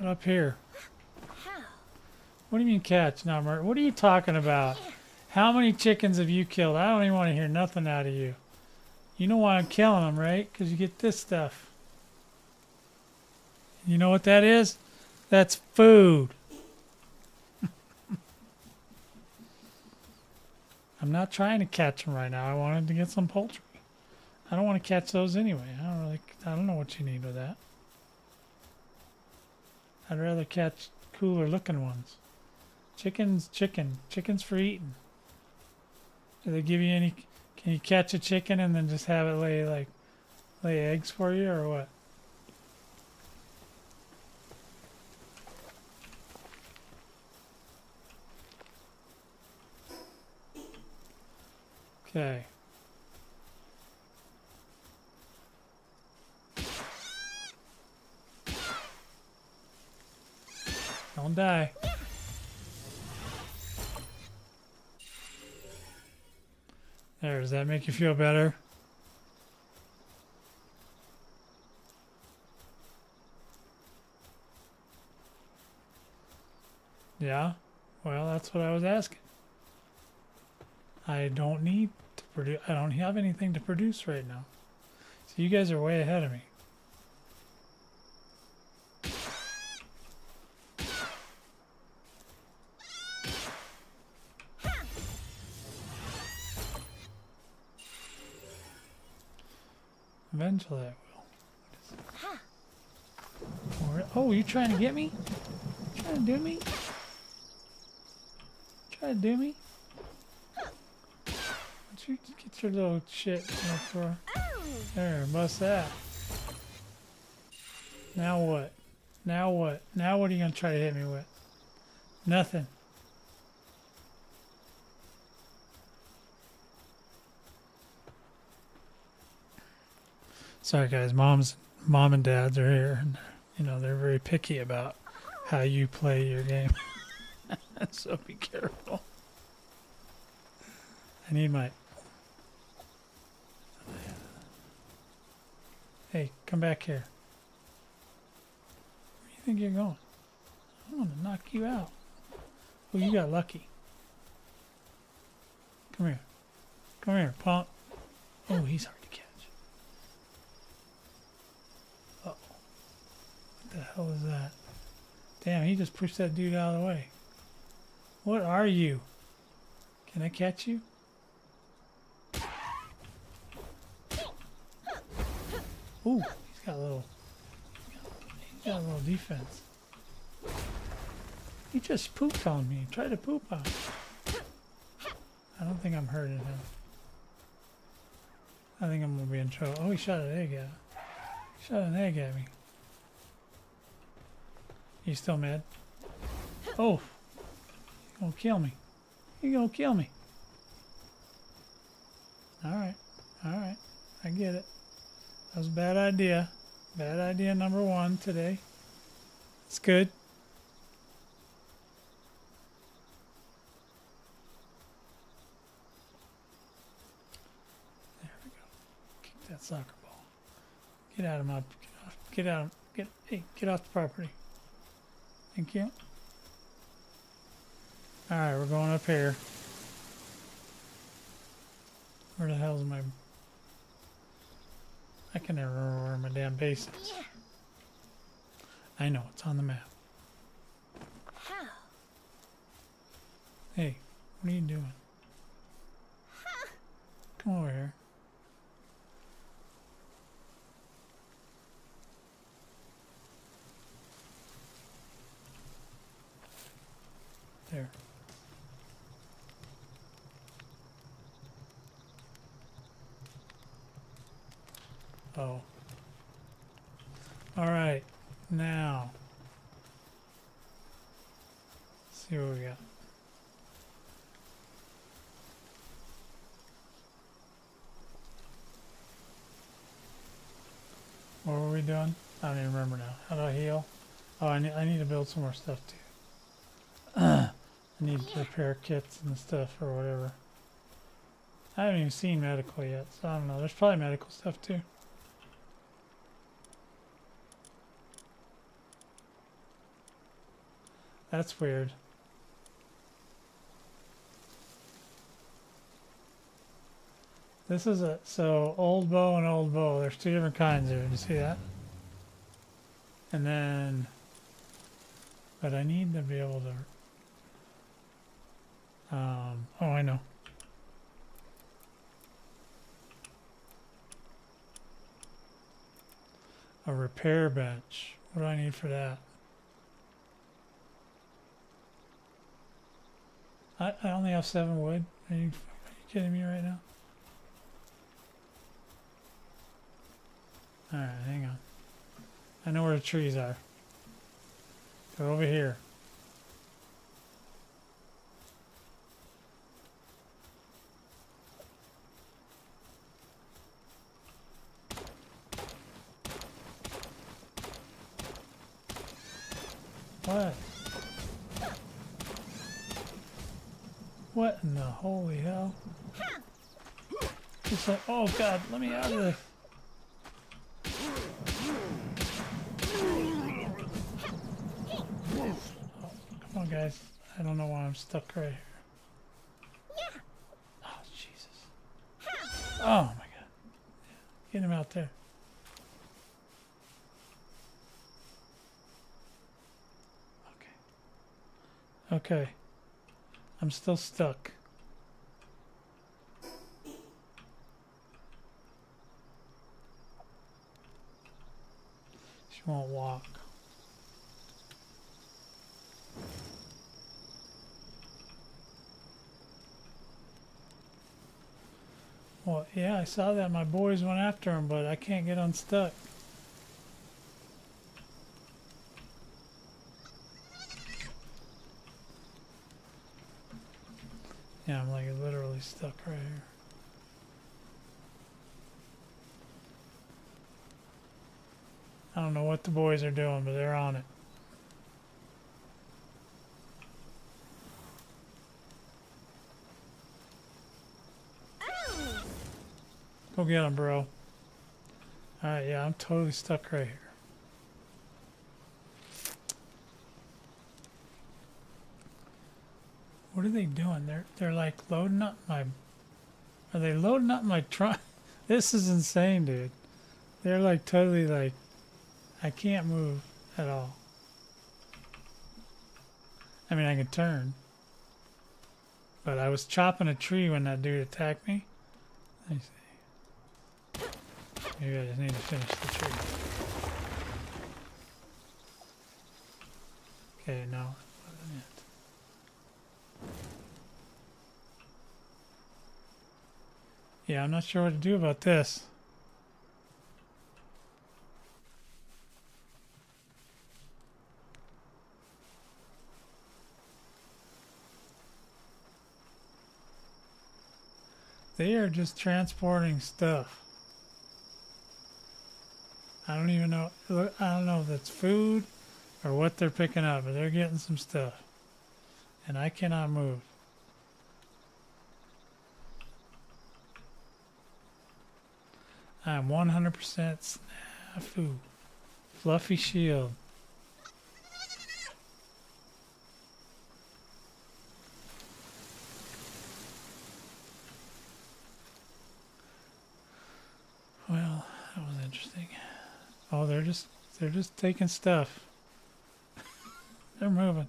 Up here? What do you mean catch, murder? What are you talking about? How many chickens have you killed? I don't even want to hear nothing out of you. You know why I'm killing them, right? Because you get this stuff. You know what that is? That's food. I'm not trying to catch them right now. I wanted to get some poultry. I don't want to catch those anyway. I don't really. I don't know what you need with that. I'd rather catch cooler looking ones. Chicken's chicken. Chicken's for eating. Do they give you any? Can you catch a chicken and then just have it lay like lay eggs for you or what? Okay. Don't die. There, does that make you feel better? Yeah? Well, that's what I was asking. I don't need to produce, I don't have anything to produce right now. So you guys are way ahead of me. Eventually I will. Or- oh, you trying to get me? Trying to do me? Trying to do me? You get your little shit the? There, bust that. Now what? Now what? Now what are you gonna try to hit me with? Nothing. Sorry guys, mom's mom and dads are here and you know they're very picky about how you play your game. so be careful. I need my Hey, come back here. Where do you think you're going? I'm gonna knock you out. Well, you got lucky. Come here. Come here, punk. Oh, he's hard to catch. Uh oh. What the hell is that? Damn, he just pushed that dude out of the way. What are you? Can I catch you? Ooh, he's got a little. He's got a little defense. He just pooped on me. Tried to poop on me. I don't think I'm hurting him. I think I'm gonna be in trouble. Oh, he shot an egg at. He shot an egg at me. You still mad? Oh, you gonna kill me? You gonna kill me? All right, all right, I get it. That was a bad idea. Bad idea number one today. It's good. There we go. Kick that soccer ball. Get out of my. Get out. Get. Hey, get off the property. Thank you. All right, we're going up here. Where the hell's my... I can never remember where my damn base is. Yeah. I know, it's on the map. How? Hey, what are you doing? Come over here. There. Oh. All right. Now. let's see what we got. What were we doing? I don't even remember now. How do I heal? Oh, I need, I need to build some more stuff too. I need repair kits and stuff or whatever. I haven't even seen medical yet, so I don't know. There's probably medical stuff too. That's weird. This is a so old bow and old bow. There's two different kinds here. You see that? And then, but I need to be able to. Um. Oh, I know. A repair bench. What do I need for that? I, I only have seven wood. Are you, are you kidding me right now? Alright, hang on. I know where the trees are. They're over here. What? What in the holy hell? Just like, oh god, let me out of this. Oh, come on, guys. I don't know why I'm stuck right here. Oh, Jesus. Oh, my God. Get him out there. Okay. I'm still stuck. She won't walk. Well, yeah, I saw that. My boys went after him, but I can't get unstuck. Yeah, I'm like literally stuck right here. I don't know what the boys are doing, but they're on it. Go get him, bro. Alright, yeah, I'm totally stuck right here. What are they doing? They're they're like loading up my. Are they loading up my trunk? This is insane, dude. They're like totally like. I can't move at all. I mean, I can turn. But I was chopping a tree when that dude attacked me. Let me see. Maybe I just need to finish the tree. Okay, no. that wasn't it. Yeah, I'm not sure what to do about this. They are just transporting stuff. I don't even know. I don't know if it's food or what they're picking up, but they're getting some stuff. And I cannot move. I am 100% snafu. Fluffy shield. Well, that was interesting. Oh, they're just they're just taking stuff. they're moving,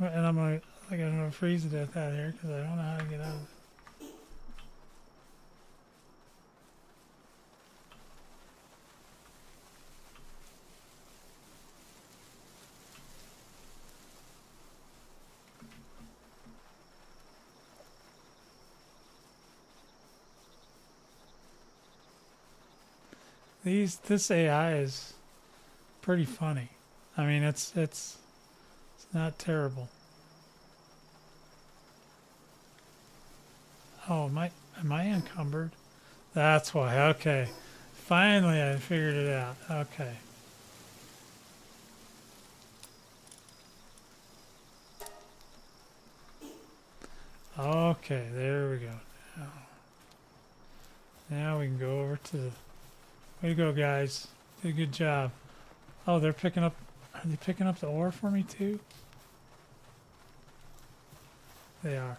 and I'm gonna like I'm gonna freeze to death out here because I don't know how to get out of it. These this AI is pretty funny. I mean, it's it's it's not terrible. Oh, am I am I encumbered? That's why. Okay, finally I figured it out. Okay. Okay, there we go. Now, now we can go over to the. Way to go, guys! Did a good job. Oh, they're picking up. Are they picking up the ore for me too? They are.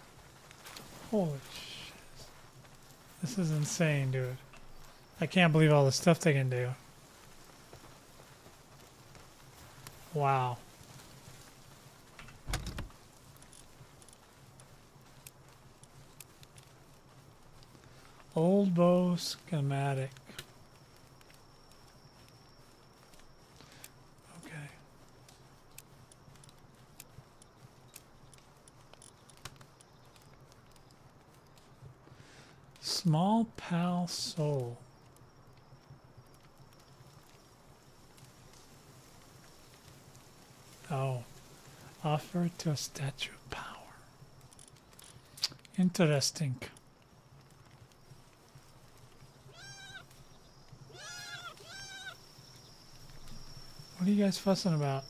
Holy shit! This is insane, dude. I can't believe all the stuff they can do. Wow. Old bow schematic. Okay. Small pal soul. Oh, offer to a statue of power. Interesting. What are you guys fussing about?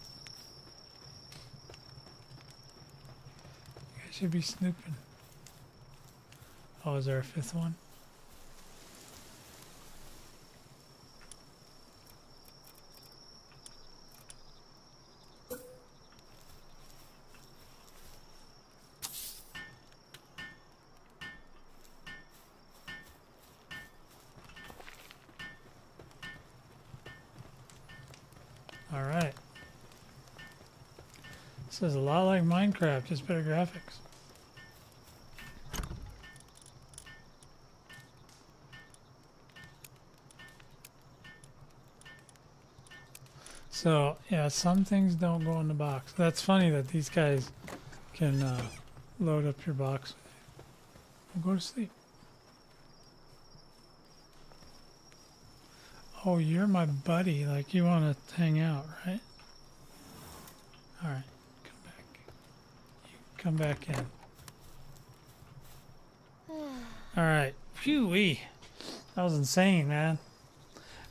You guys should be snooping. Oh, is there a fifth one? All right. This is a lot like Minecraft, just better graphics. So yeah, some things don't go in the box. That's funny that these guys can uh, load up your box. Go to sleep. Oh, you're my buddy. Like you want to hang out, right? All right, come back. You come back in. All right. Phew wee. That was insane, man.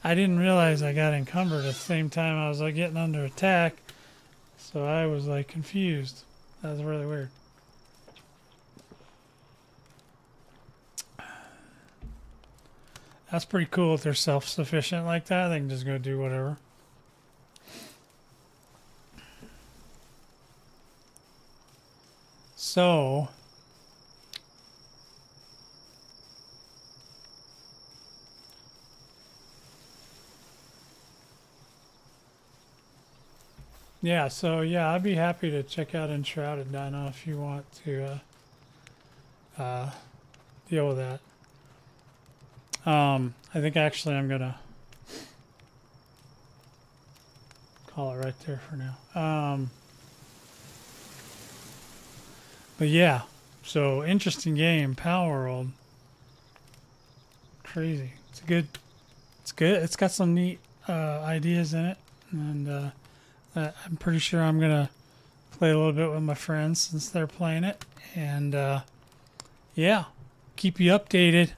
I didn't realize I got encumbered at the same time I was like getting under attack. So I was like confused. That was really weird. That's pretty cool if they're self-sufficient like that. They can just go do whatever. So, yeah, so yeah, I'd be happy to check out Enshrouded Dino if you want to uh, uh, deal with that. Um, I think actually I'm gonna call it right there for now. Um, but yeah, so interesting game, Palworld. Crazy. It's a good. It's good. It's got some neat uh, ideas in it, and uh, I'm pretty sure I'm gonna play a little bit with my friends since they're playing it, and uh, yeah, keep you updated.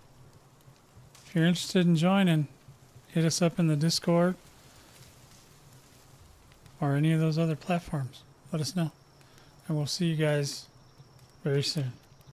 If you're interested in joining, hit us up in the Discord or any of those other platforms. Let us know. And we'll see you guys very soon.